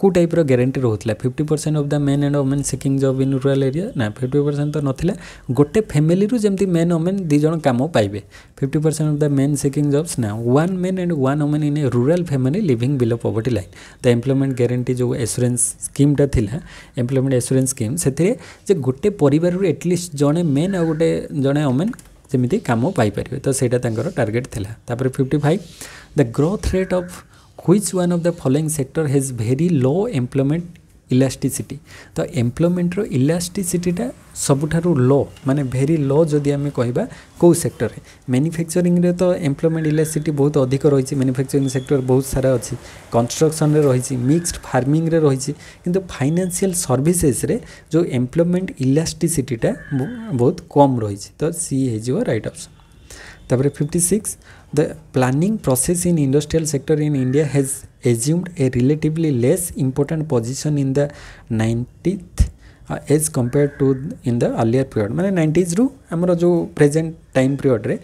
S1: କେଉଁ ଟାଇପ୍ର ଗ୍ୟାରେଣ୍ଟି ରହୁଥିଲା fifty percent of the men and women seeking job in rural area ନା fifty percent ତ ନଥିଲା ଗୋଟେ ଫ୍ୟାମିଲିରୁ ଯେମିତି ମେନ୍ ଓମେନ୍ ଦୁଇ ଜଣ କାମ ପାଇବେ fifty percent of the men seeking jobs ନା one men and one women in a rural family living below poverty line ତ ଏମ୍ପ୍ଲୟମେଣ୍ଟ ଗ୍ୟାରେଣ୍ଟି ଯେଉଁ ଏସୁରାନ୍ସ ସ୍କିମ୍ଟା ଥିଲା ଏମ୍ପ୍ଲୟମେଣ୍ଟ ଏସୁରାନ୍ସ ସ୍କିମ୍ ସେଥିରେ ଯେ ଗୋଟେ ପରିବାରରୁ ଏଟଲିଷ୍ଟ ଜଣେ ମେନ୍ ଆଉ ଗୋଟେ ଜଣେ ଓମେନ୍ जमी कम पापर तो सहीटा टार्गेट थी fifty five the growth rate of which one of the following sector has very low employment elasticity তো এমপ্লয়মেন্টর ইলাষ্টিসিটিটা ସବୁଠାରୁ ଲୋ ମାନେ ଭେରି ଲୋ ଯଦି ଆମେ କହିବା କେଉଁ ସେକ୍ଟରରେ ମ୍ୟାନୁଫ୍ୟାକ୍ଚରିଂରେ ତ ଏମ୍ପ୍ଲୟମେଣ୍ଟ ଇଲାଷ୍ଟ୍ରିଟି ବହୁତ ଅଧିକ ରହିଛି ମ୍ୟାନୁଫ୍ୟାକ୍ଚରିଂ ସେକ୍ଟର ବହୁତ ସାରା ଅଛି କନଷ୍ଟ୍ରକ୍ସନରେ ରହିଛି ମିକ୍ସଡ ଫାର୍ମିଂରେ ରହିଛି କିନ୍ତୁ ଫାଇନାନ୍ସିଆଲ ସର୍ଭିସେସରେ ଯେଉଁ ଏମ୍ପ୍ଲୟମେଣ୍ଟ ଇଲାଷ୍ଟ୍ରିସିଟିଟା ବହୁତ କମ୍ ରହିଛି ତ ସି ହେଇଯିବ ରାଇଟ୍ ଅପ୍ସନ୍ ତାପରେ fifty six The planning process in industrial sector in India has assumed a relatively less important position in the 90th uh, as compared to in the earlier period माने 90s रु हमर जो present time period रे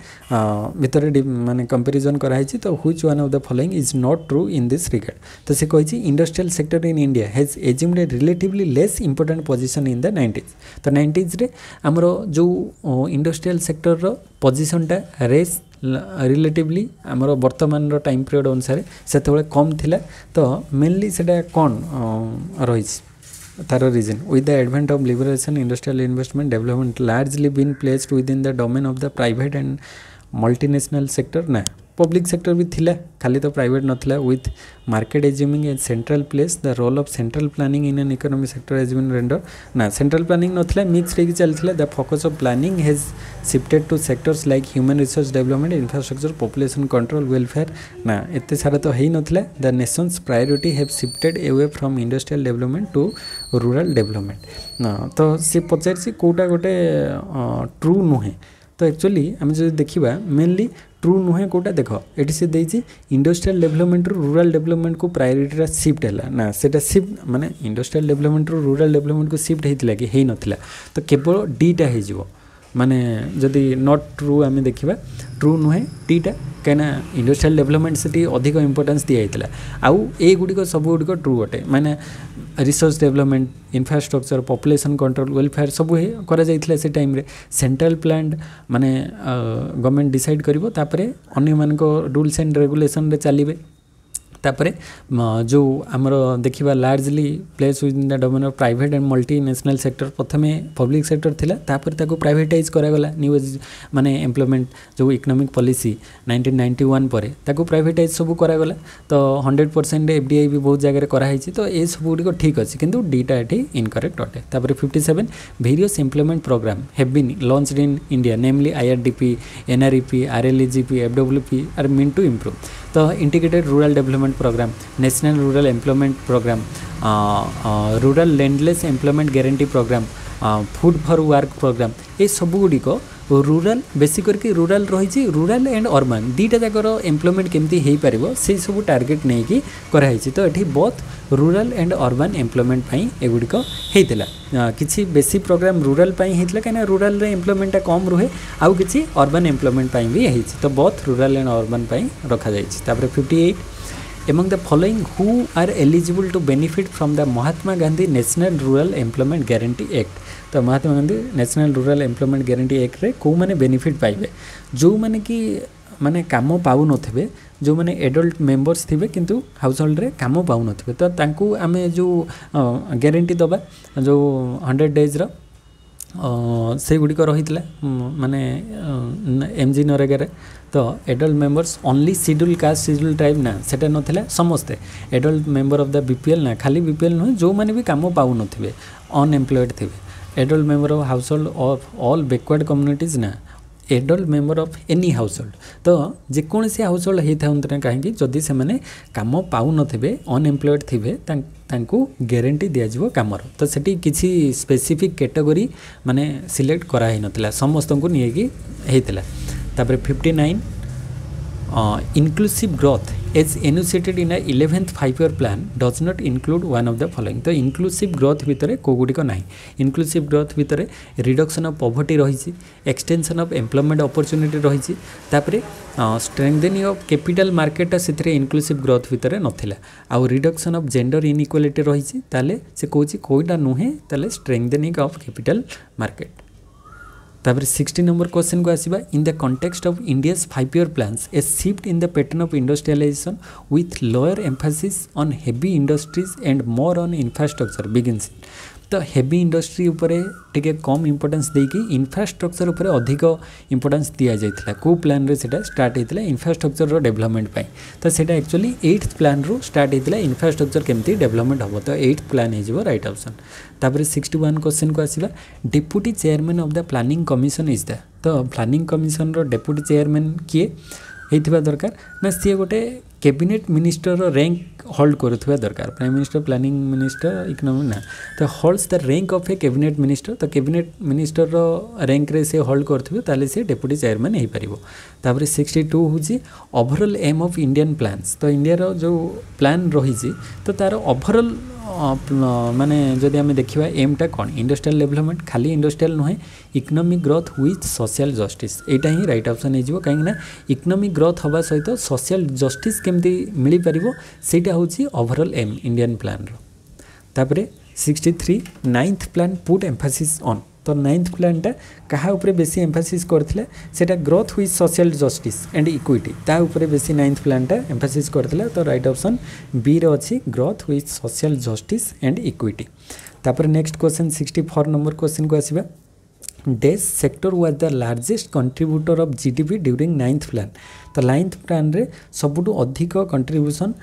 S1: भितर माने comparison कराई तो which one of the following is not true in this regard तो से कही industrial sector in India has assumed a relatively less important position in the 90s तो 90s रे हमर जो industrial sector रो position टा race ରିଲେଟିଭଲି ଆମର ବର୍ତ୍ତମାନର ଟାଇମ୍ ପିରିୟଡ଼ ଅନୁସାରେ ସେତେବେଳେ କମ୍ ଥିଲା ତ ମେନଲି ସେଇଟା କ'ଣ ରହିଛି ତାର reason with the advent of liberation industrial investment development largely been placed within the domain of the private and multinational sector ନା पब्लिक सेक्टर भी थिला खाली तो private नथिला with market assuming as central place the role of central planning in an economy sector has been render ना central planning नाला mix रे चलथिला the focus of planning has shifted to sectors like human resource development infrastructure population control welfare ना एते सारा तो है ना the nation's priority have shifted away from industrial development to rural development ना तो सी पचारसी कोटा गोटे ट्रु नुहे तो एक्चुअली आम जो देखा मेनली ট্রু নুহে কোটা দেখ এটি সে দিয়েছে ইন্ডস্ট্রিয়াল ডেভেলপমেন্ট রু রুরাল ডেভেলপমেন্ট কু প্রায়োরিটিটা সিফট হল না সেটা সিফট মানে ইন্ডস্ট্রিয়াল ডেভেলপমেন্ট রু রুরাল ডেভেলপমেন্ট কু সিফট হয়েছিল কি হয়ে নথিলা তো কেবল ডিটা হয়ে যাব ମାନେ ଯଦି ନଟ୍ ଟ୍ରୁ ଆମେ ଦେଖିବା ଟ୍ରୁ ନୁହେଁ ଟିଟା କାହିଁକିନା ଇଣ୍ଡଷ୍ଟ୍ରିଆଲ ଡେଭଲପମେଣ୍ଟ ସେଠି ଅଧିକ ଇମ୍ପୋର୍ଟାନ୍ସ ଦିଆଯାଇଥିଲା ଆଉ ଏଗୁଡ଼ିକ ସବୁଗୁଡ଼ିକ ଟ୍ରୁ ଅଟେ ମାନେ research development infrastructure population control welfare ସବୁ କରାଯାଇଥିଲା ସେ ଟାଇମ୍ରେ ସେଣ୍ଟ୍ରାଲ ପ୍ଲାନ୍ଟ ମାନେ ଗଭର୍ଣ୍ଣମେଣ୍ଟ ଡିସାଇଡ଼ କରିବ ତାପରେ ଅନ୍ୟମାନଙ୍କ ରୁଲ୍ସ ଆଣ୍ଡ ରେଗୁଲେସନରେ ଚାଲିବେ ତାପରେ ଯେଉଁ ଆମର ଦେଖିବା largely place with the domain of private and multi national sector ପ୍ରଥମେ ପବ୍ଲିକ୍ ସେକ୍ଟର ଥିଲା ତାପରେ ତାକୁ ପ୍ରାଇଭେଟାଇଜ୍ କରାଗଲା ନ୍ୟୁ ମାନେ ଏମ୍ପ୍ଲୟମେଣ୍ଟ ଯେଉଁ economic policy nineteen ninety one ପରେ ତାକୁ ପ୍ରାଇଭେଟାଇଜ୍ ସବୁ କରାଗଲା ତ hundred percent F D I ବି ବହୁତ ଜାଗାରେ କରାହେଇଛି ତ ଏସବୁ ଗୁଡ଼ିକ ଠିକ୍ ଅଛି କିନ୍ତୁ ଡିଟା ଏଠି ଇନକରେକ୍ଟ ଅଟେ ତାପରେ fifty seven various employment programme have been launched in India namely IRDP NREP RLEGP FWP are meant to improve तो integrated rural development programme national rural employment programme rural landless employment guarantee programme food for work programme ये सब गुड़िक rural বেশি করি rural রয়েছে rural and urban দুইটা যাকর employment কেমতি হয়ে পাব সেই সব টার্গেট নেইকি করা হয়েছে তো এটি both rural and urban employment পাই এগুড়িক হয়েছিল কিছু বেশি প্রোগ্রাম রুরাল পাই হয়েছিল কিনা রুরাল এমপ্লয়মেন্টটা কম রুহে আউ কিছু অর্বান এমপ্লয়মেন্ট পাই বি হয়েছে তো বোথ রুরাল এন্ড অর্বান পাই রখা যাইছে তারপরে fifty eight among the following who are eligible to benefit from the Mahatma Gandhi National Rural Employment Guarantee Act Mahatma Gandhi national rural employment guarantee ଆକ୍ଟରେ କେଉଁମାନେ benefit ପାଇବେ ଯେଉଁମାନେ କି ମାନେ କାମ ପାଉନଥିବେ ଯେଉଁମାନେ ଏଡଲ୍ଟ ମେମ୍ବର୍ସ ଥିବେ କିନ୍ତୁ ହାଉସ୍ ହୋଲ୍ଡରେ କାମ ପାଉନଥିବେ ତ ତାଙ୍କୁ ଆମେ ଯେଉଁ ଗ୍ୟାରେଣ୍ଟି ଦେବା ଯେଉଁ ହଣ୍ଡ୍ରେଡ଼ ଡେଜ୍ର ସେଗୁଡ଼ିକ ରହିଥିଲା ମାନେ ଏମ୍ ଜି ନରେଗାରେ ତ adult members only schedule caste schedule tribe ନା ସେଟା ନଥିଲା ସମସ୍ତେ adult member of the BPL ନା ଖାଲି ବିପିଏଲ୍ ନୁହେଁ ଯେଉଁମାନେ ବି କାମ ପାଉନଥିବେ ଅନଏମ୍ପ୍ଲଏଡ଼୍ ଥିବେ adult member of household of all backward communities ନା adult member of any household ତ ଯେକୌଣସି ହାଉସହୋଲ୍ଡ ହେଇଥାନ୍ତୁ ନା କାହିଁକି ଯଦି ସେମାନେ କାମ ପାଉନଥିବେ ଅନଏମ୍ପ୍ଲଏଡ଼୍ ଥିବେ ତାଙ୍କୁ ଗ୍ୟାରେଣ୍ଟି ଦିଆଯିବ କାମର ତ ସେଠି କିଛି ସ୍ପେସିଫିକ୍ କାଟେଗୋରୀ ମାନେ ସିଲେକ୍ଟ କରାହେଇନଥିଲା ସମସ୍ତଙ୍କୁ ନେଇକି ହେଇଥିଲା ତାପରେ fifty nine inclusive growth as enunciated in a 11th five year plan does not include one of the following ତ ଇନକ୍ଲୁସିଭ୍ ଗ୍ରୋଥ୍ ଭିତରେ କେଉଁଗୁଡ଼ିକ ନାହିଁ ଇନକ୍ଲୁସିଭ୍ ଗ୍ରୋଥ୍ ଭିତରେ ରିଡକ୍ସନ୍ ଅଫ୍ ପଭର୍ଟି ରହିଛି ଏକ୍ସଟେନ୍ସନ୍ ଅଫ୍ ଏମ୍ପ୍ଲୟମେଣ୍ଟ ଅପରଚ୍ୟୁନିଟି ରହିଛି ତାପରେ ଷ୍ଟ୍ରେଙ୍ଗଦେନିଂ ଅଫ୍ କ୍ୟାପିଟାଲ୍ ମାର୍କେଟଟା ସେଥିରେ inclusive growth ଭିତରେ ନଥିଲା ଆଉ ରିଡକ୍ସନ୍ ଅଫ୍ ଜେଣ୍ଡର ଇନ୍ଇକ୍ୱାଲିଟି ରହିଛି ତାହେଲେ ସେ କହୁଛି କେଉଁଟା ନୁହେଁ ତାହେଲେ ଷ୍ଟ୍ରେଙ୍ଗଦେନିଂ ଅଫ୍ କ୍ୟାପିଟାଲ୍ ମାର୍କେଟ তাপরে সিক্সটি নম্বর কোশ্চেন কু আসবা in the context of India's five year plans a shift in the pattern of industrialisation with lower emphasis on heavy industries and more on infrastructure begins ତ heavy industry ଉପରେ ଟିକେ କମ୍ importance ଦେଇକି infrastructure ଉପରେ ଅଧିକ importance ଦିଆଯାଇଥିଲା କେଉଁ ପ୍ଲାନ୍ରେ ସେଇଟା start ହେଇଥିଲା ଇନଫ୍ରାଷ୍ଟ୍ରକ୍ଚରର ଡେଭଲପମେଣ୍ଟ ପାଇଁ ତ ସେଇଟା ଆକ୍ଚୁଆଲି ଏଇଟ୍ ପ୍ଲାନ୍ରୁ ଷ୍ଟାର୍ଟ ହେଇଥିଲା ଇନଫ୍ରାଷ୍ଟ୍ରକ୍ଚର କେମିତି ଡେଭଲପମେଣ୍ଟ ହେବ ତ ଏଇଟ୍ ପ୍ଲାନ୍ ହେଇଯିବ ରାଇଟ୍ ଅପସନ୍ ତାପରେ ସିକ୍ସଟି ୱାନ୍ କୋଶ୍ଚିନ୍କୁ ଆସିବା deputy chairman of the planning commission is the ତ ପ୍ଲାନିଂ କମିଶନ୍ର ଡେପୁଟି ଚେୟାରମ୍ୟାନ୍ କିଏ ହେଇଥିବା ଦରକାର ନା ସିଏ ଗୋଟେ କ୍ୟାବିନେଟ୍ ମିନିଷ୍ଟରର ର୍ୟାଙ୍କ ହୋଲ୍ଡ କରୁଥିବା ଦରକାର prime minister planning minister economic ନା ତ holds the rank of a cabinet minister ତ କ୍ୟାବିନେଟ୍ ମିନିଷ୍ଟରର ର୍ୟାଙ୍କରେ ସେ ହୋଲ୍ଡ କରୁଥିବେ ତାହେଲେ ସେ ଡେପୁଟି ଚେୟାରମ୍ୟାନ୍ ହୋଇପାରିବ ତାପରେ ସିକ୍ସଟି ଟୁ ହେଉଛି overall aim of Indian plans ତ ଇଣ୍ଡିଆର ଯେଉଁ ପ୍ଲାନ୍ ରହିଛି ତ ତା'ର ଓଭରଅଲ୍ ମାନେ ଯଦି ଆମେ ଦେଖିବା ଏମ୍ଟା କ'ଣ ଇଣ୍ଡଷ୍ଟ୍ରିଆଲ୍ ଡେଭଲପମେଣ୍ଟ ଖାଲି ଇଣ୍ଡଷ୍ଟ୍ରିଆଲ୍ ନୁହେଁ economic growth with social justice ଏଇଟା ହିଁ ରାଇଟ୍ ଅପ୍ସନ୍ ହେଇଯିବ କାହିଁକିନା ଇକୋନୋମିକ୍ ଗ୍ରୋଥ୍ ହେବା ସହିତ ସୋସିଆଲ୍ ଜଷ୍ଟିସ୍ କେମିତି ମିଳିପାରିବ ସେଇଟା ହେଉଛି ଓଭରଅଲ୍ ଏମ୍ ଇଣ୍ଡିଆନ୍ ପ୍ଲାନ୍ର ତାପରେ sixty three ninth plan put emphasis on तो नाइन्थ प्लान टा क्या बेस एम्फासीस करते सेटा ग्रोथ हुई सोशल जस्टिस एंड इक्विटी ताऊपर बेस नाइन्थ प्लान टा कर करते तो रईट अप्सन बी रही ग्रोथ हुई सोशल जस्टिस एंड इक्विटी तापर next question sixty four number question को आसवा this sector was the largest contributor of GDP during ninth plan ତ ନାଇନ୍ଥ ପ୍ଲାନ୍ରେ ସବୁଠୁ ଅଧିକ କଣ୍ଟ୍ରିବ୍ୟୁସନ୍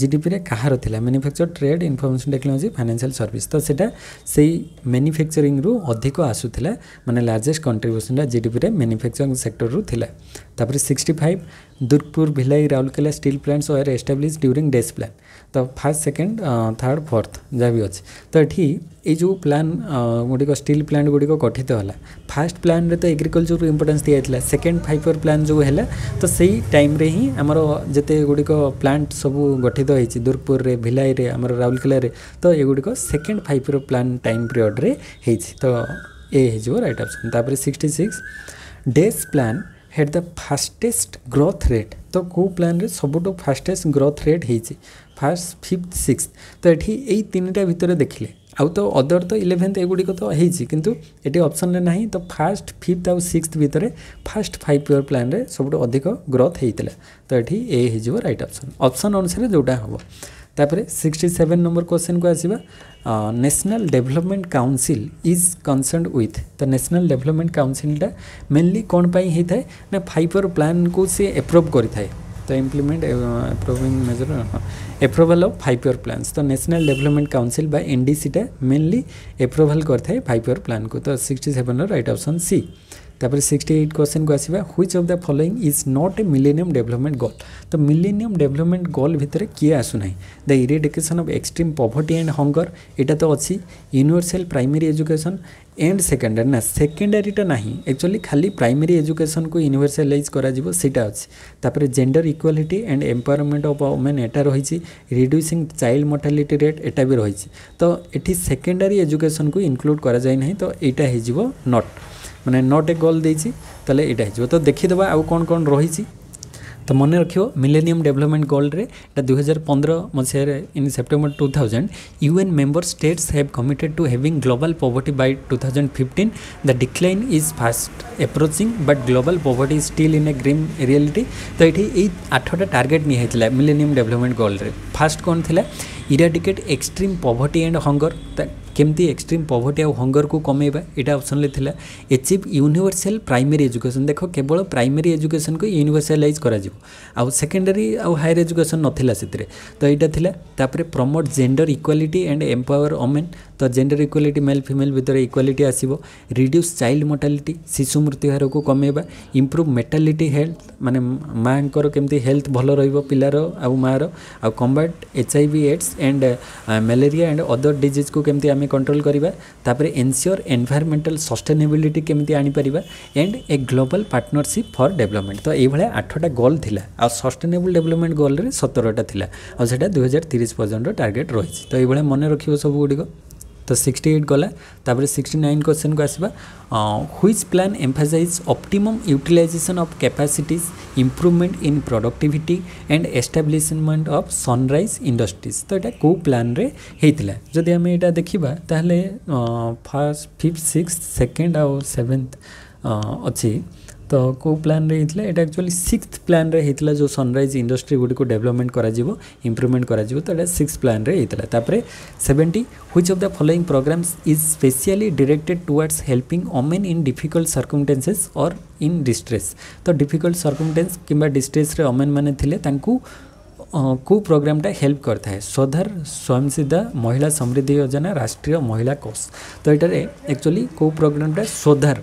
S1: ଜିଡିପିରେ କାହାର ଥିଲା manufacture trade information technology financial service ତ ସେଇଟା ସେଇ ମ୍ୟାନୁଫ୍ୟାକ୍ଚରିଂରୁ ଅଧିକ ଆସୁଥିଲା ମାନେ ଲାର୍ଜେଷ୍ଟ କଣ୍ଟ୍ରିବ୍ୟୁସନ୍ଟା ଜିଡିପିରେ ମ୍ୟାନୁଫ୍ୟାକ୍ଚରିଂ ସେକ୍ଟରରୁ ଥିଲା ତାପରେ sixty five Durgapur Bhilai Rourkela steel plants were establish during these plan तो फास्ट सेकेंड थार्ड फोर्थ जहाँ भी अच्छे तो ये जो प्लान गुड़िक स्टिल प्लांट गुड़िक गठित होगा फास्ट प्लान रे तो एग्रिकलचर को इम्पोर्टेन्स दिखाई सेकेंड फाइबर प्लान जो है तो से ही टाइम रे ही आमर जिते गुड़िक प्लांट सब गठित होती दुर्गपुर में भिलाई में आम राउरकेल तो युड़ second five year plan time period तो येज रईट अपसन तप sixty six days plan had the fastest growth rate तो कौ प्लान रे सब फास्टेस्ट ग्रोथ रेट हो ফার্স্ট ফিফ্থ সিক্সথ তো এটি এই তিনটা ভিতরে দেখলে আউ তো অদর তো ইলেভেন্থ এগুড়ি তো হয়েছি কিন্তু এটি অপসনরে না তো ফার্স্ট ফিফ্থ আউ সিক্সথ ভিতরে ফার্স্ট ফাইভ ইয়র প্ল্যান্রে সবুঠু অধিক গ্রোথ হয়েছিল তো এটি এ হয়ে রাইট অপসন অপসন অনুসারে যেটা হব তাপরে সিক্সটি সেভেন নম্বর কোশ্চেন কু আসবা national development council is concern with ତ ନ୍ୟାସନାଲ୍ ଡେଭଲପମେଣ୍ଟ କାଉନସିଲ୍ଟା ମେନ୍ଲି କ'ଣ ପାଇଁ ହେଇଥାଏ ନା ଫାଇବର ପ୍ଲାନ୍କୁ ସେ ଏପ୍ରୁଭ୍ କରିଥାଏ ତ implement approving major approval of five year plans তো ন্যাশনাল ডেভেলপমেন্ট কাউন্সিল বা এনডিসিটা মেনলি এপ্রুভাল করে ফাইভ ইয়ার প্ল্যানকু তো সিক্সটি সেভেনর রাইট অপসন সি তারপরে সিক্সটি এইট কোশ্চেনকু আসবা which of the following is not a millennium development goal তো মিলেনিয়ম ডেভেলপমেন্ট গোল ভিতরে কিয়ে Asuna the eradication of extreme poverty and hunger এটা তো অছি universal primary education and secondary না সেকেন্ডারিটা না একচুয়ালি খালি প্রাইমেরি এজুকেশন কু ইউনিভার্সালাইজ করা সেটা অছি তাপরে gender equality and empowerment of women এটা রয়েছে রিড্ୟୁସିଂ ଚାଇଲ୍ଡ ମର୍ଟାଲିଟି ରେଟ୍ ଏଟା ବି ରହିଛି ତ ଏଠି ସେକେଣ୍ଡାରୀ ଏଜୁକେସନକୁ ଇନକ୍ଲୁଡ଼ କରାଯାଇ ନାହିଁ ତ ଏଇଟା ହେଇଯିବ ନଟ୍ ମାନେ ନଅଟି ଗୋଲ୍ ଦେଇଛି ତାହେଲେ ଏଇଟା ହେଇଯିବ ତ ଦେଖିଦେବା ଆଉ କ'ଣ କ'ଣ ରହିଛି ତ ମନେ ରଖିବ ମିଲେନିୟମ୍ ଡେଭଲପମେଣ୍ଟ ଗୋଲ୍ଡରେ ଏଇଟା ଦୁଇହଜାର ପନ୍ଦର ମସିହାରେ in September two thousand UN member states have committed to having global poverty by two thousand fifteen the decline is fast approaching but global poverty is still in a green reality ତ ଏଠି ଏଇ ଆଠଟା target ନିଆହେଇଥିଲା millennium development ଗୋଲ୍ଡରେ first କ'ଣ ଥିଲା eradicate extreme poverty and hunger କେମିତି extreme poverty ଆଉ ହଙ୍ଗରକୁ କମେଇବା ଏଇଟା ଅପସନ୍ରେ ଥିଲା ଏଚିଭ୍ ୟୁନିଭର୍ସାଲ୍ ପ୍ରାଇମେରୀ ଏଜୁକେସନ୍ ଦେଖ କେବଳ ପ୍ରାଇମେରୀ ଏଜୁକେସନ୍କୁ ୟୁନିଭର୍ସାଲାଇଜ୍ କରାଯିବ ଆଉ ସେକେଣ୍ଡାରୀ ଆଉ ହାୟର ଏଜୁକେସନ୍ ନଥିଲା ସେଥିରେ ତ ଏଇଟା ଥିଲା ତାପରେ promote gender equality and empower women ତ ଜେଣ୍ଡର ଇକ୍ୱାଲିଟି ମେଲ୍ ଫିମେଲ୍ ଭିତରେ ଇକ୍ୱାଲିଟି ଆସିବ ରିଡ୍ୟୁସ୍ ଚାଇଲ୍ଡ ମୋର୍ଟାଲିଟି ଶିଶୁ ମୃତ୍ୟୁ ହାରକୁ କମେଇବା ଇମ୍ପ୍ରୁଭ୍ ମେଟାଲିଟି ହେଲ୍ଥ ମାନେ ମାଆଙ୍କର କେମିତି ହେଲ୍ଥ ଭଲ ରହିବ ପିଲାର ଆଉ ମାଆର ଆଉ combat H I V AIDS and malaria and other ଡିଜିଜ୍କୁ କେମିତି ଆମେ କଣ୍ଟ୍ରୋଲ୍ କରିବା ତାପରେ ଏନ୍ସିଓର ଏନ୍ଭାୟରମେଣ୍ଟାଲ ସଷ୍ଟେନେବିଲିଟି କେମିତି ଆଣିପାରିବା and a global partnership for development ତ ଏଇଭଳିଆ ଆଠଟା ଗୋଲ୍ ଥିଲା ଆଉ ସଷ୍ଟେନେବୁଲ ଡେଭଲପମେଣ୍ଟ ଗୋଲ୍ରେ ସତରଟା ଥିଲା ଆଉ ସେଇଟା ଦୁଇହଜାର ତିରିଶ ପର୍ଯ୍ୟନ୍ତ ଟାର୍ଗେଟ୍ ରହିଛି ତ ଏଇଭଳିଆ ମନେ ରଖିବ ସବୁଗୁଡ଼ିକ ତ ସିକ୍ସଟି ଏଇଟ୍ ଗଲା ତାପରେ ସିକ୍ସଟି ନାଇନ୍ କ୍ୱେଶ୍ଚନ୍କୁ ଆସିବା which plan emphasise optimum utilisation of capacities improvement in productivity and establishment of sunrise industries ତ ଏଇଟା କେଉଁ ପ୍ଲାନ୍ରେ ହେଇଥିଲା ଯଦି ଆମେ ଏଇଟା ଦେଖିବା ତାହେଲେ ଫାର୍ଷ୍ଟ ଫିଫ୍ଥ ସିକ୍ସ ସେକେଣ୍ଡ ଆଉ ସେଭେନ୍ଥ ଅଛି तो कोई प्लान रे हेतला एटा एक्चुअली सिक्स्थ प्लान रे हेतला जो सनराइज इंडस्ट्री गुडी को डेवलपमेंट करा जीवो इंप्रूवमेंट करा जीवो तो एटा सिक्स्थ प्लान रे हेतला तापरे 70 which of the following programs is specially directed towards helping women in difficult circumstances और इन डिस्ट्रेस तो डिफिकल्ट सर्कमस्टेंस किंबा डिस्ट्रेस रे वुमेन माने थिले तांकु को प्रोग्राम टा हेल्प करता है स्वधर स्वयं सिद्धा महिला समृद्धि योजना राष्ट्रीय महिला कोष तो ये एक्चुअली को प्रोग्राम टा स्वधर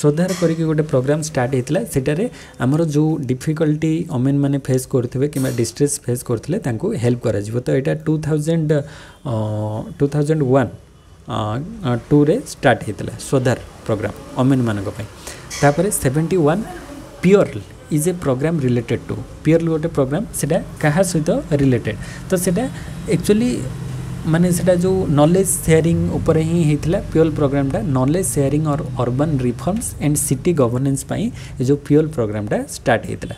S1: শ্রদ্ধার করিকি গোটে প্রোগ্রাম স্টার্ট হয়েছিল সেটার আমার যে ডিফিকল্টি অমেন মানে ফেস করুবে কিংবা ডিস্ট্রেস ফেস করলে তাঁকু হেল্প করা তো এটা two thousand two thousand one ଟୁରେ ଷ୍ଟାର୍ଟ ହେଇଥିଲା ସ୍ୱଧାର ପ୍ରୋଗ୍ରାମ୍ ଓମେନ୍ମାନଙ୍କ ପାଇଁ ତାପରେ seventy one PEARL is a programme related to PEARL ଗୋଟେ ପ୍ରୋଗ୍ରାମ୍ ସେଇଟା କାହା ସହିତ ରିଲେଟେଡ଼୍ ତ ସେଇଟା ଆକ୍ଚୁଆଲି माने से जो नॉलेज शेयरिंग ऊपर ही होता प्योल प्रोग्रामा नॉलेज शेयरिंग और urban reforms and city governance जो प्योल प्रोग्रामा स्टार्ट होता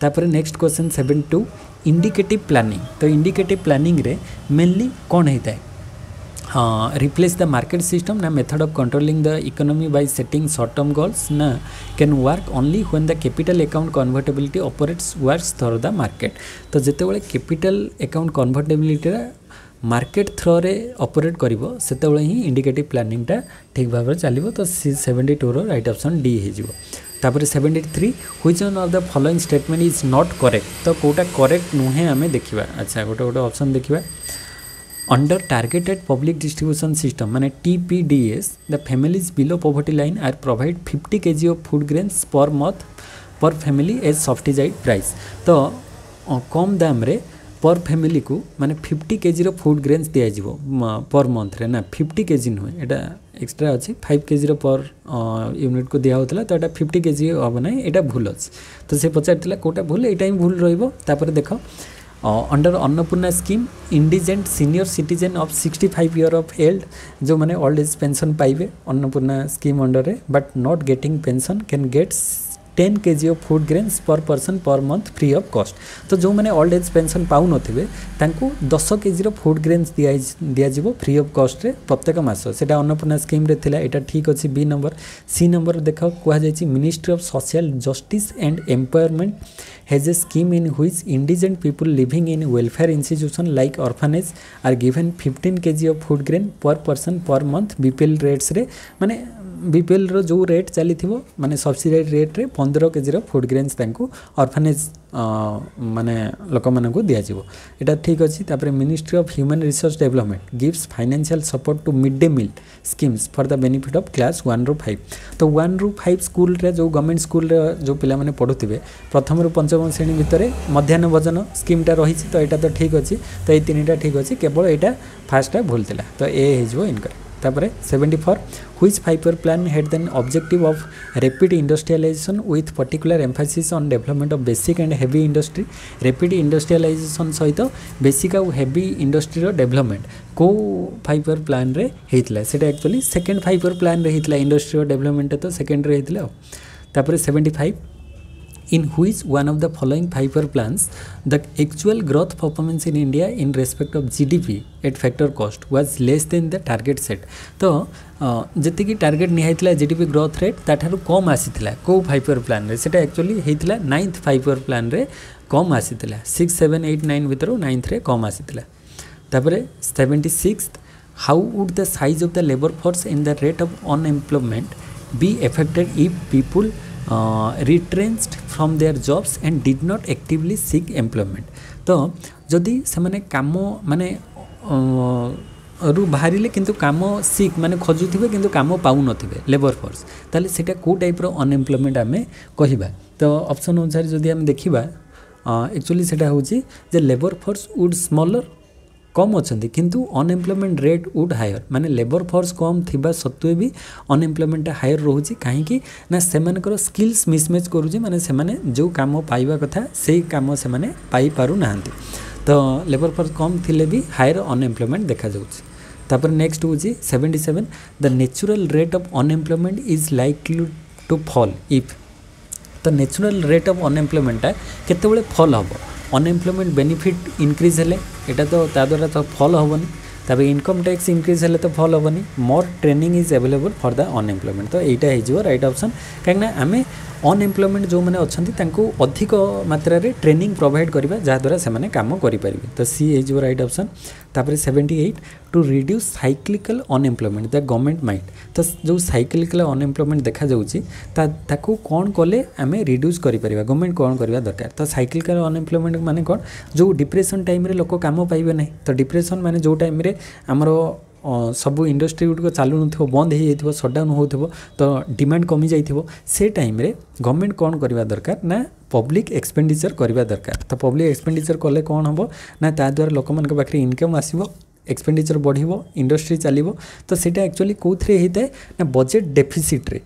S1: तापर next question seventy two indicative planning तो इंडिकेटिव प्लानिंग रे मेनली कौन होता हाँ रिप्लेस द मार्केट सिस्टम ना method of controlling the economy by setting short term goals ना can work only when the capital account convertibility operates works through the market तो जिते capital account convertibility market ଥ୍ରୋରେ operate କରିବ ସେତେବେଳେ ହିଁ indicative ପ୍ଲାନିଂଟା ଠିକ୍ ଭାବରେ ଚାଲିବ ତ ସି ସେଭେଣ୍ଟି ଟୁର ରାଇଟ୍ ଅପ୍ସନ୍ ଡି ହେଇଯିବ ତାପରେ seventy three which one of the following statement is not correct ତ କେଉଁଟା କରେକ୍ଟ ନୁହେଁ ଆମେ ଦେଖିବା ଆଚ୍ଛା ଗୋଟେ ଗୋଟେ ଅପସନ୍ ଦେଖିବା Under targeted public distribution system माने TPDS, the families below poverty line are provide 50 kg of food grains per month per family as subsidized price. तो कम दाम रे ପର୍ ଫ୍ୟାମିଲିକୁ ମାନେ ଫିଫ୍ଟି କେଜିର ଫୁଡ଼୍ ଗ୍ରେନ୍ସ ଦିଆଯିବ ପର୍ ମନ୍ଥରେ ନା ଫିଫ୍ଟି କେଜି ନୁହେଁ ଏଇଟା ଏକ୍ସଟ୍ରା ଅଛି ଫାଇଭ୍ କେଜିର ପର୍ ୟୁନିଟ୍କୁ ଦିଆହେଉଥିଲା ତ ଏଇଟା ଫିଫ୍ଟି କେଜି ହେବ ନାହିଁ ଏଇଟା ଭୁଲ ଅଛି ତ ସେ ପଚାରିଥିଲା କେଉଁଟା ଭୁଲ ଏଇଟା ହିଁ ଭୁଲ ରହିବ ତାପରେ ଦେଖ under Annapurna scheme indigent senior citizen of sixty five year of old ଯେଉଁମାନେ ଓଲ୍ଡ ଏଜ୍ ପେନ୍ସନ୍ ପାଇବେ Annapurna scheme ଅଣ୍ଡରରେ but not getting pension can get ten K G of food grains per person per month free of cost तो जो मैंने old age pension पा नए दस के जी food grains दिज्व दिया फ्री अफ कस्ट प्रत्येक मस से अन्नपूर्णा स्कीम रे ठीक अच्छे बी नंबर सी नंबर देखा कुहा ministry of social justice and empowerment has a scheme in which indigent people living in welfare institution like orphanage are fifteen K G of food grain per person per month BPL rates मैंने ବିପିଏଲ୍ର ଯେଉଁ rate ଚାଲିଥିବ ମାନେ ସବସିଡାଇଜ୍ ରେଟ୍ରେ ପନ୍ଦର କେଜିର food grains ତାଙ୍କୁ ଅର୍ଫାନେଜ୍ ମାନେ ଲୋକମାନଙ୍କୁ ଦିଆଯିବ ଏଇଟା ଠିକ୍ ଅଛି ତାପରେ ministry of human resource development gives financial support to mid day meal schemes for the benefit of class ୱାନ୍ରୁ five ତ ୱାନ୍ରୁ ଫାଇଭ୍ ସ୍କୁଲରେ ଯେଉଁ ଗଭର୍ଣ୍ଣମେଣ୍ଟ ସ୍କୁଲରେ ଯେଉଁ ପିଲାମାନେ ପଢ଼ୁଥିବେ ପ୍ରଥମରୁ ପଞ୍ଚମ ଶ୍ରେଣୀ ଭିତରେ ମଧ୍ୟାହ୍ନ ଭୋଜନ ସ୍କିମ୍ଟା ରହିଛି ତ ଏଇଟା ତ ଠିକ୍ ଅଛି ତ ଏଇ ତିନିଟା ଠିକ୍ ଅଛି କେବଳ ଏଇଟା ଫାର୍ଷ୍ଟଟା ଭୁଲ ଥିଲା ତ ଏ ହେଇଯିବ ଇନକରେକ୍ଟ তারপরে seventy four which five year plan had then objective of rapid industrialisation with particular emphasis on development of basic and heavy industry rapid industrialisation সহিত বেসিক আউ হেভি ইন্ডস্ট্রির ডেভেলপমেন্ট কেউ ফাইভ ইয়ার প্ল্যান্রে হয়েছিল সেটা actually second five year প্ল্যান্রে হয়েছিল ইন্ডস্ট্রির ডেভেলপমেন্টটা তো সেকেন্ডরে হয়েছিল তারপরে seventy five in which one of the following fiber plans the actual growth performance in India in respect of GDP at factor cost was less than the target set तो ଯେତିକି target ନିଆହେଇଥିଲା G D P growth rate ତାଠାରୁ କମ୍ ଆସିଥିଲା କେଉଁ five year ପ୍ଲାନ୍ରେ ସେଇଟା actually ହେଇଥିଲା ninth five year ପ୍ଲାନ୍ରେ କମ୍ ଆସିଥିଲା ସିକ୍ସ ସେଭେନ୍ ଏଇଟ୍ ନାଇନ୍ ଭିତରୁ ନାଇନ୍ଥରେ କମ୍ ଆସିଥିଲା ତାପରେ seventy six how would the size of the labour force in the rate of unemployment be affected if people retrenched from their jobs and did not actively seek employment ତ ଯଦି ସେମାନେ କାମ ମାନେ ରୁ ବାହାରିଲେ କିନ୍ତୁ କାମ ସିକ୍ ମାନେ ଖୋଜୁଥିବେ କିନ୍ତୁ କାମ ପାଉନଥିବେ ଲେବର ଫୋର୍ସ ତାହେଲେ ସେଇଟା କେଉଁ ଟାଇପ୍ର ଅନଏମ୍ପ୍ଲୟମେଣ୍ଟ ଆମେ କହିବା ତ ଅପସନ୍ ଅନୁସାରେ ଯଦି ଆମେ ଦେଖିବା ଆକ୍ଚୁଆଲି ସେଇଟା ହେଉଛି ଯେ ଲେବର ଫୋର୍ସ ଉଡ୍ ସ୍ମଲର୍ କମ୍ ଅଛନ୍ତି କିନ୍ତୁ ଅନଏମ୍ପ୍ଲୟମେଣ୍ଟ ରେଟ୍ ଉଡ୍ ହାୟର ମାନେ ଲେବର ଫୋର୍ସ କମ୍ ଥିବା ସତ୍ତ୍ୱେ ବି ଅନଏମ୍ପ୍ଲୟମେଣ୍ଟଟା ହାୟର ରହୁଛି କାହିଁକି ନା ସେମାନଙ୍କର ସ୍କିଲ୍ସ ମିସମ୍ୟାଚ୍ କରୁଛି ମାନେ ସେମାନେ ଯେଉଁ କାମ ପାଇବା କଥା ସେଇ କାମ ସେମାନେ ପାଇପାରୁନାହାନ୍ତି ତ ଲେବର ଫୋର୍ସ କମ୍ ଥିଲେ ବି ହାୟର ଅନଏମ୍ପ୍ଲୟମେଣ୍ଟ ଦେଖାଯାଉଛି ତାପରେ ନେକ୍ସଟ ହେଉଛି seventy seven the natural rate of unemployment is likely to fall if ତ ନେଚୁରାଲ ରେଟ୍ ଅଫ୍ ଅନଏମ୍ପ୍ଲୟମେଣ୍ଟଟା କେତେବେଳେ ଫଲ୍ ହେବ ଅନଏମ୍ପ୍ଲୟମେଣ୍ଟ ବେନିଫିଟ୍ ଇନକ୍ରିଜ୍ ହେଲେ ଏଇଟା ତ ତା ଦ୍ୱାରା ତ ଫଲ୍ ହେବନି ତାପରେ ଇନକମ୍ ଟ୍ୟାକ୍ସ ଇନକ୍ରିଜ୍ ହେଲେ ତ ଫଲ୍ ହେବନି more training is available for the unemployment ତ ଏଇଟା ହେଇଯିବ ରାଇଟ୍ ଅପସନ୍ କାହିଁକିନା ଆମେ ଅନଏମ୍ପ୍ଲୟମେଣ୍ଟ ଯେଉଁମାନେ ଅଛନ୍ତି ତାଙ୍କୁ ଅଧିକ ମାତ୍ରାରେ ଟ୍ରେନିଂ ପ୍ରୋଭାଇଡ଼ କରିବା ଯାହାଦ୍ୱାରା ସେମାନେ କାମ କରିପାରିବେ ତ C is your right option ତାପରେ seventy eight to reduce cyclical unemployment the government mind ତ ଯେଉଁ ସାଇକ୍ଲିକାଲ ଅନଏମ୍ପ୍ଲୟମେଣ୍ଟ ଦେଖାଯାଉଛି ତା ତାକୁ କ'ଣ କଲେ ଆମେ ରିଡ୍ୟୁସ୍ କରିପାରିବା ଗଭର୍ଣ୍ଣମେଣ୍ଟ କ'ଣ କରିବା ଦରକାର ତ ସାଇକ୍ଲିକାଲ ଅନଏମ୍ପ୍ଲୟମେଣ୍ଟ ମାନେ କ'ଣ ଯେଉଁ ଡିପ୍ରେସନ୍ ଟାଇମ୍ରେ ଲୋକ କାମ ପାଇବେ ନାହିଁ ତ ଡିପ୍ରେସନ୍ ମାନେ ଯେଉଁ ଟାଇମ୍ରେ ଆମର અ સબુ ઇન્ડસ્ટ્રી કુ ચાલુ ન થે બોંદ હે થે સટડાઉન હો થે તો ડિમાન્ડ કમી જાઈ થે બો સે ટાઈમ રે ગવર્નમેન્ટ કોન કરીવા દરકાર ના પબ્લિક એક્સપેન્ડિચર કરીવા દરકાર તો પબ્લિક એક્સપેન્ડિચર કોલે કોન હબો ના તા દ્વારા લોકો મન કા બાકરી ઇન્કમ આસીબો એક્સપેન્ડિચર બઢિબો ઇન્ડસ્ટ્રી ચાલિબો તો સેટ એક્ચ્યુઅલી કો થરી હીતે ના બજેટ ડેફિસિટ રે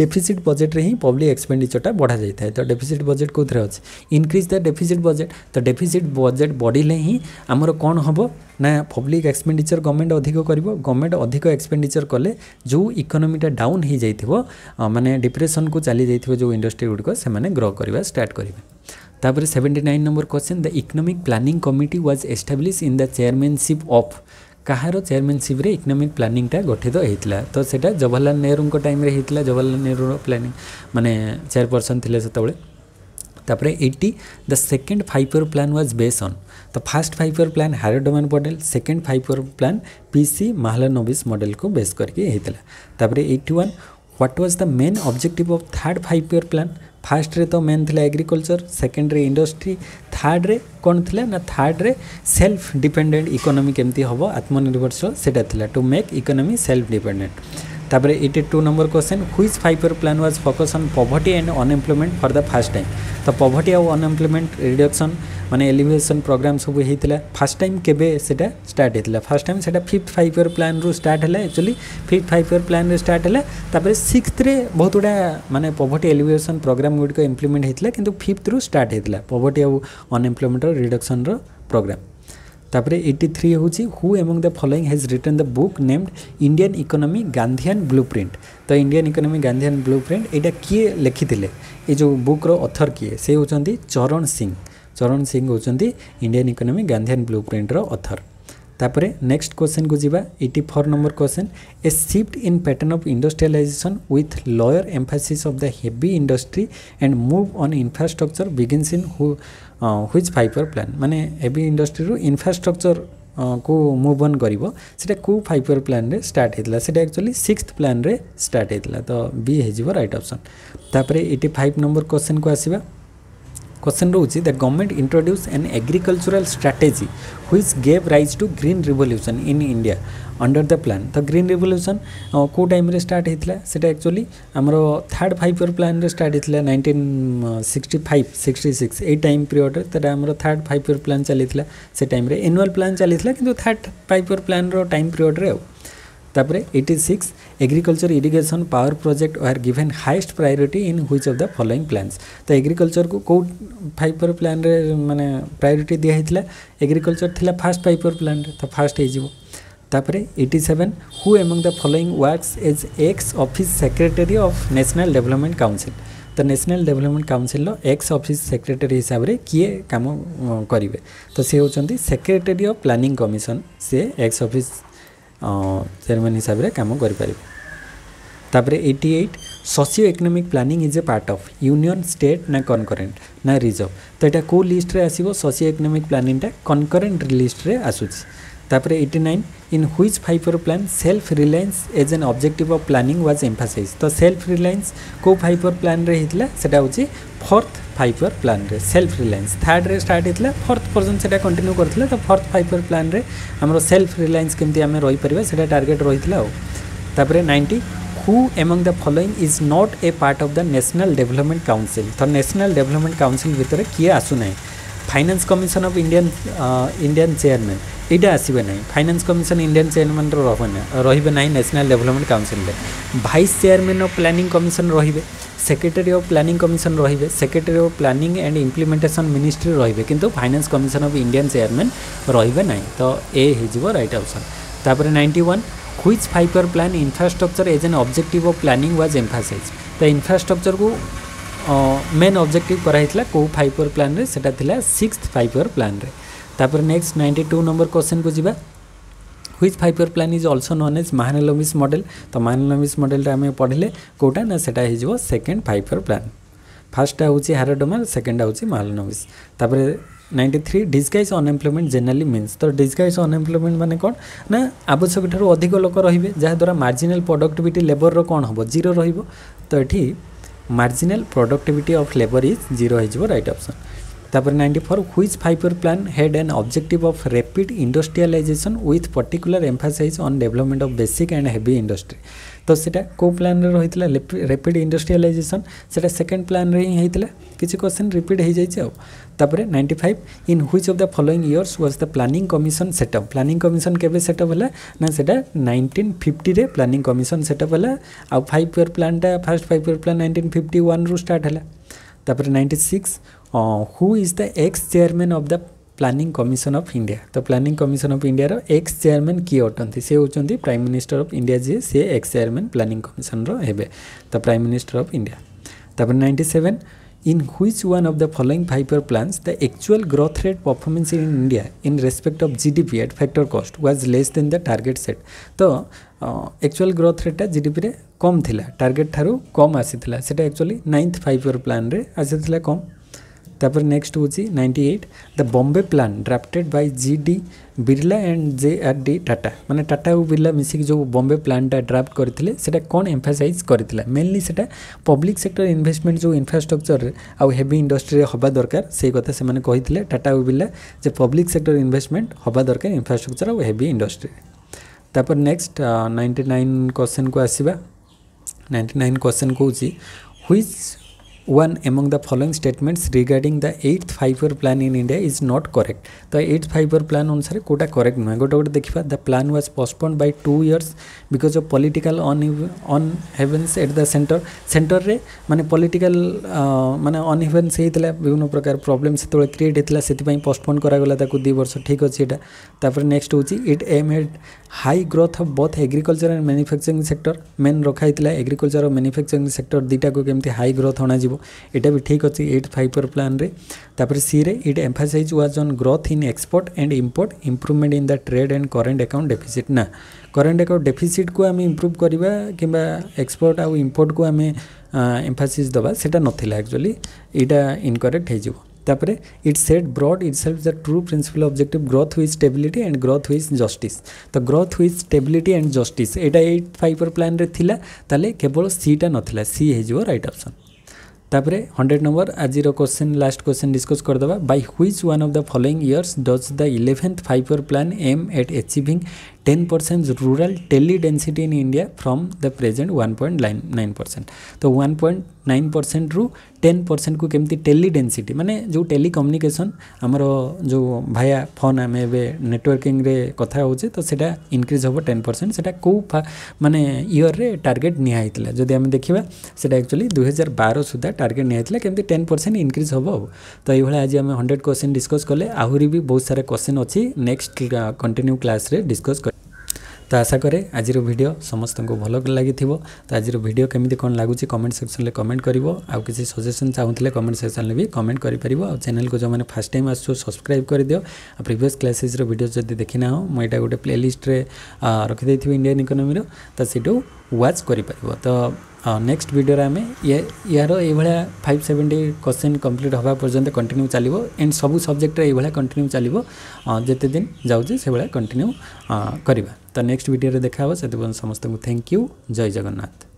S1: ଡେଫିସିଟ୍ ବଜେଟ୍ରେ ହିଁ ପବ୍ଲିକ୍ ଏକ୍ସପେଣ୍ଡିଚରଟା ବଢ଼ା ଯାଇଥାଏ ତ ଡେଫିସିଟ୍ ବଜେଟ୍ କେଉଁଥିରେ ଅଛି ଇନକ୍ରିଜ୍ ଦ ଡେଫିସିଟ୍ ବଜେଟ୍ ତ ଡେଫିସିଟ୍ ବଜେଟ୍ ବଢ଼ିଲେ ହିଁ ଆମର କ'ଣ ହେବ ନା ପବ୍ଲିକ୍ ଏକ୍ସପେଣ୍ଡିଚର ଗଭର୍ଣ୍ଣମେଣ୍ଟ ଅଧିକ କରିବ ଗଭର୍ଣ୍ଣମେଣ୍ଟ ଅଧିକ ଏକ୍ସପେଣ୍ଡିଚର କଲେ ଯେଉଁ ଇକୋନୋମିଟା ଡାଉନ୍ ହୋଇଯାଇଥିବ ମାନେ ଡିପ୍ରେସନ୍କୁ ଚାଲି ଯାଇଥିବ ଯେଉଁ ଇଣ୍ଡଷ୍ଟ୍ରି ଗୁଡ଼ିକ ସେମାନେ ଗ୍ରୋ କରିବା ଷ୍ଟାର୍ଟ କରିବେ ତାପରେ seventy nine number question the economic planning committee was establish in the chairmanship of କାହାର ଚେୟାରମ୍ୟାନସିପ୍ରେ ଇକୋନୋମିକ୍ ପ୍ଲାନିଂଟା ଗଠିତ ହେଇଥିଲା ତ ସେଇଟା ଜବାହରଲାଲ ନେହେରୁଙ୍କ ଟାଇମ୍ରେ ହେଇଥିଲା ଜବାହରଲାଲ ନେହେରୁର ପ୍ଲାନିଂ ମାନେ ଚେୟାରପର୍ସନ୍ ଥିଲେ ସେତେବେଳେ ତାପରେ eighty the second five year plan was base on ତ first five year plan Harrod Domar model second five year plan P C Mahalanobis ମଡେଲ୍କୁ base କରିକି ହେଇଥିଲା ତାପରେ eighty one what was the main objective of third five year plan ଫାର୍ଷ୍ଟରେ ତ main ଥିଲା agriculture ସେକେଣ୍ଡରେ industry ଥାର୍ଡ଼ରେ କ'ଣ ଥିଲା ନା ଥାର୍ଡ଼ରେ ସେଲ୍ଫ ଡିପେଣ୍ଡେଣ୍ଟ ଇକୋନୋମି କେମିତି ହେବ ଆତ୍ମନିର୍ଭରଶୀଳ ସେଇଟା ଥିଲା to make economy self dependent तापर eighty two number question which five year plan was focus on poverty and unemployment for the first time तो पवर्टी आउ अनएम्प्लयमेंट रिडक्शन मैंने एलिभेसन प्रोग्राम सब होता फास्ट टाइम के स्टार्ट होता first time से fifth five year plan रु start actually fifth five year plan रु स्टार्ट सिक्सथे बहुत गुड़ा मैंने पवर्ट एलिभेसन प्रोग्राम गुड़िक इम्प्लीमेंट होता है कि फिफ्थ रु स्टार्ट होता है पवर्ट आउ अनएम्प्लयमेंट रिडक्शन रोग्राम তারপরে এইটি থ্রি হচ্ছে who among the following has written the book named Indian economy Gandhian blueprint তো Indian economy Gandhian blueprint এইটা কিয়ে লেখিলে এই যে বুক্র অথর কিয়ে সে হচ্ছেন চরণ সিং চরণ সিং হচ্ছেন ইন্ডিয়ান ইকোনমি গান্ধিয়ান ব্লু প্রিন্টর অথর ତାପରେ ନେକ୍ସଟ କ୍ୱେଶ୍ଚନକୁ ଯିବା eighty four number question a shift in pattern of industrialisation with lower emphasis of the heavy industry and move on infrastructure begins in who which fibre plan ମାନେ heavy ଇଣ୍ଡଷ୍ଟ୍ରିରୁ infrastructure କୁ move on କରିବ ସେଇଟା କେଉଁ five year ପ୍ଲାନ୍ରେ start ହେଇଥିଲା ସେଇଟା actually sixth ପ୍ଲାନ୍ରେ start ହେଇଥିଲା ତ ବି ହେଇଯିବ ରାଇଟ୍ ଅପ୍ସନ୍ ତାପରେ ଏଇଟି ଫାଇଭ୍ ନମ୍ବର କ୍ୱେଶ୍ଚନ୍କୁ ଆସିବା क्वेश्चन रोचे the government introduce an agricultural strategy which gave rise to green revolution in India under the plan ତ ଗ୍ରୀନ୍ ରିଭଲ୍ୟୁସନ୍ କେଉଁ ଟାଇମ୍ରେ ଷ୍ଟାର୍ଟ ହେଇଥିଲା ସେଇଟା ଆକ୍ଚୁଆଲି ଆମର ଥାର୍ଡ଼ ଫାଇଭ୍ ଇୟର୍ ପ୍ଲାନ୍ରେ ଷ୍ଟାର୍ଟ ହେଇଥିଲା nineteen sixty five sixty six ଏଇ ଟାଇମ୍ ପିରିୟଡ଼ରେ ସେଇଟା ଆମର ଥାର୍ଡ଼ ଫାଇଭ୍ ଇୟର୍ ପ୍ଲାନ୍ ଚାଲିଥିଲା ସେ ଟାଇମ୍ରେ ଆନୁଆଲ୍ ପ୍ଲାନ୍ ଚାଲିଥିଲା କିନ୍ତୁ ଥାର୍ଡ଼ ଫାଇଭ୍ ଇୟର୍ ପ୍ଲାନ୍ର ଟାଇମ୍ ପିରିୟଡ଼ରେ ଆଉ ତାପରେ eighty six agriculture irrigation power project are given highest priority in which of the following plans ତ ଏଗ୍ରିକଲଚରକୁ କେଉଁ ଫାଇପର ପ୍ଲାନ୍ରେ ମାନେ ପ୍ରାୟୋରିଟି ଦିଆହେଇଥିଲା ଏଗ୍ରିକଲଚର ଥିଲା ଫାଷ୍ଟ ଫାଇପର ପ୍ଲାନ୍ରେ ତ ଫାଷ୍ଟ ହେଇଯିବ তাপরে eighty seven who among the following works as ex officio secretary of national development council ତ ନ୍ୟାସନାଲ୍ ଡେଭଲପମେଣ୍ଟ କାଉନସିଲ୍ର ଏକ୍ସ ଅଫିସ୍ ସେକ୍ରେଟାରୀ ହିସାବରେ କିଏ କାମ କରିବେ ତ ସେ ହେଉଛନ୍ତି ସେକ୍ରେଟାରୀ ଅଫ୍ ପ୍ଲାନିଂ କମିଶନ ସେ ଏକ୍ସ ଅଫିସ୍ ଚେୟାରମ୍ୟାନ୍ ହିସାବରେ କାମ କରିପାରିବେ ତାପରେ eighty eight socio economic planning is a part of union state ନା କନକରେଣ୍ଟ ନା ରିଜର୍ଭ ତ ଏଇଟା କେଉଁ ଲିଷ୍ଟରେ ଆସିବ ସୋସିଓ ଇକୋନୋମିକ୍ ପ୍ଲାନିଂଟା କନକରେଣ୍ଟ ଲିଷ୍ଟରେ ଆସୁଛି তারপরে eighty nine in which five year plan self reliance as an objective of planning was emphasize to self reliance কেউ ফাইভ ইয়ার প্ল্যান্রে হয়েছিল সেটা হচ্ছে ফোর্থ ফাইভ ইয়ার প্ল্যান্রে সেলফ রিলায়েন্স থার্ডরে স্টার্ট হয়েছিল ফোর্থ পর্যন্ত সেটা কন্টিন্যু করলে তো ফোর্থ ফাইভ ইয়ার প্ল্যান্রে আমার সেলফ রিলায়েন্স কেমি আমি রইপারা সেটা টার্গেট রয়েছিল আও তারপরে ninety who among the following is not a part of the national development council তো ন্যাশনাল ডেভেলপমেন্ট কাউন্সিল ভিতরে কিয়ে আসু নাই finance commission of Indian Indian chairman এইটা আসবে না ফাইনান্স কমিশন ইন্ডিয়ান চেয়ারম্যান রহবে না রহবে না ন্যাশনাল ডেভেলপমেন্ট কাউন্সিলে vice chairman of planning commission রহবে secretary of planning commission রহবে secretary of planning and implementation ministry রহবে কিন্তু finance commission of Indian chairman রহবে না তো এ হয়ে রাইট অপশন তাপরে ninety one which five year plan infrastructure as an objective of planning was emphasise তা ইনফ্রাস্ট্রকচরକୁ અ main objective કરહિતલા કો ફાઈપર plan રે સેટા થિલા 6થ ફાઈપર plan રે તાપર નેક્સ્ટ 92 નંબર ક્વેશ્ચન કુ જીબા which fiver plan is also known as માહનોમિસ model તો માહનોમિસ model તામે પઢિલે કોટા ના સેટા હીજો સેકન્ડ ફાઈપર પ્લાન ફર્સ્ટ આહુચી હેરડોમર સેકન્ડ આહુચી માહનોમિસ તાપર 93 ડિસગાઈસ અનએમ્પ્લોયમેન્ટ જનરલી મીન્સ તો ડિસગાઈસ અનએમ્પ્લોયમેન્ટ માને કો ના આવશ્યક થર અધિક લોક રહીબે જા હે દ્વારા માર્જિનલ પ્રોડક્ટિવિટી લેબર રો કોન હોબો 0 રહીબો તો એઠી marginal productivity of labor is 0 ହେଇଯିବ right option? তারপরে ninety four which five year plan had an objective of rapid industrialisation with particular emphasize on development of basic and heavy industry তো সেটা কেউ প্ল্যান্রে রয়েছে র্যাপিড ইন্ডস্ট্রিয়ালাইজেসন সেটা second প্ল্যান্রে ହିଁ ହେଇଥିଲା କିଛି କ୍ୱେଶ୍ଚନ୍ ରିପିଟ୍ ହେଇଯାଇଛି ଆଉ ତାପରେ ninety five in which of the following years was the planning commission set up planning commission କେବେ ସେଟଅପ୍ ହେଲା ନା ସେଟା ନାଇଣ୍ଟିନ୍ ଫିଫ୍ଟିରେ ପ୍ଲାନିଂ କମିଶନ ସେଟଅପ୍ ହେଲା ଆଉ five year ପ୍ଲାନ୍ଟା first five year plan nineteen fifty ୱାନ୍ରୁ start ହେଲା ତାପରେ ninety six who is the ex chairman of the planning commission of India ତ ପ୍ଲାନିଂ କମିଶନ ଅଫ୍ ଇଣ୍ଡିଆର ଏକ୍ସ ଚେୟାରମ୍ୟାନ୍ କିଏ ଅଟନ୍ତି ସେ ହେଉଛନ୍ତି ପ୍ରାଇମ୍ ମିନିଷ୍ଟର ଅଫ୍ ଇଣ୍ଡିଆ ଯିଏ ସେ ଏକ୍ସ ଚେୟାରମ୍ୟାନ୍ ପ୍ଲାନିଂ କମିଶନର ହେବେ ତ ପ୍ରାଇମ୍ ମିନିଷ୍ଟର ଅଫ୍ ଇଣ୍ଡିଆ ତାପରେ ninety seven in which one of the following five year plans the actual growth rate performance in india in respect of gdp at factor cost was less than the target set तो actual growth रेटा GDP रे कम थिला target थारु कम आसीथिला सेटा actually ninth five year plan रे आसीथिला कम তারপরে নেক্সট হচ্ছে ninety eight the Bombay plan drafted by G D Birla and J R D Tata মানে টাটা ও বিরলা মিশিকি যে বম্বে প্ল্যানটা ড্রাফট করে সেটা কোণ এম্ফাসাইজ করে মেনলি সেটা পব্লিক সেক্টর ইনভেস্টমেন্ট যে ইনফ্রাষ্ট্রকচরের আউ হেভি ইন্ডস্ট্রিরে হওয়া দরকার সেই কথা সে টাটা ও বিরলা যে পব্লিক সেক্টর ইনভেস্টমেন্ট হওয়া দরকার ইনফ্রাষ্ট্রকচর আউ হেভি ইন্ডস্ট্রিরে তারপর নেক্সট নাইন্টি নাইন কোশ্চেন কু আসবা ninety nine question কৌছি which one among the following statements regarding the 8th five year plan in india is not correct the 8th five year plan ଅନୁସାରେ କୋଉଟା correct ନୁହେଁ ଗୋଟେ ଗୋଟେ ଦେଖିବା the plan was postponed by two years because of political ଅନହେଭେନ୍ସ at the centre ସେଣ୍ଟରରେ ମାନେ political ମାନେ ଅନହେଭେନ୍ସ ହେଇଥିଲା ବିଭିନ୍ନ ପ୍ରକାର ପ୍ରୋବ୍ଲେମ୍ ସେତେବେଳେ କ୍ରିଏଟ୍ ହେଇଥିଲା ସେଥିପାଇଁ ପୋଷ୍ଟପୋଣ୍ଡ କରାଗଲା ତାକୁ ଦୁଇ ବର୍ଷ ଠିକ୍ ଅଛି ଏଇଟା ତାପରେ ନେକ୍ସଟ ହେଉଛି it aimed high growth of both agriculture and manufacturing sector main ରଖା ହେଇଥିଲା ଏଗ୍ରିକଲଚର୍ ଆଉ ମ୍ୟାନୁଫ୍ୟାକ୍ଚରିଂ ସେକ୍ଟର ଦୁଇଟାକୁ କେମିତି ହାଇ ଗ୍ରୋଥ୍ ଅଣାଯିବ ରହିବ ଏଇଟା ବି ଠିକ୍ ଅଛି ଏଇଟ୍ ଫାଇଭର ପ୍ଲାନ୍ରେ ତାପରେ ସିରେ it emphasise was on growth in export and import improvement in the trade and current account deficit ନା କରେଣ୍ଟ ଆକାଉଣ୍ଟ ଡେଫିସିଟ୍କୁ ଆମେ ଇମ୍ପ୍ରୁଭ୍ କରିବା କିମ୍ବା ଏକ୍ସପୋର୍ଟ ଆଉ ଇମ୍ପୋର୍ଟକୁ ଆମେ ଏମ୍ଫାସିସ୍ ଦେବା ସେଇଟା ନଥିଲା ଆକ୍ଚୁଆଲି ଏଇଟା ଇନକରେକ୍ଟ ହେଇଯିବ ତାପରେ it set broad it self the two principal objective growth with stability and growth with justice ତ growth with stability and justice ଏଇଟା ଏଇଟ୍ ଫାଇଭର ପ୍ଲାନ୍ରେ ଥିଲା ତାହେଲେ କେବଳ ସିଟା ନଥିଲା ସି ହେଇଯିବ ରାଇଟ୍ ଅପ୍ସନ୍ ତାପରେ ହଣ୍ଡ୍ରେଡ଼ ନମ୍ବର ଆଜିର କ୍ୱେଶ୍ଚିନ୍ ଲାଷ୍ଟ କ୍ୱେଶ୍ଚିନ୍ ଡିସ୍କସ୍ କରିଦେବା by which one of the following years does the eleventh fiver plan aim at achieving 10% rural tele density in India from the present 1.9% तो 1.9% ରୁ 10% କୁ କେମିତି ଟେଲି density ମାନେ ଯେଉଁ ଟେଲି communication ଆମର ଯେଉଁ ଭାୟା ଫୋନ୍ ଆମେ ଏବେ ନେଟୱାର୍କିଂରେ କଥା ହେଉଛେ ତ ସେଇଟା ଇନକ୍ରିଜ୍ ହେବ ଟେନ୍ ପରସେଣ୍ଟ ସେଇଟା କେଉଁ ମାନେ ଇୟର୍ରେ ଟାର୍ଗେଟ୍ ନିଆ ହେଇଥିଲା ଯଦି ଆମେ ଦେଖିବା ସେଇଟା ଆକ୍ଚୁଆଲି ଦୁଇହଜାର ବାର ସୁଦ୍ଧା ଟାର୍ଗେଟ୍ ନିଆ ହେଇଥିଲା କେମିତି ଟେନ୍ ପରସେଣ୍ଟ ଇନକ୍ରିଜ୍ ହେବ ଆଉ ତ ଏଇଭଳିଆ ଆଜି ଆମେ ହଣ୍ଡ୍ରେଡ଼ କୋଶ୍ଚିନ୍ ଡିସ୍କସ୍ କଲେ ଆହୁରି ବି ବହୁତ ସାରା କୋଶ୍ଚିନ୍ ଅଛି ନେକ୍ସଟ କଣ୍ଟିନ୍ୟୁ କ୍ଲାସ୍ରେ ଡିସ୍କସ୍ ତ ଆଶା କରେ ଆଜିର ଭିଡ଼ିଓ ସମସ୍ତଙ୍କୁ ଭଲ ଲାଗିଥିବ ତ ଆଜିର ଭିଡ଼ିଓ କେମିତି କ'ଣ ଲାଗୁଛି କମେଣ୍ଟ ସେକ୍ସନରେ କମେଣ୍ଟ କରିବ ଆଉ କିଛି ସଜେସନ୍ ଚାହୁଁଥିଲେ କମେଣ୍ଟ ସେକ୍ସନରେ ବି କମେଣ୍ଟ କରିପାରିବ ଆଉ ଚ୍ୟାନେଲକୁ ଯେଉଁମାନେ ଫାର୍ଷ୍ଟ ଟାଇମ୍ ଆସୁଛୁ ସବସ୍କ୍ରାଇବ୍ କରିଦିଅ ଆଉ ପ୍ରିଭିୟସ୍ କ୍ଲାସେସ୍ର ଭିଡ଼ିଓ ଯଦି ଦେଖିନାହଁ ମୁଁ ଏଇଟା ଗୋଟେ ପ୍ଲେଲିଷ୍ଟରେ ରଖିଦେଇଥିବି ଇଣ୍ଡିଆନ୍ ଇକୋନୋମିର ତ ସେଇଠୁ ୱାଚ୍ କରିପାରିବ ତ ନେକ୍ସଟ ଭିଡ଼ିଓରେ ଆମେ ଏହାର ଏଇଭଳିଆ ଫାଇଭ୍ ସେଭେଣ୍ଟି କୋଶ୍ଚିନ୍ କମ୍ପ୍ଲିଟ୍ ହେବା ପର୍ଯ୍ୟନ୍ତ କଣ୍ଟିନ୍ୟୁ ଚାଲିବ ଏଣ୍ଡ ସବୁ ସବଜେକ୍ଟରେ ଏଇଭଳିଆ କଣ୍ଟିନ୍ୟୁ ଚାଲିବ ଯେତେ ଦିନ ଯାଉଛି ସେଭଳିଆ କଣ୍ଟିନ୍ୟୁ କରିବା ତ ନେକ୍ସଟ ଭିଡ଼ିଓରେ ଦେଖା ହେବ ସେଥିପାଇଁ ସମସ୍ତଙ୍କୁ ଥ୍ୟାଙ୍କ ୟୁ ଜୟ ଜଗନ୍ନାଥ